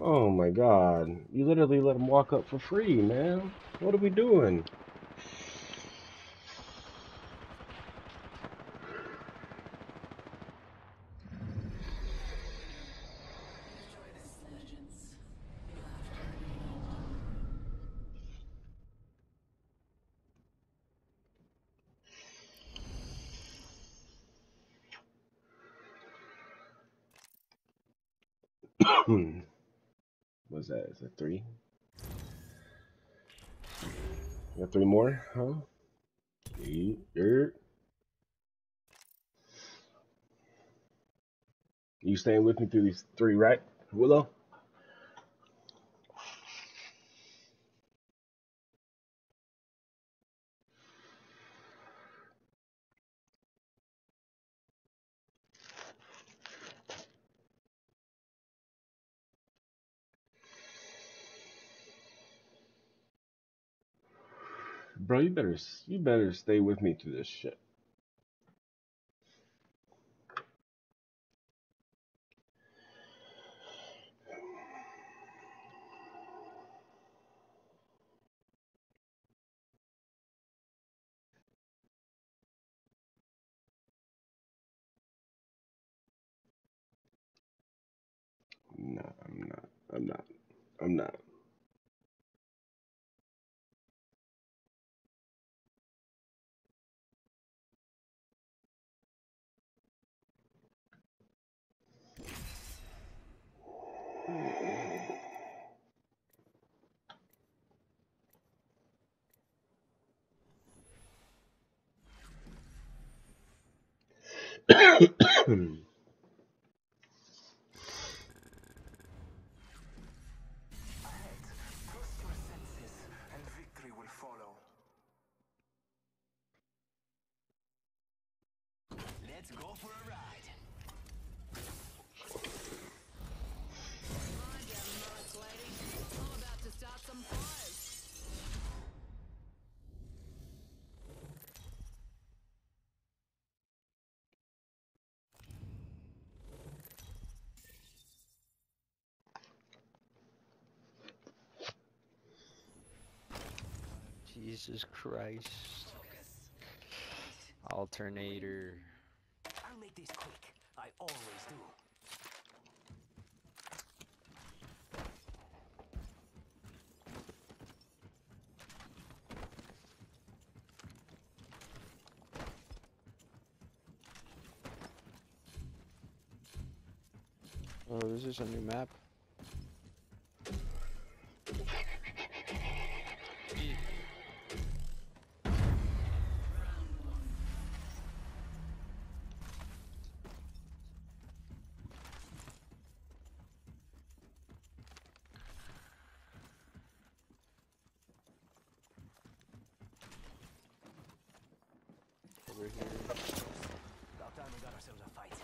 Oh my god. You literally let him walk up for free, man. What are we doing? What's that? Is that three? You got three more, huh? Eight, er. You staying with me through these three, right, Willow? Bro, you better you better stay with me through this shit. No, I'm not. I'm not. I'm not. Jesus Christ. Alternator. I'll make this quick. I always do. Oh, this is a new map. Over here. About time we got ourselves a fight.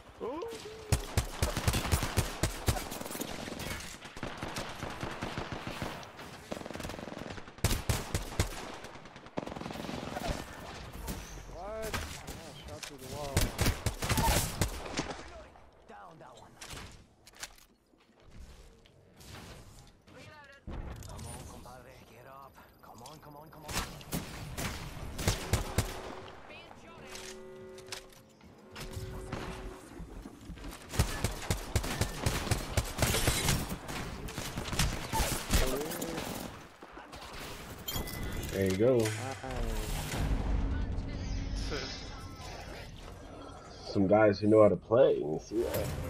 What? Oh, shot through the wall. Down that one. Come on, compadre, get up. Come on, come on, come on. There you go. Some guys who know how to play. You see that?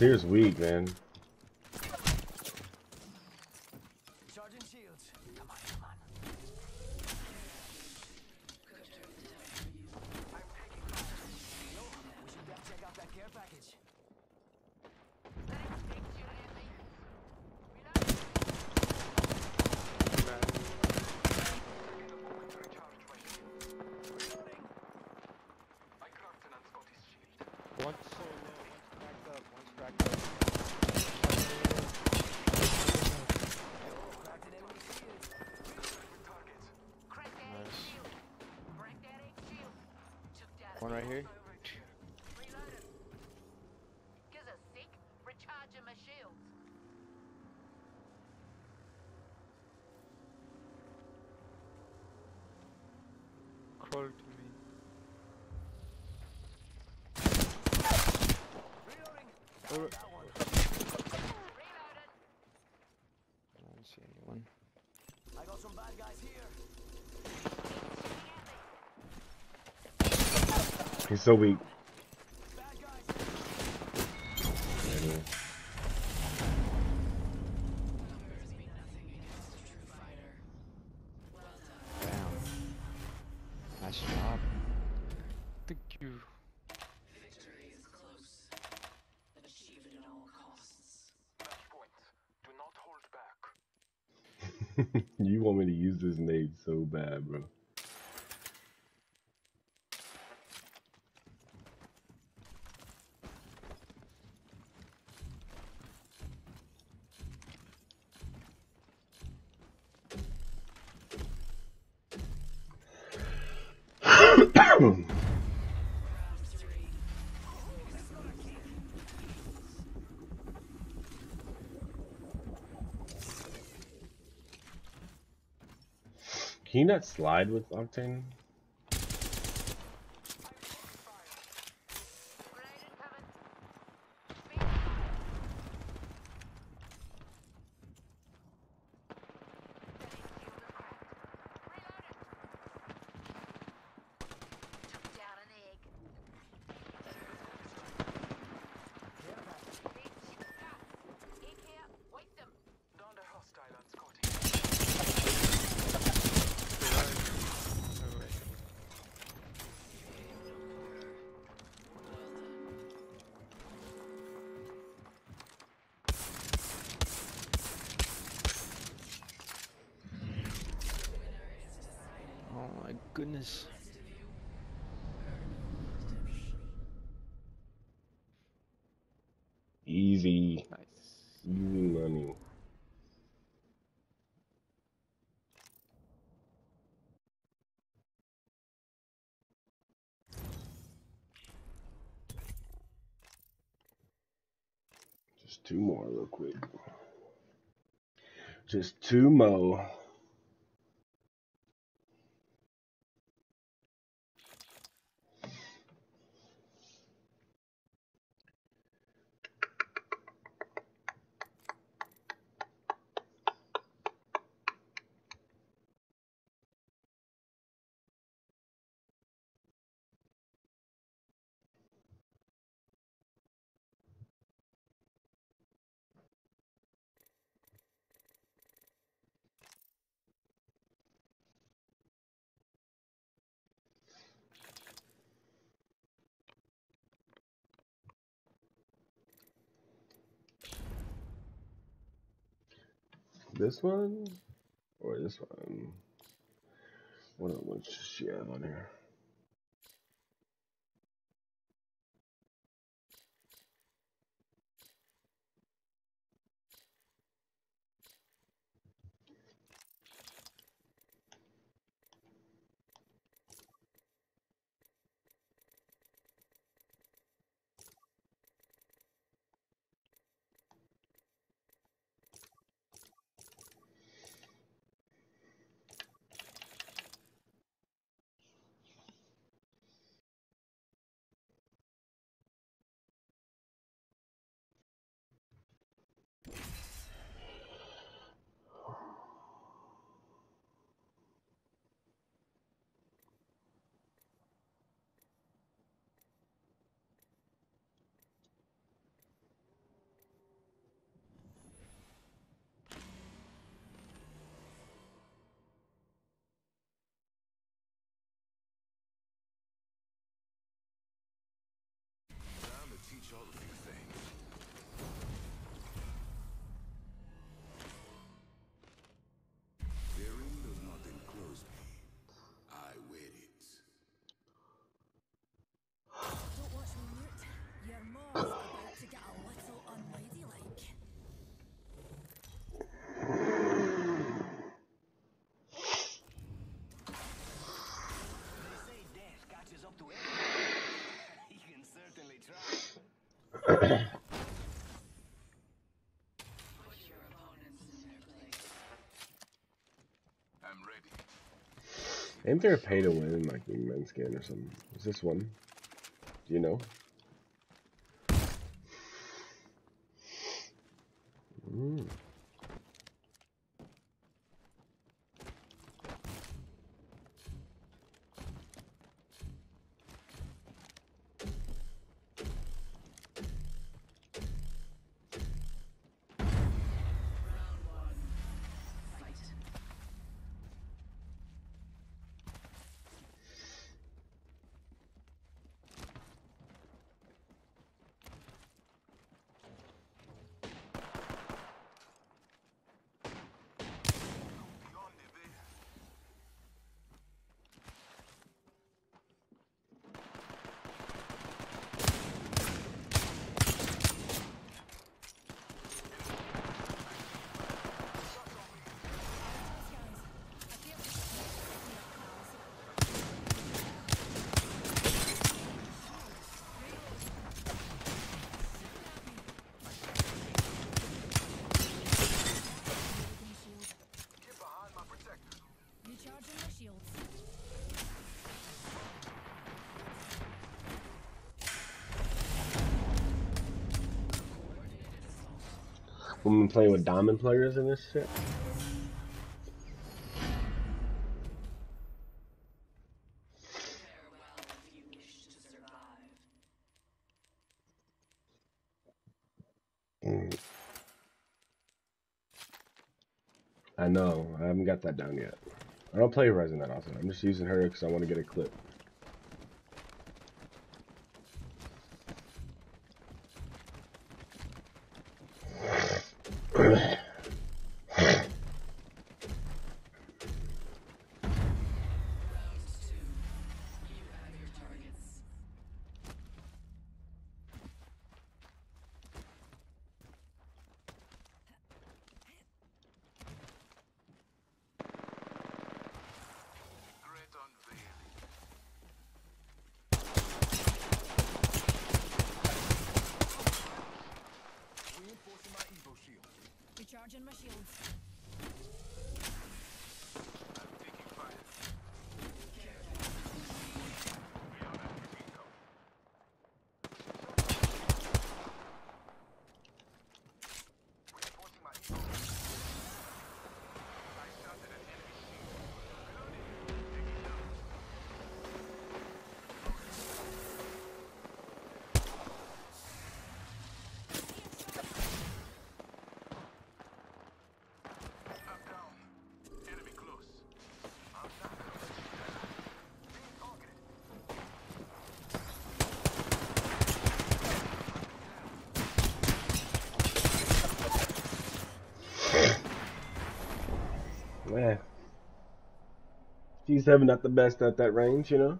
Seer's weak, man. some bad guys here. He's so weak. just made so bad, bro. Can you not slide with Octane? quick. Just two more. this one or this one? What else she have on here? Ain't there a pay to win like in men's skin or something? Is this one? Do you know? Mm. Recharging my shields. We've been playing with diamond players in this shit. Mm. I know. I haven't got that down yet. I don't play Ryzen that often. I'm just using her because I want to get a clip. Great unveiling. Reinforcing my Evo shield. Recharging my shields. I'm taking fire. Reinforcing my Evo. I shot at an enemy shield. Reloading. Taking notes. I'm down. Enemy close. I'm not close. Being targeted. Yeah. G7 not the best at that range, you know?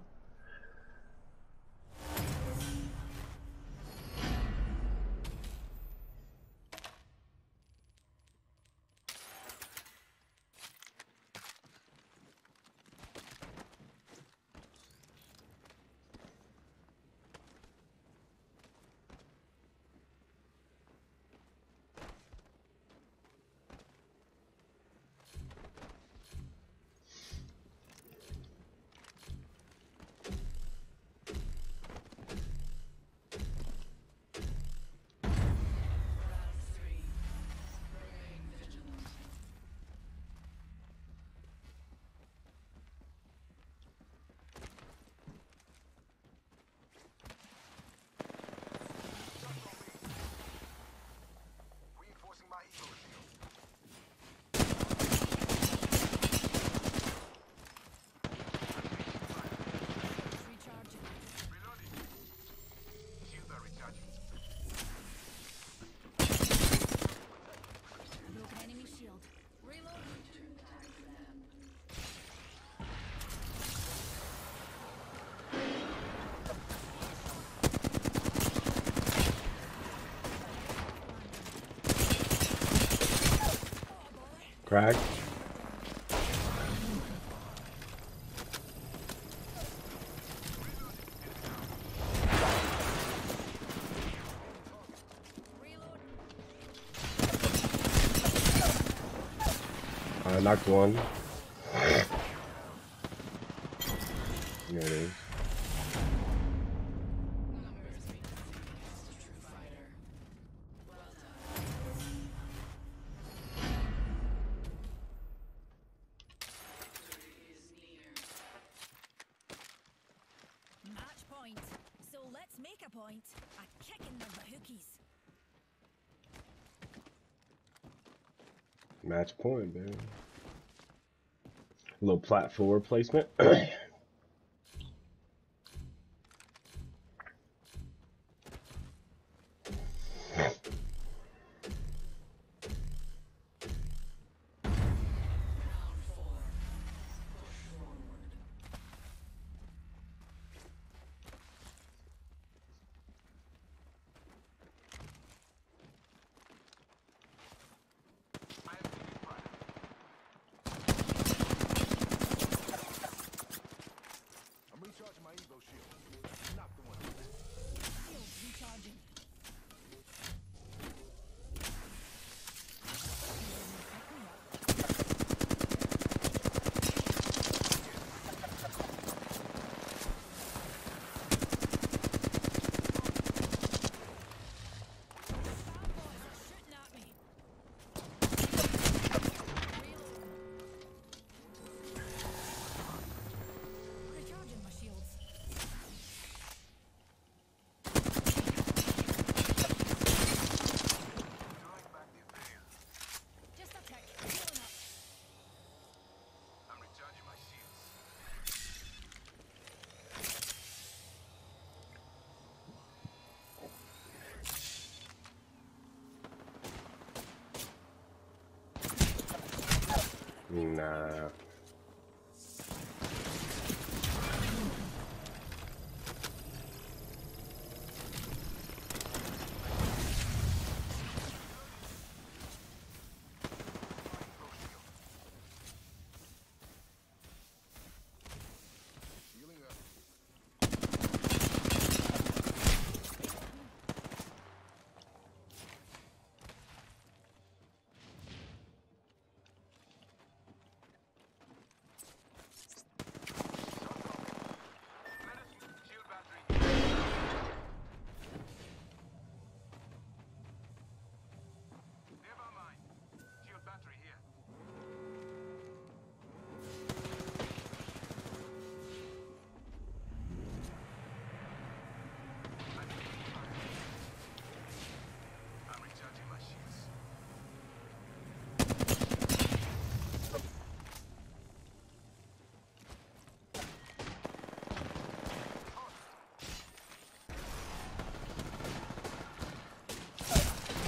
Reinforcing my Evo shield. Recharging. Reloading. Shields are recharging. Broken enemy shield. Reload. Crack. I knocked one. There it is. Match point. So let's make a point. A kick in the bahookies. Match point, man. Little platform placement.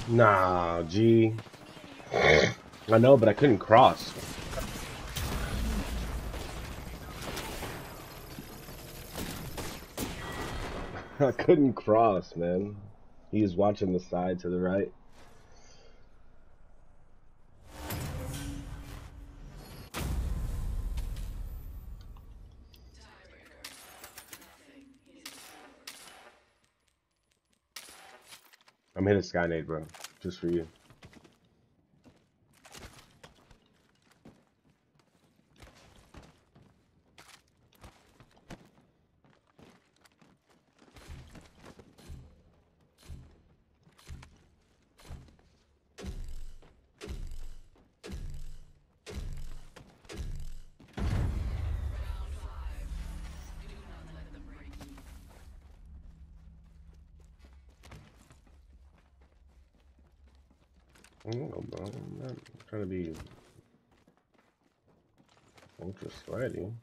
Nah, G. I know, but I couldn't cross. I couldn't cross, man. He was watching the side to the right. I'm hitting Skynade, bro. Just for you. I don't know, bro. I'm not trying to be ultra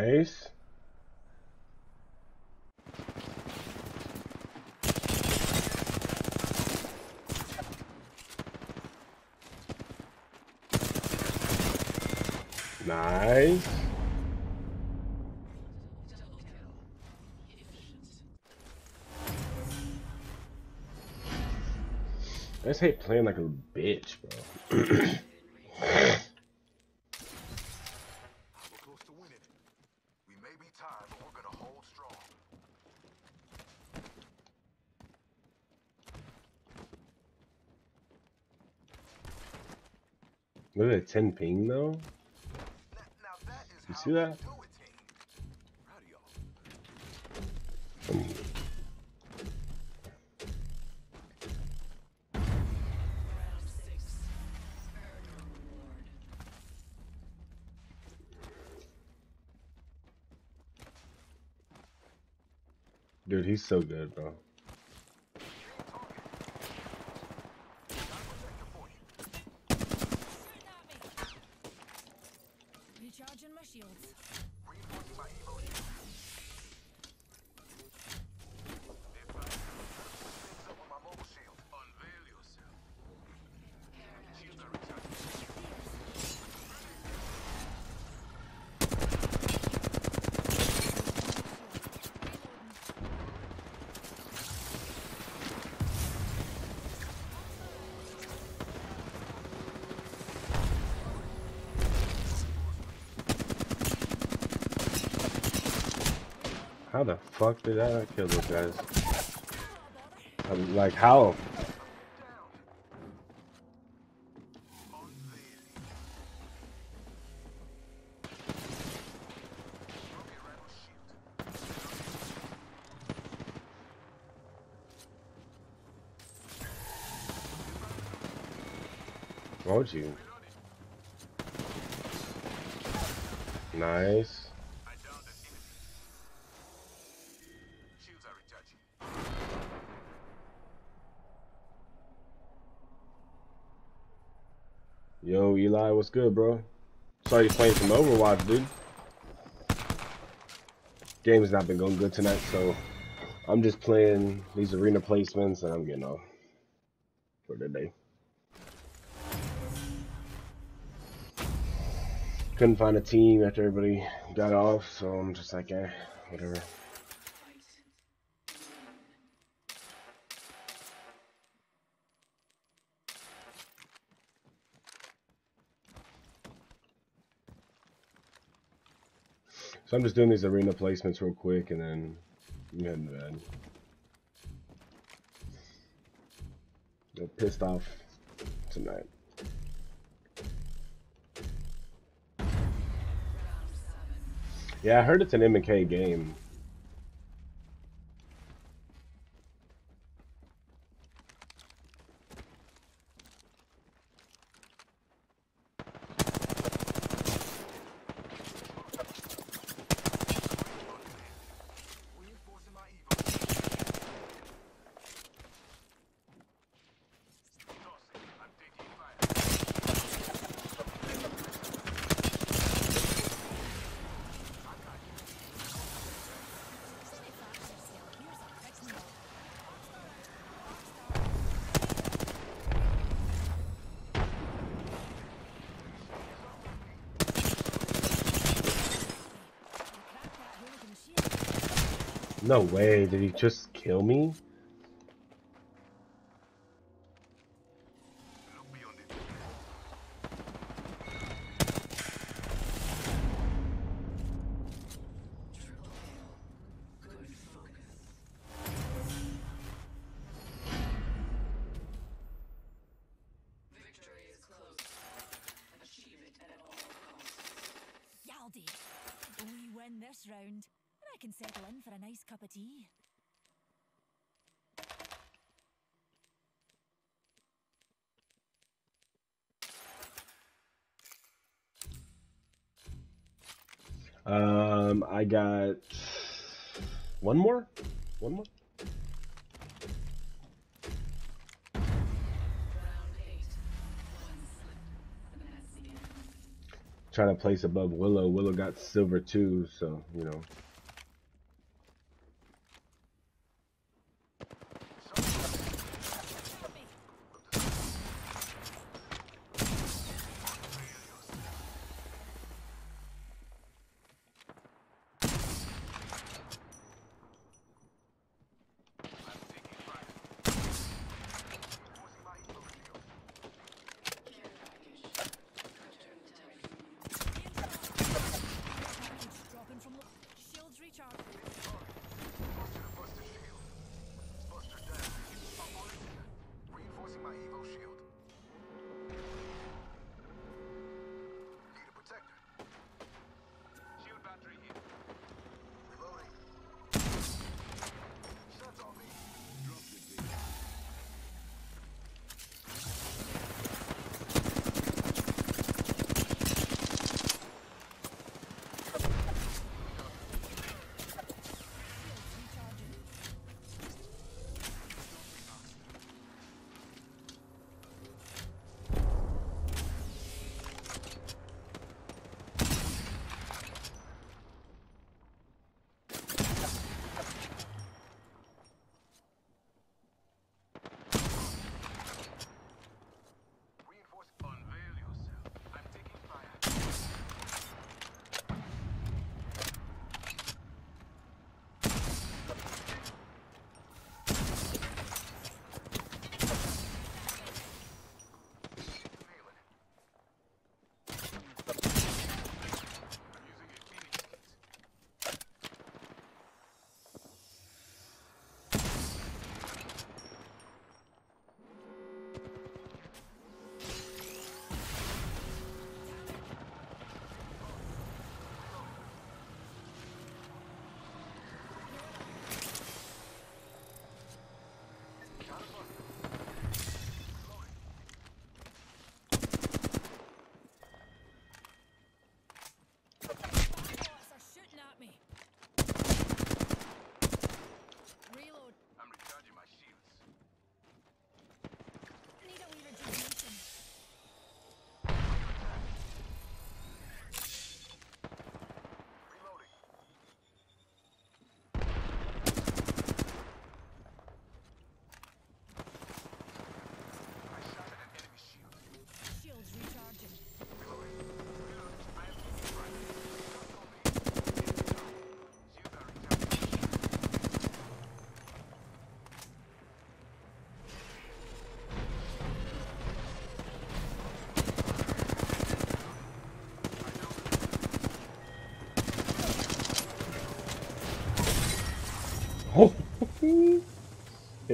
Nice. Nice. I just hate playing like a bitch, bro. We're close to winning. We may be tired, but we're gonna hold strong. Look 10 ping though. You see that? Dude, he's so good, bro. Fuck did I kill those guys? I'm like, how? Would you? Nice. What's good, bro? Sorry you're playing some Overwatch, dude. Game's not been going good tonight, so I'm just playing these arena placements and I'm getting off for the day. Couldn't find a team after everybody got off, so I'm just like, eh, whatever. So I'm just doing these arena placements real quick and then I'm heading to bed. They're pissed off tonight. Yeah, I heard it's an M&K game. No way, did he just kill me? Got one more. One more. Trying to place above Willow. Willow got silver too, so you know.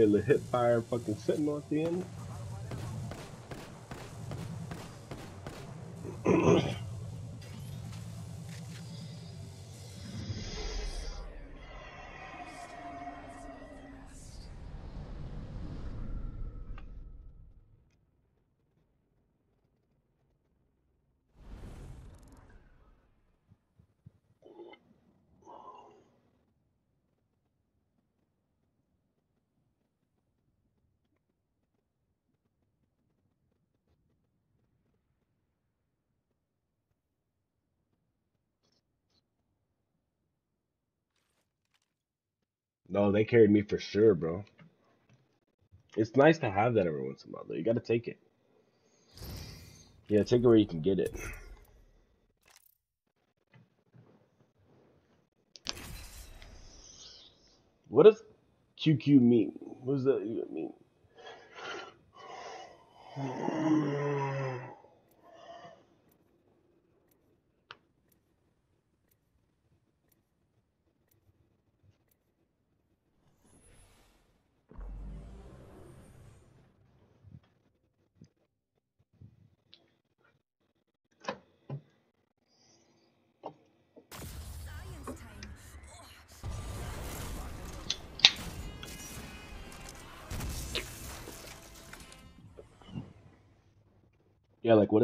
The hip fire fucking sentinel at the end. No, they carried me for sure, bro. It's nice to have that every once in a while, though. You gotta take it. Yeah, take it where you can get it. What does QQ mean? What does that even mean?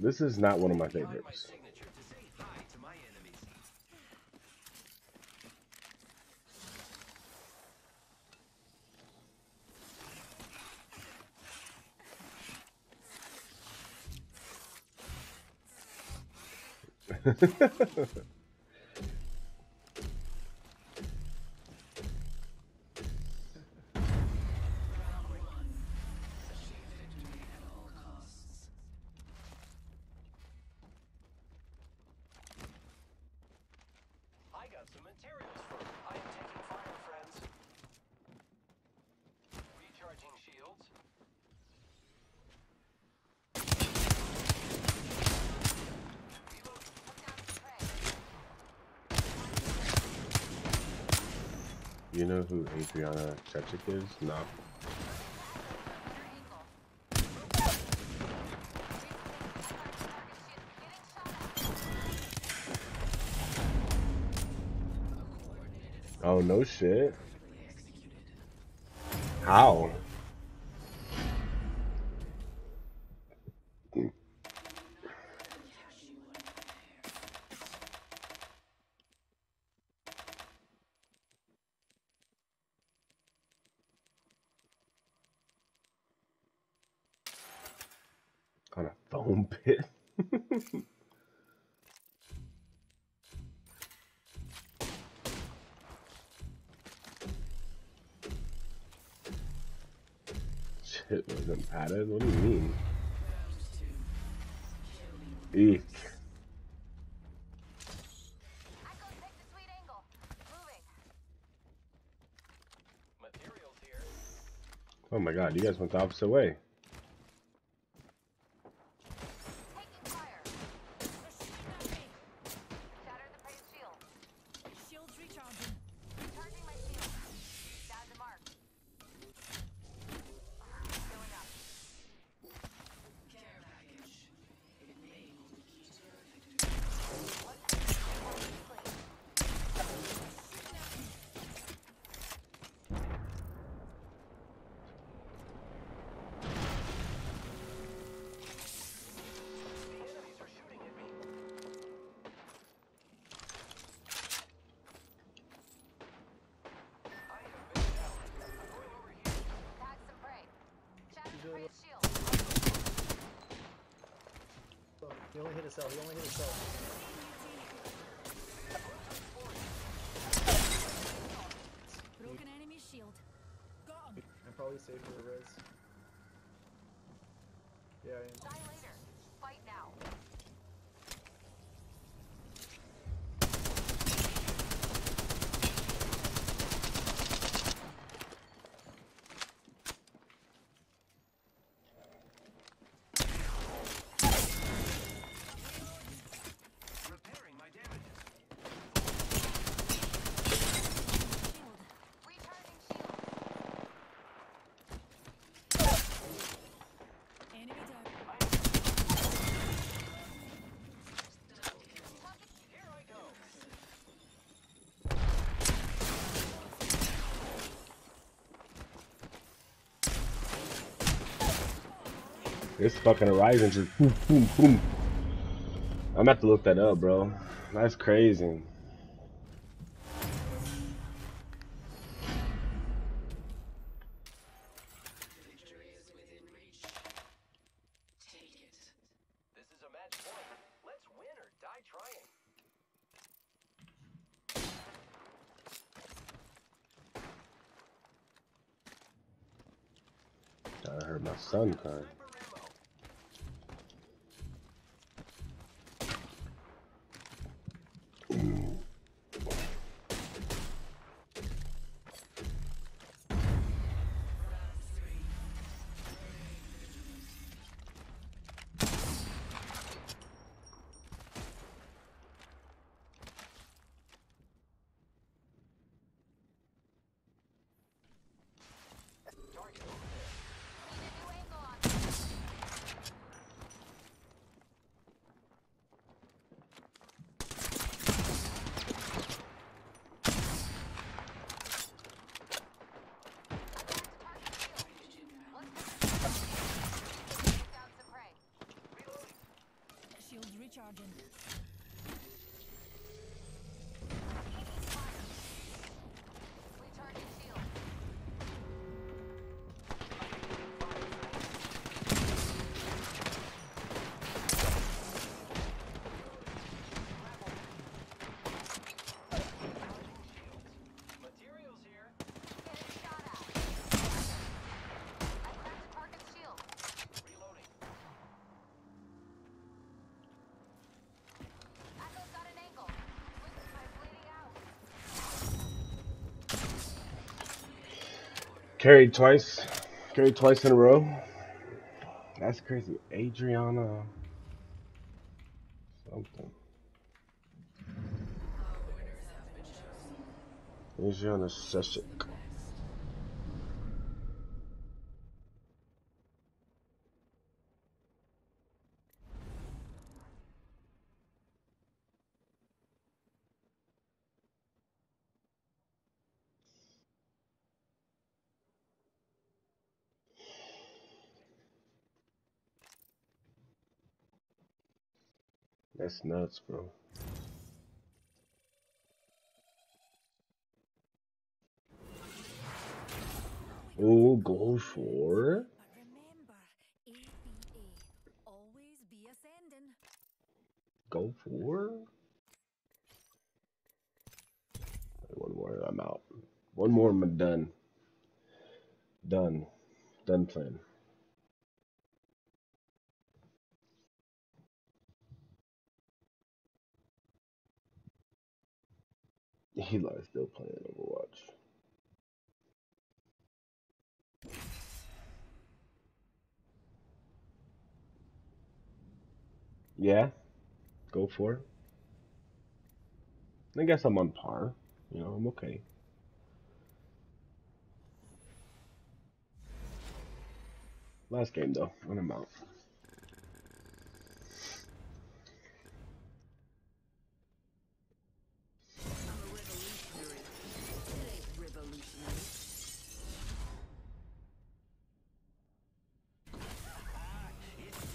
This is not one of my favorites. who Adriana Chechik is? No. Oh, no shit. How? Oh my god, you guys went the opposite way. cell. He only hit himself. This fucking horizon just boom, boom, boom. I'm about to have to look that up, bro. That's crazy. My son kind. Carried twice. Carried twice in a row. That's crazy. Adriana. Something. Adriana Seshik. Nuts, bro. Oh, go for remember, ABA. Always be ascending. go for. One more, I'm out. One more, I'm done. Done. Done Eli's still playing Overwatch. Yeah, go for it. I guess I'm on par. You know, I'm okay. Last game though, when I'm out. Revolutionary.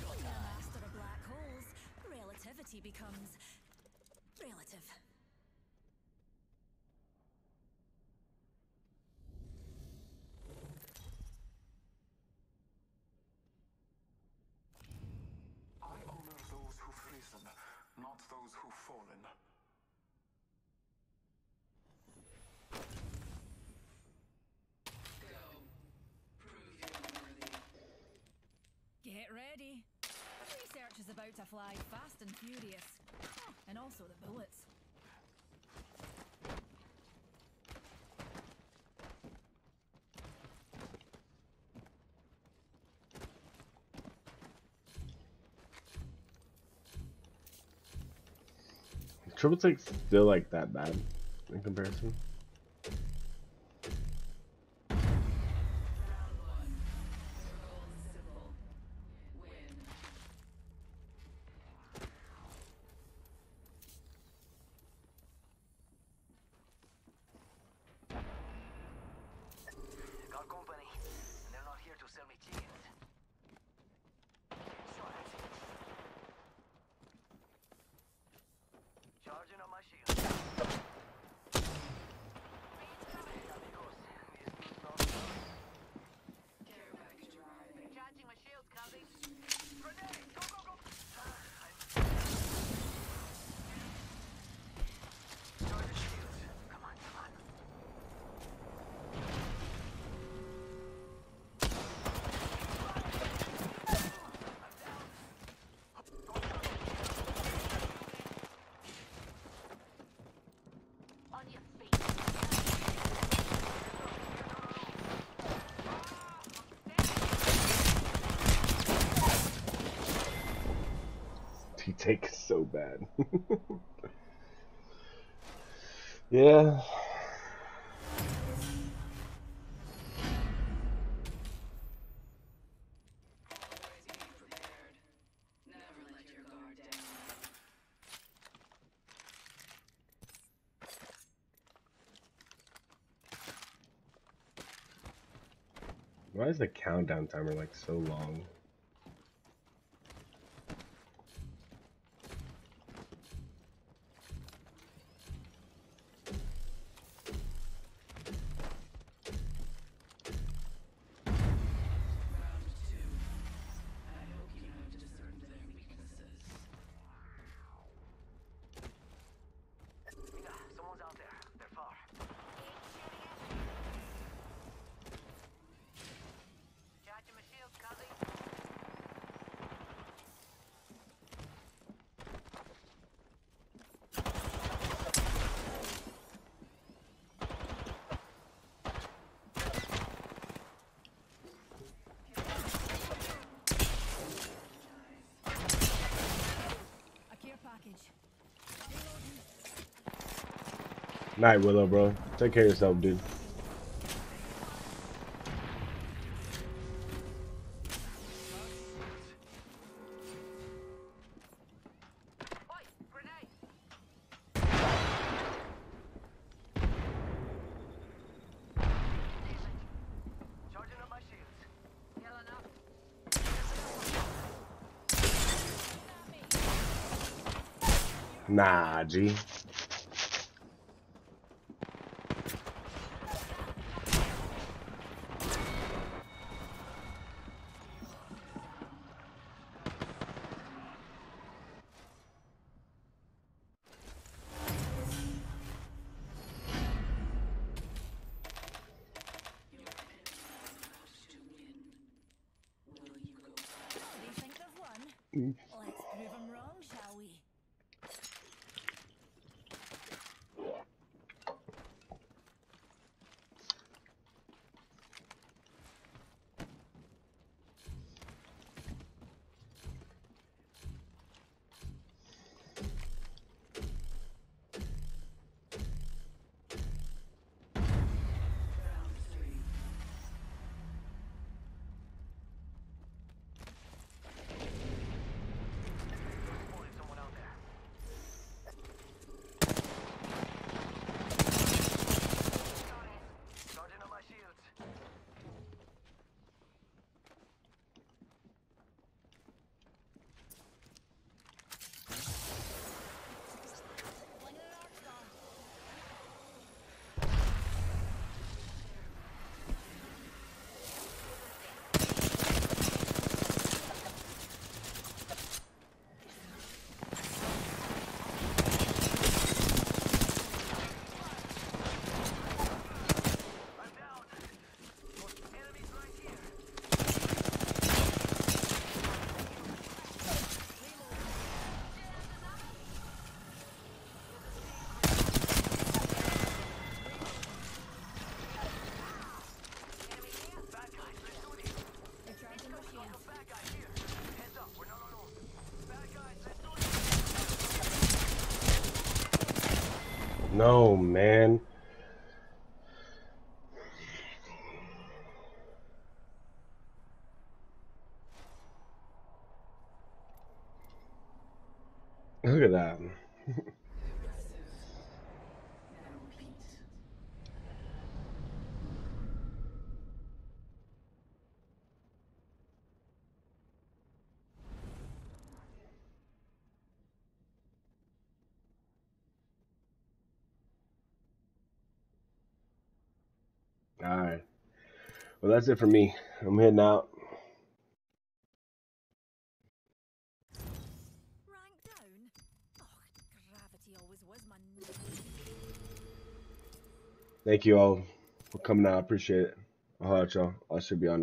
When a master of black holes, relativity becomes relative. I honor those who've risen, not those who've fallen. Get ready. Research is about to fly fast and furious. And also the bullets. Triple Six still like that bad in comparison. Got company. And they're not here to sell me chickens. Shot at. Charging on my shield. Amigos, this dude's not Charging my shield, copy. Grenade! Go, go, go! Charge the shields. Come on, come on. On your feet. He takes so bad. yeah. Why is the countdown timer like so long? Night, Willow, bro. Take care of yourself, dude. Nah, G. No, man. Look at that. All right. Well, that's it for me. I'm heading out. Oh, gravity always was my. Thank you all for coming out. I appreciate it. I'll holler at y'all. I should be on.